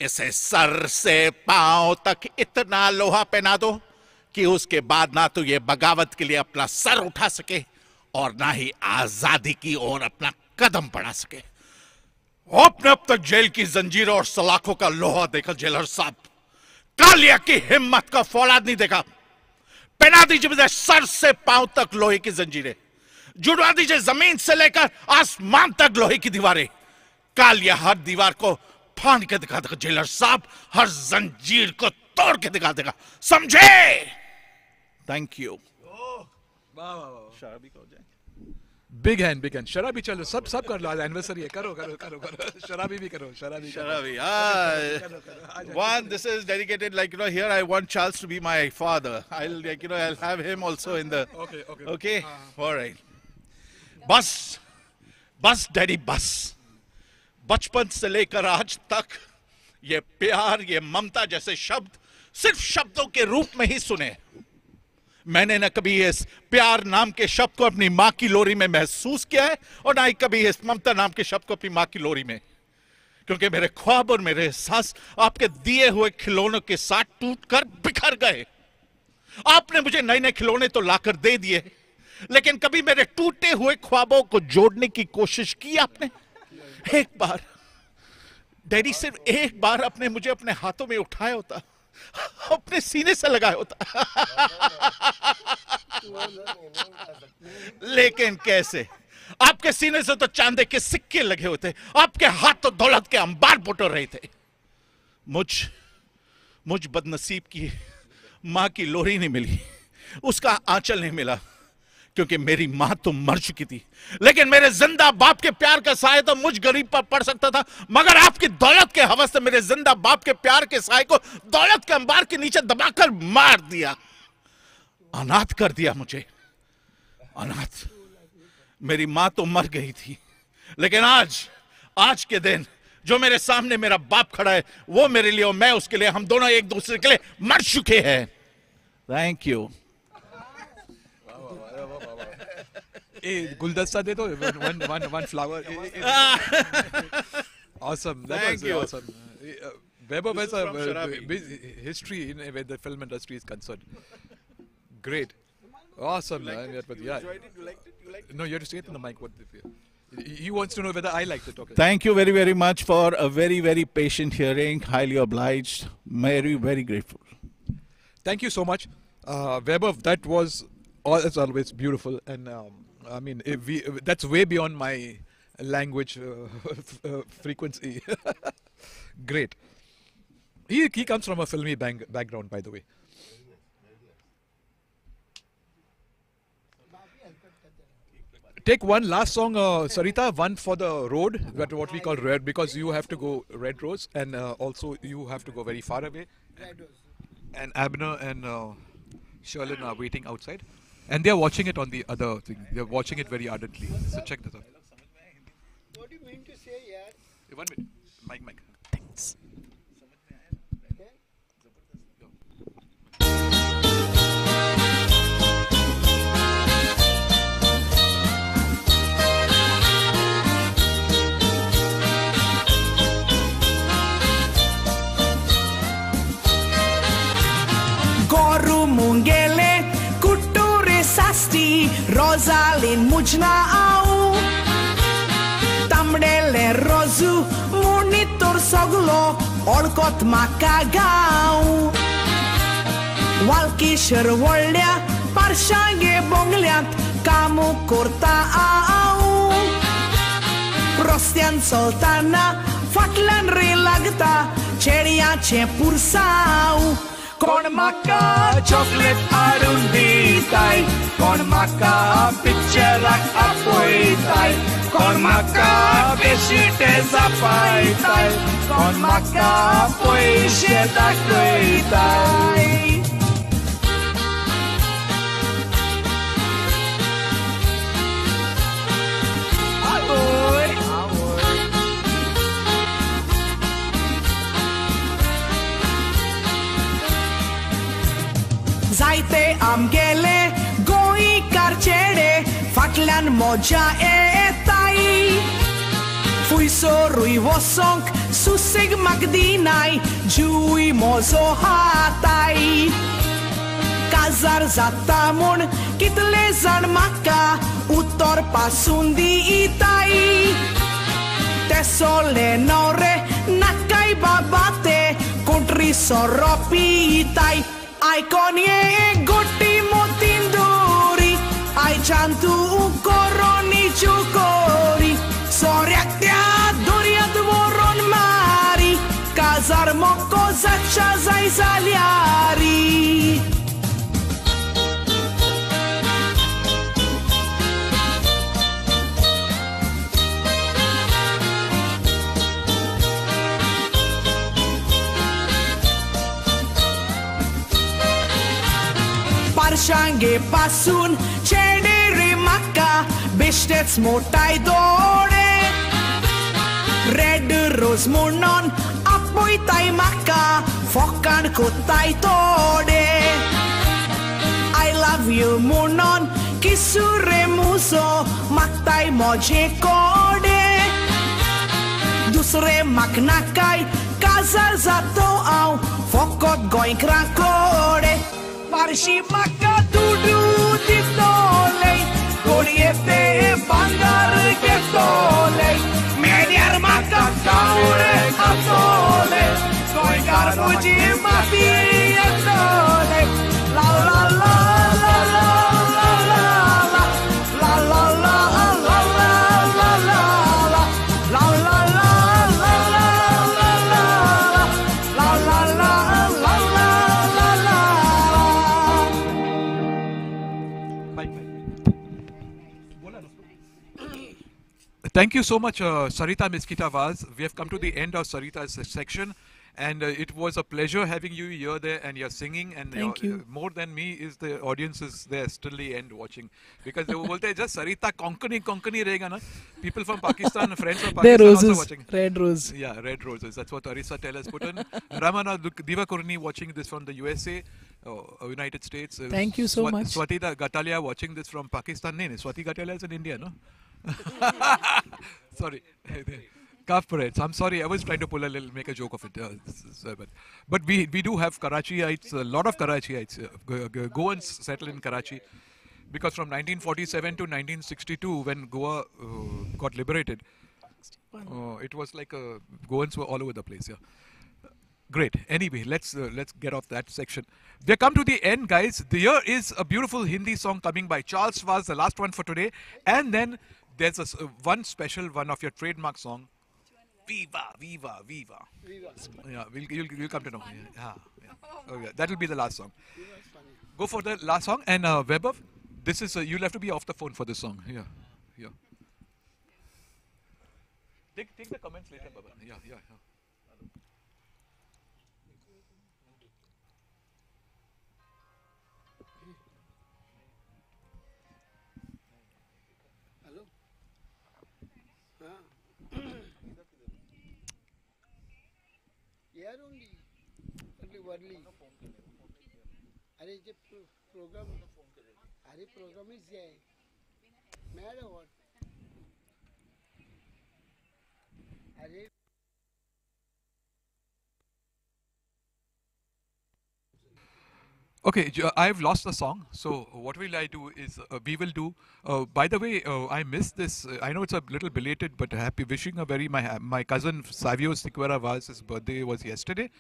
इसे सर से पाँव तक इतना लोहा पहना दो कि उसके बाद ना तो ये बगावत के लिए अपना सर उठा सके और ना ही आज़ादी की ओर अपना कदम बढ़ा सके। आपने अब तक जेल की जंजीरों और सलाखों का लोहा देखा, जेलर साहब? कालिया की हिम्मत का फौलाद नहीं देखा? पहना दीजिए मुझे सर से पाँव तक लोहे की जंजीरें। जुड़वा दीजिए ज़मीन से लेकर आसमान तक लोहे की दीवारें। कालिया हर दीवार को फान के दिखा देगा जेलर साहब हर जंजीर को तोड़ के दिखा देगा। समझे? Thank you big hand big hand Sharaabi चलो सब सब कर लो आज एनिवर्सरी है। करो करो करो करो। शराबी भी करो शराबी शराबी one this is dedicated like you know here I want Charles to be my father I will like you know I will have him also in the okay okay okay alright बस बस daddy बस बचपन से लेकर आज तक ये प्यार, ये ममता जैसे शब्द सिर्फ़ शब्दों के रूप में ही सुने मैंने न कभी इस प्यार नाम के शब्द को अपनी माँ की लोरी में महसूस किया है और ना ही कभी इस ममता नाम के शब्द को अपनी माँ की लोरी में। क्योंकि मेरे ख्वाब और मेरे एहसास आपके दिए हुए खिलौनों के साथ टूटकर बिखर गए। आपने मुझे नए नए खिलौने तो लाकर दे दिए, लेकिन कभी मेरे टूटे हुए ख्वाबों को जोड़ने की कोशिश की आपने? एक बार, डैडी सिर्फ़ एक बार अपने, मुझे अपने हाथों में उठाया होता, अपने सीने से लगाया होता। लेकिन कैसे? आपके सीने से तो चांदे के सिक्के लगे होते, आपके हाथ तो दौलत के अंबार बटोर रहे थे। मुझ मुझ बदनसीब की माँ की लोरी नहीं मिली, उसका आंचल नहीं मिला। क्योंकि मेरी माँ तो मर चुकी थी। लेकिन मेरे ज़िंदा बाप के प्यार का साय तो मुझ गरीब पर पड़ सकता था, मगर आपकी दौलत के हवस से मेरे ज़िंदा बाप के प्यार के साय को दौलत के अंबार के नीचे दबाकर मार दिया। अनाथ कर दिया मुझे। अनाथ। मेरी माँ तो मर गई थी। लेकिन आज आज के दिन, जो मेरे सामने मेरा बाप खड़ा है, वो मेरे लिए और मैं उसके लिए, हम दोनों एक दूसरे के लिए मर चुके हैं। थैंक यू गुलदस्ता दे दो one one one flower awesome that Thank was you. awesome Uh, Weber This has is a from uh, Sharabi. big history in where the film industry is concerned great awesome man. Yeah, but yeah no you have to say it in the mic what the, he wants to know whether I liked it okay Thank you very, very much for a very, very patient hearing. Highly obliged. Very, very grateful. Thank you so much, uh, Weber. That was all, as always beautiful, and um, I mean, if we, that's way beyond my language uh, f- uh, frequency. Great. He he comes from a filmy bang, background, by the way. Take one last song, uh, Sarita. One for the road, that what we call red, because you have to go red rose, and uh, also you have to go very far away. And Abner and uh, Sherlin are waiting outside, and they are watching it on the other thing. They are watching it very ardently. So check this out. What do you mean to say, yaar? One minute, mic, mic. Rozalin Mucna au. Tamrele Rozu monitor Soglo Orcot Macagau. Walkișer Woldea Parșanghe Bongleat Camu Curta au. Prostian Soltana Faclan Relagta Ceria ce pursau. Corn maca, chocolate arundi tai Corn maca, picelac apoi tai Corn maca, pești te zapai tai Corn maca, poi și dacă tai जायते आमगेले गोंयकार चेडे फाटल्यान मजा येताय फुयसोरूय वसोंक सुसेग म्हाक दिनाय जूय mojo हाताय काजार जाता म्हूण कितले जाण म्हाका उतर पासून दिताय ते सोले नवरे नाकाय बाबा ते कोंट्री सोरो पिताय Iconic gotti motinduri, ai chantu coroni ciucori, son reacteadori ad voron mari, casar mocosa ciasai saliari. G basun Çeneri makka Beştets mortay dore Red rose monon Apoi tay makka Fokan kutay tode I love you monon Kisure muso Maktay moje kode Dusre maknakay Kazar za to au Fokot goin krakore apar și din distolei Corie pe de chestolei Mediar macacaure absolei Soi gar fugim a fie Thank you so much, uh, Sarita Miskita Vaz. We have come to the end of Sarita's section, and uh, it was a pleasure having you here, there, and you're singing. And Thank you. Uh, more than me is the audience is there still the end watching because they will say just Sarita Konkani Konkani rega. People from Pakistan, friends from Pakistan roses, also watching. Red roses. Yeah, red roses. That's what Arisa tells us. Put in Ramana Divakaruni watching this from the USA. Oh, uh, United States. Thank you so Swat much. Swati Gatalia watching this from Pakistan. No, Swati Gatalia is in India, no? sorry. Calf parades. I'm sorry. I was trying to pull a little, make a joke of it. Uh, but, but we we do have Karachiites, a lot of Karachiites. Uh, Go- Goans settled in Karachi because from 1947 to 1962, when Goa uh, got liberated, uh, it was like uh, Goans were all over the place. Yeah. Great. Anyway, let's uh, let's get off that section. We come to the end, guys. There is a beautiful Hindi song coming by Charles Vaz, the last one for today, and then there's a uh, one special one of your trademark song, Viva, Viva, Viva. Yeah, we'll, you'll, you'll come to know. Yeah, yeah. Oh, yeah. That'll be the last song. Go for the last song, and uh, Webber, this is uh, you'll have to be off the phone for this song. Yeah, yeah. Take take the comments later, Baba. Yeah, yeah, yeah. यार only only Worli अरे जे programme अरे programme is जाए mad what अरे Okay, I've lost the song. So what will I do is uh, we will do. Uh, by the way, uh, I missed this. Uh, I know it's a little belated, but happy wishing a very my my cousin Savio Siqueira Vaz's birthday was yesterday.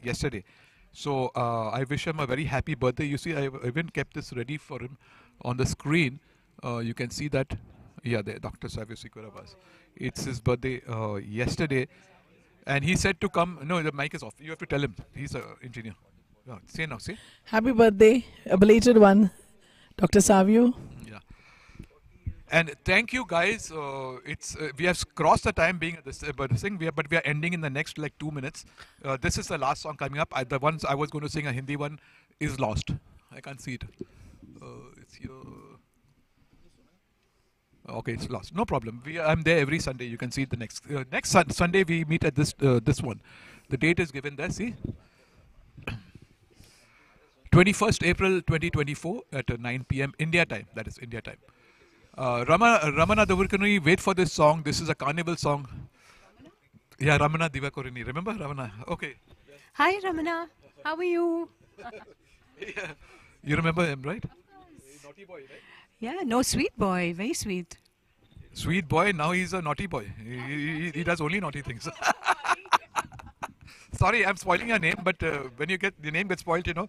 Yesterday, so uh, I wish him a very happy birthday. You see, I even kept this ready for him on the screen. Uh, you can see that. Yeah, there, Dr. Savio Siqueira Vaz. It's his birthday uh, yesterday, and he said to come. No, the mic is off. You have to tell him. He's an engineer. Yeah, say now. Say. Happy birthday, a belated one, Dr. Savio. Yeah. And thank you guys. Uh, it's uh, we have crossed the time being at this, uh, but thing we are, but we are ending in the next like two minutes. Uh, this is the last song coming up. I, the ones I was going to sing a Hindi one is lost. I can't see it. Uh, it's here. Okay, it's lost. No problem. We I'm there every Sunday. You can see it the next uh, next sun, Sunday we meet at this uh, this one. The date is given there. See. 21st April 2024 at uh, 9 p.m. India time. That is India time. Uh, Ramana, Ramana Divakaruni, wait for this song. This is a carnival song. Yeah, Ramana Divakaruni. Remember Ramana? Okay. Hi, Ramana. How are you? Yeah. You remember him, right? Naughty boy, right? Yeah, no, sweet boy. Very sweet. Sweet boy. Now he's a naughty boy. He, he, he does only naughty things. Sorry, I'm spoiling your name, but uh, when you get the name gets spoiled, you know,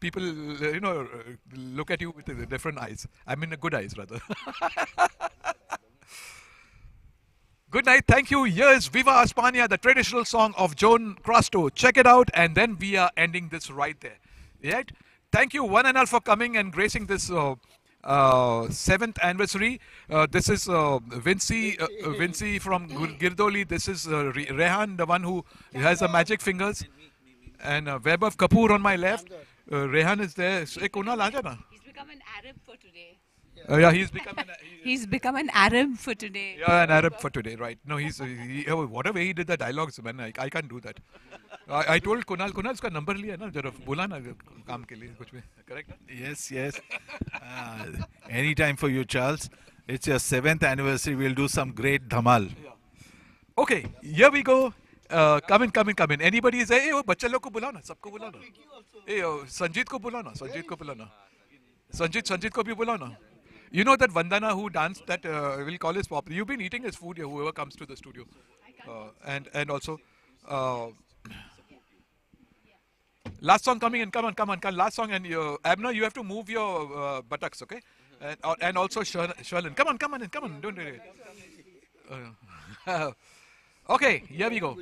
people, uh, you know, uh, look at you with uh, different eyes. I mean, good eyes rather. Good night. Thank you. Here's Viva Espana, the traditional song of Joan Crasto. Check it out, and then we are ending this right there. Right? Thank you, one and all, for coming and gracing this uh, seventh anniversary. Uh, this is uh, Vinci, uh, uh, Vinci from Gir- Girdoli. This is uh, Rehan, the one who has the magic fingers, and uh, Web of Kapoor on my left. Uh, Rehan is there. Hey, Kunal, aa jana. become an Arab for today. Uh, yeah, he's become an, He's become an Arab for today. yeah, an Arab for today, right? No, he's uh, he, oh, whatever he did the dialogues, man. I, I can't do that. I, I told Kunal, Kunal उसका number लिया ना जरा बोला ना काम के लिए कुछ भी correct? Yes, yes. Uh, anytime for you, Charles. It's your seventh anniversary. We'll do some great dhamal. Okay, here we go. Uh, come in, come in, come in. Anybody is hey, वो बच्चे लोग को बुलाओ ना, सबको बुलाओ ना. Hey, uh, Sanjeet को बुलाओ ना, संजीत को बुलाओ ना. संजीत, संजीत को भी बुलाओ ना. You know that Vandana who danced that uh, we'll call his pop. You've been eating his food here, whoever comes to the studio. Uh, and and also, uh, last song coming in. Come on, come on, come. On. Last song and uh, Abner, you have to move your uh, buttocks, okay? And and also Sherlin. Come on, come on in, come on. Don't do it. Uh, okay, here we go.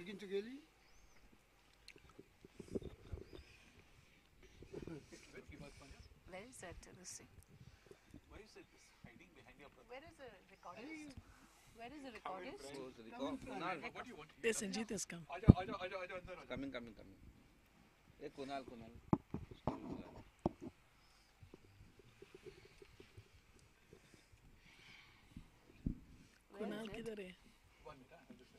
Where is the recordist? So the record, Kunal. What do you want? Yes, Sanjeet has come. I don't, I don't, I don't, I don't know. Coming, coming, coming. Hey, Kunal, Kunal. Kunal किधर है One minute, I'm just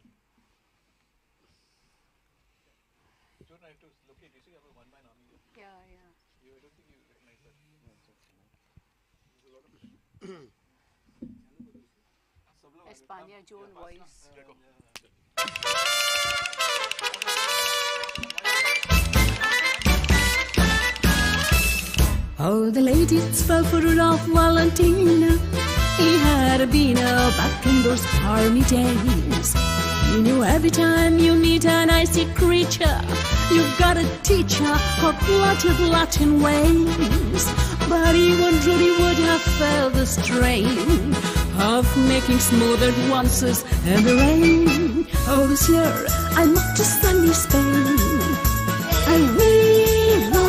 Jordan, I have to locate. You see, I have a one-man army. Yeah, yeah. You, I don't think you recognize that. No, it's okay. There's a lot of. Voice. Oh, the ladies fell for Rudolph Valentino. He had been a back in those army days. You knew every time you meet an icy creature, you've got to teach her her plotted Latin ways. But even Rudy would have felt the strain of making smooth advances in the rain. Oh, this year I'm off to sunny Spain. And viva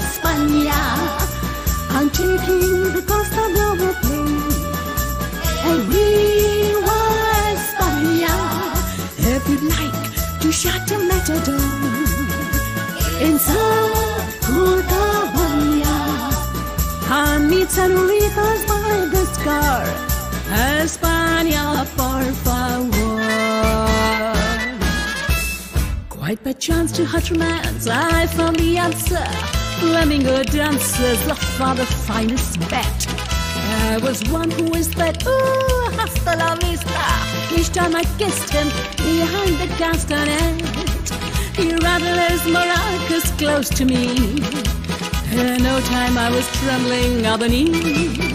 España. I'm taking the Costa Brava plane. And viva España. If you'd like to shut a matador in San Cabana and meet senoritas by the scar. España, por favor. Quite by chance to hot romance, I found the answer. Flamenco dancers the finest bet. I was one who whispered, ooh, hasta la vista. Each time I kissed him behind the castanet, he rattled his maracas close to me. In no time I was trembling beneath.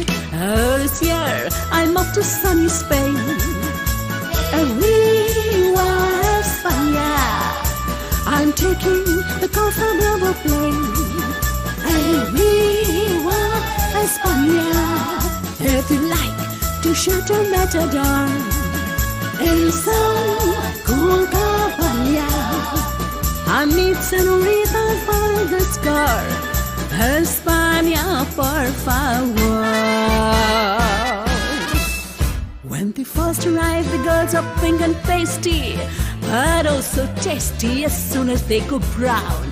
Oh, this year I'm off to sunny Spain. Arriba España. I'm taking the Brava plane. Arriba España. If you like to shoot a matador in some cool I meet senoritas by the scar. España, por favor. When they first arrive, the girls are pink and pasty, but also tasty as soon as they go brown.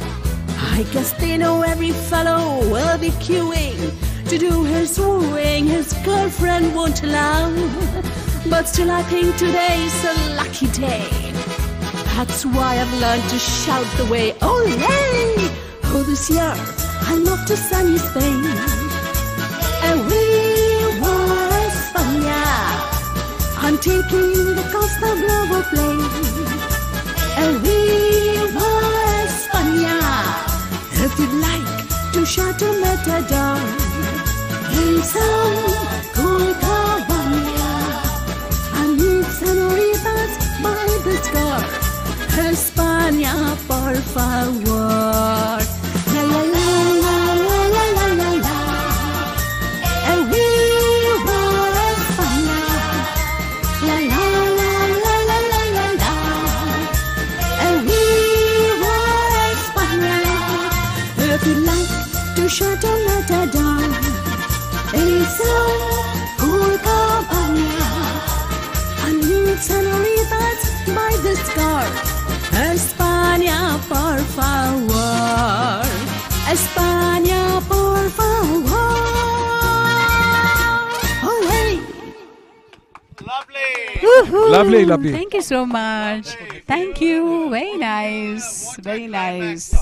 I guess they know every fellow will be queuing to do his wooing his girlfriend won't allow. But still, I think today's a lucky day. That's why I've learned to shout the way, Olay! Oh, this year I'm off to sunny Spain. And we were España. I'm taking the Costa Brava plane. And we were España. If you'd like to shout a matador some cool cabana, I meet senoritas by the score. España, por favor. Woohoo. Lovely, lovely. Thank you so much. Thank you. Very nice. Very nice.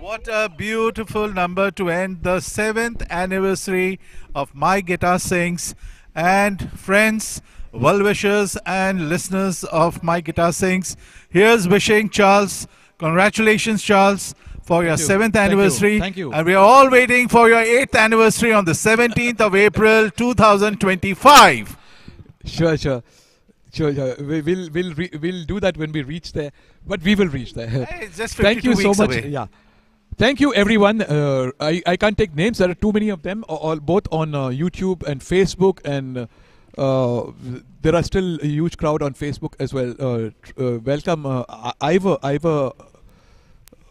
What a beautiful number to end the seventh anniversary of My Guitar Sings. And friends, well wishers, and listeners of My Guitar Sings, here's wishing Charles. Congratulations, Charles, for your Thank you. seventh Thank you. anniversary. Thank you. And we are all waiting for your eighth anniversary on the 17th of April 2025. Sure, sure. Sure, sure. We, we'll, we'll, re- we'll do that when we reach there, but we will reach there. just Thank you 52 so much. away. Yeah. Thank you, everyone. Uh, I, I can't take names. There are too many of them, all, both on uh, YouTube and Facebook, and uh, there are still a huge crowd on Facebook as well. Uh, tr- uh, welcome, uh, I- Ivor, Ivor,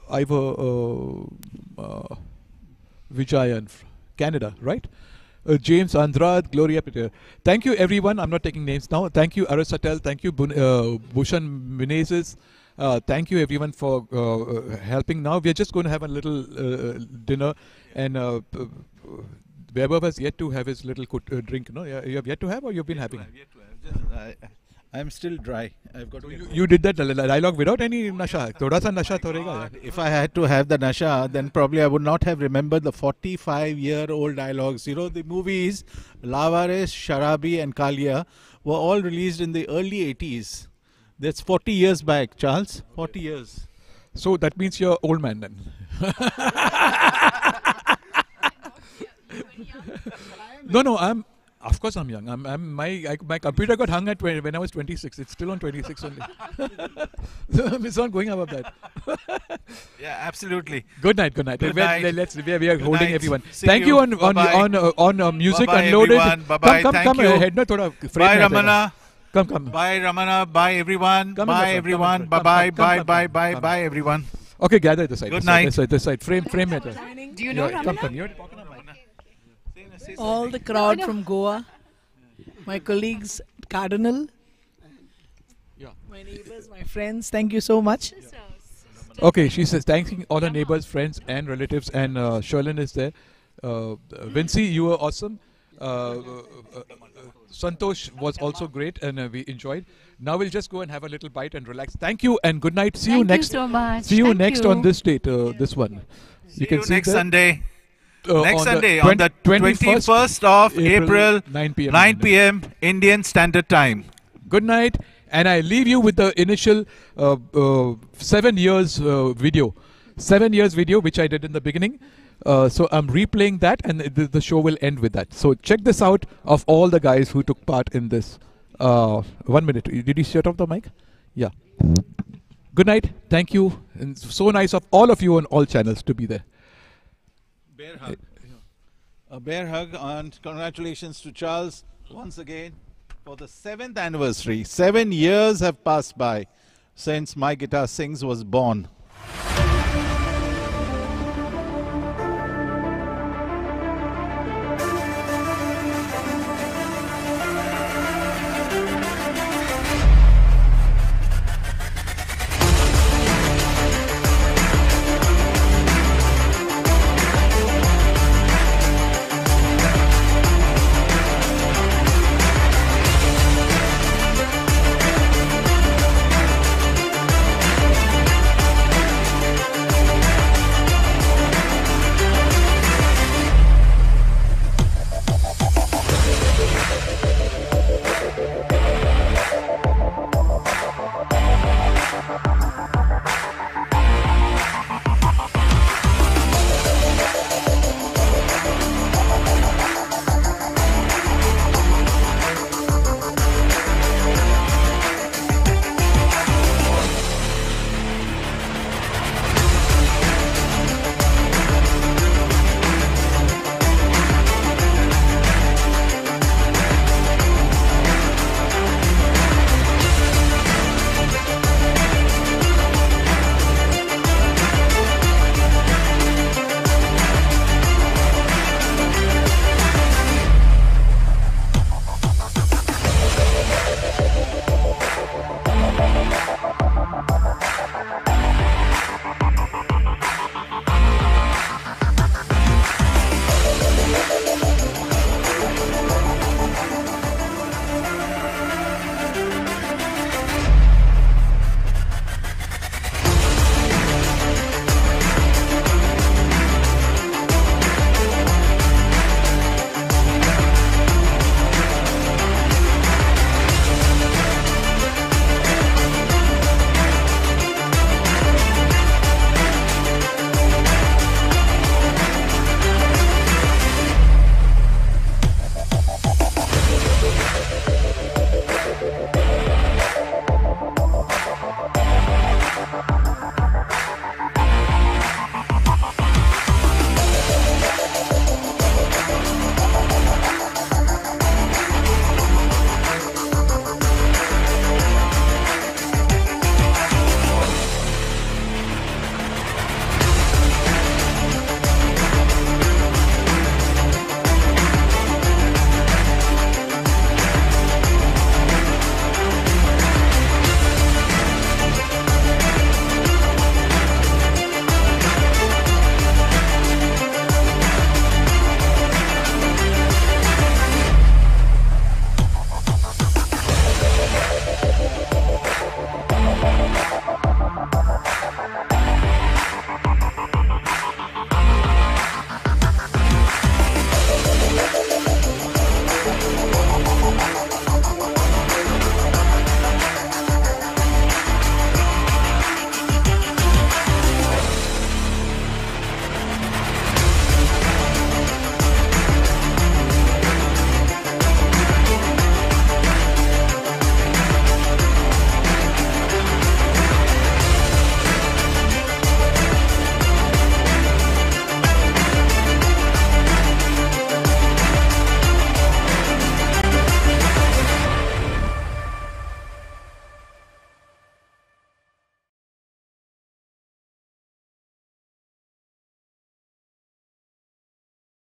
Ivor uh, uh, Vijayan, Canada, right? Uh, James Andrade, Gloria Peter. Thank you, everyone. I'm not taking names now. Thank you, Aristotle. Thank you, Bun- uh, Bhushan Menezes. Uh, thank you, everyone, for uh, uh, helping. Now we are just going to have a little uh, dinner, and uh, Weber has yet to have his little uh, drink. No, you have yet to have, or you've been having. I, I'm still dry. I've got to You, you did that dialogue without any nasha. Thoda sa nasha torega. Ah, if I had to have the nasha, then probably I would not have remembered the 45 year old dialogues. You know, the movies Laawaris, Sharabi, and Kalia were all released in the early 80s. That's 40 years back, Charles. 40 years. So that means you're old man then. no, no, I'm. Of course, I'm young. I'm, I'm my I, my computer got hung at 20, when I was 26. It's still on 26 only. it's not going above that. yeah, absolutely. Good night. Good night. Good night. We're, let's we are, we holding night. everyone. See Thank you, you on on Bye -bye. on uh, on uh, music Bye unloaded. Bye -bye. Come come Thank come. Uh, head not. Uh, bye uh, Ramana. Come come. Bye Ramana. Bye everyone. Come bye everyone. Bye bye bye bye bye bye everyone. Okay, gather the side. Good night. This side. Frame frame it. Do you know Ramana? Come come. All the crowd from Goa, my colleagues, Cardinal, Yeah. my neighbors, my friends. Thank you so much. Okay, she says thanking all her neighbors, friends, and relatives, and uh, Sherlyn is there. Uh, Vincy, you were awesome. Uh, uh, uh, Santosh was also great, and uh, we enjoyed. Now we'll just go and have a little bite and relax. Thank you and good night. See you Thank you next. so much. See you Thank next you. on this date. Uh, this one. See you next there. Sunday. Uh, next Sunday on the 21st 21st of April, April, 9 p.m. 9 p.m. Indian Standard Time. Good night, and I leave you with the initial uh, uh, seven years uh, video, seven years video which I did in the beginning. Uh, so I'm replaying that, and the, the show will end with that. So check this out of all the guys who took part in this. Uh, one minute. Did you shut off the mic? Yeah. Good night. Thank you. And so nice of all of you on all channels to be there. Bear hug. A bear hug and congratulations to Charles once again for the seventh anniversary. Seven years have passed by since My Guitar Sings was born.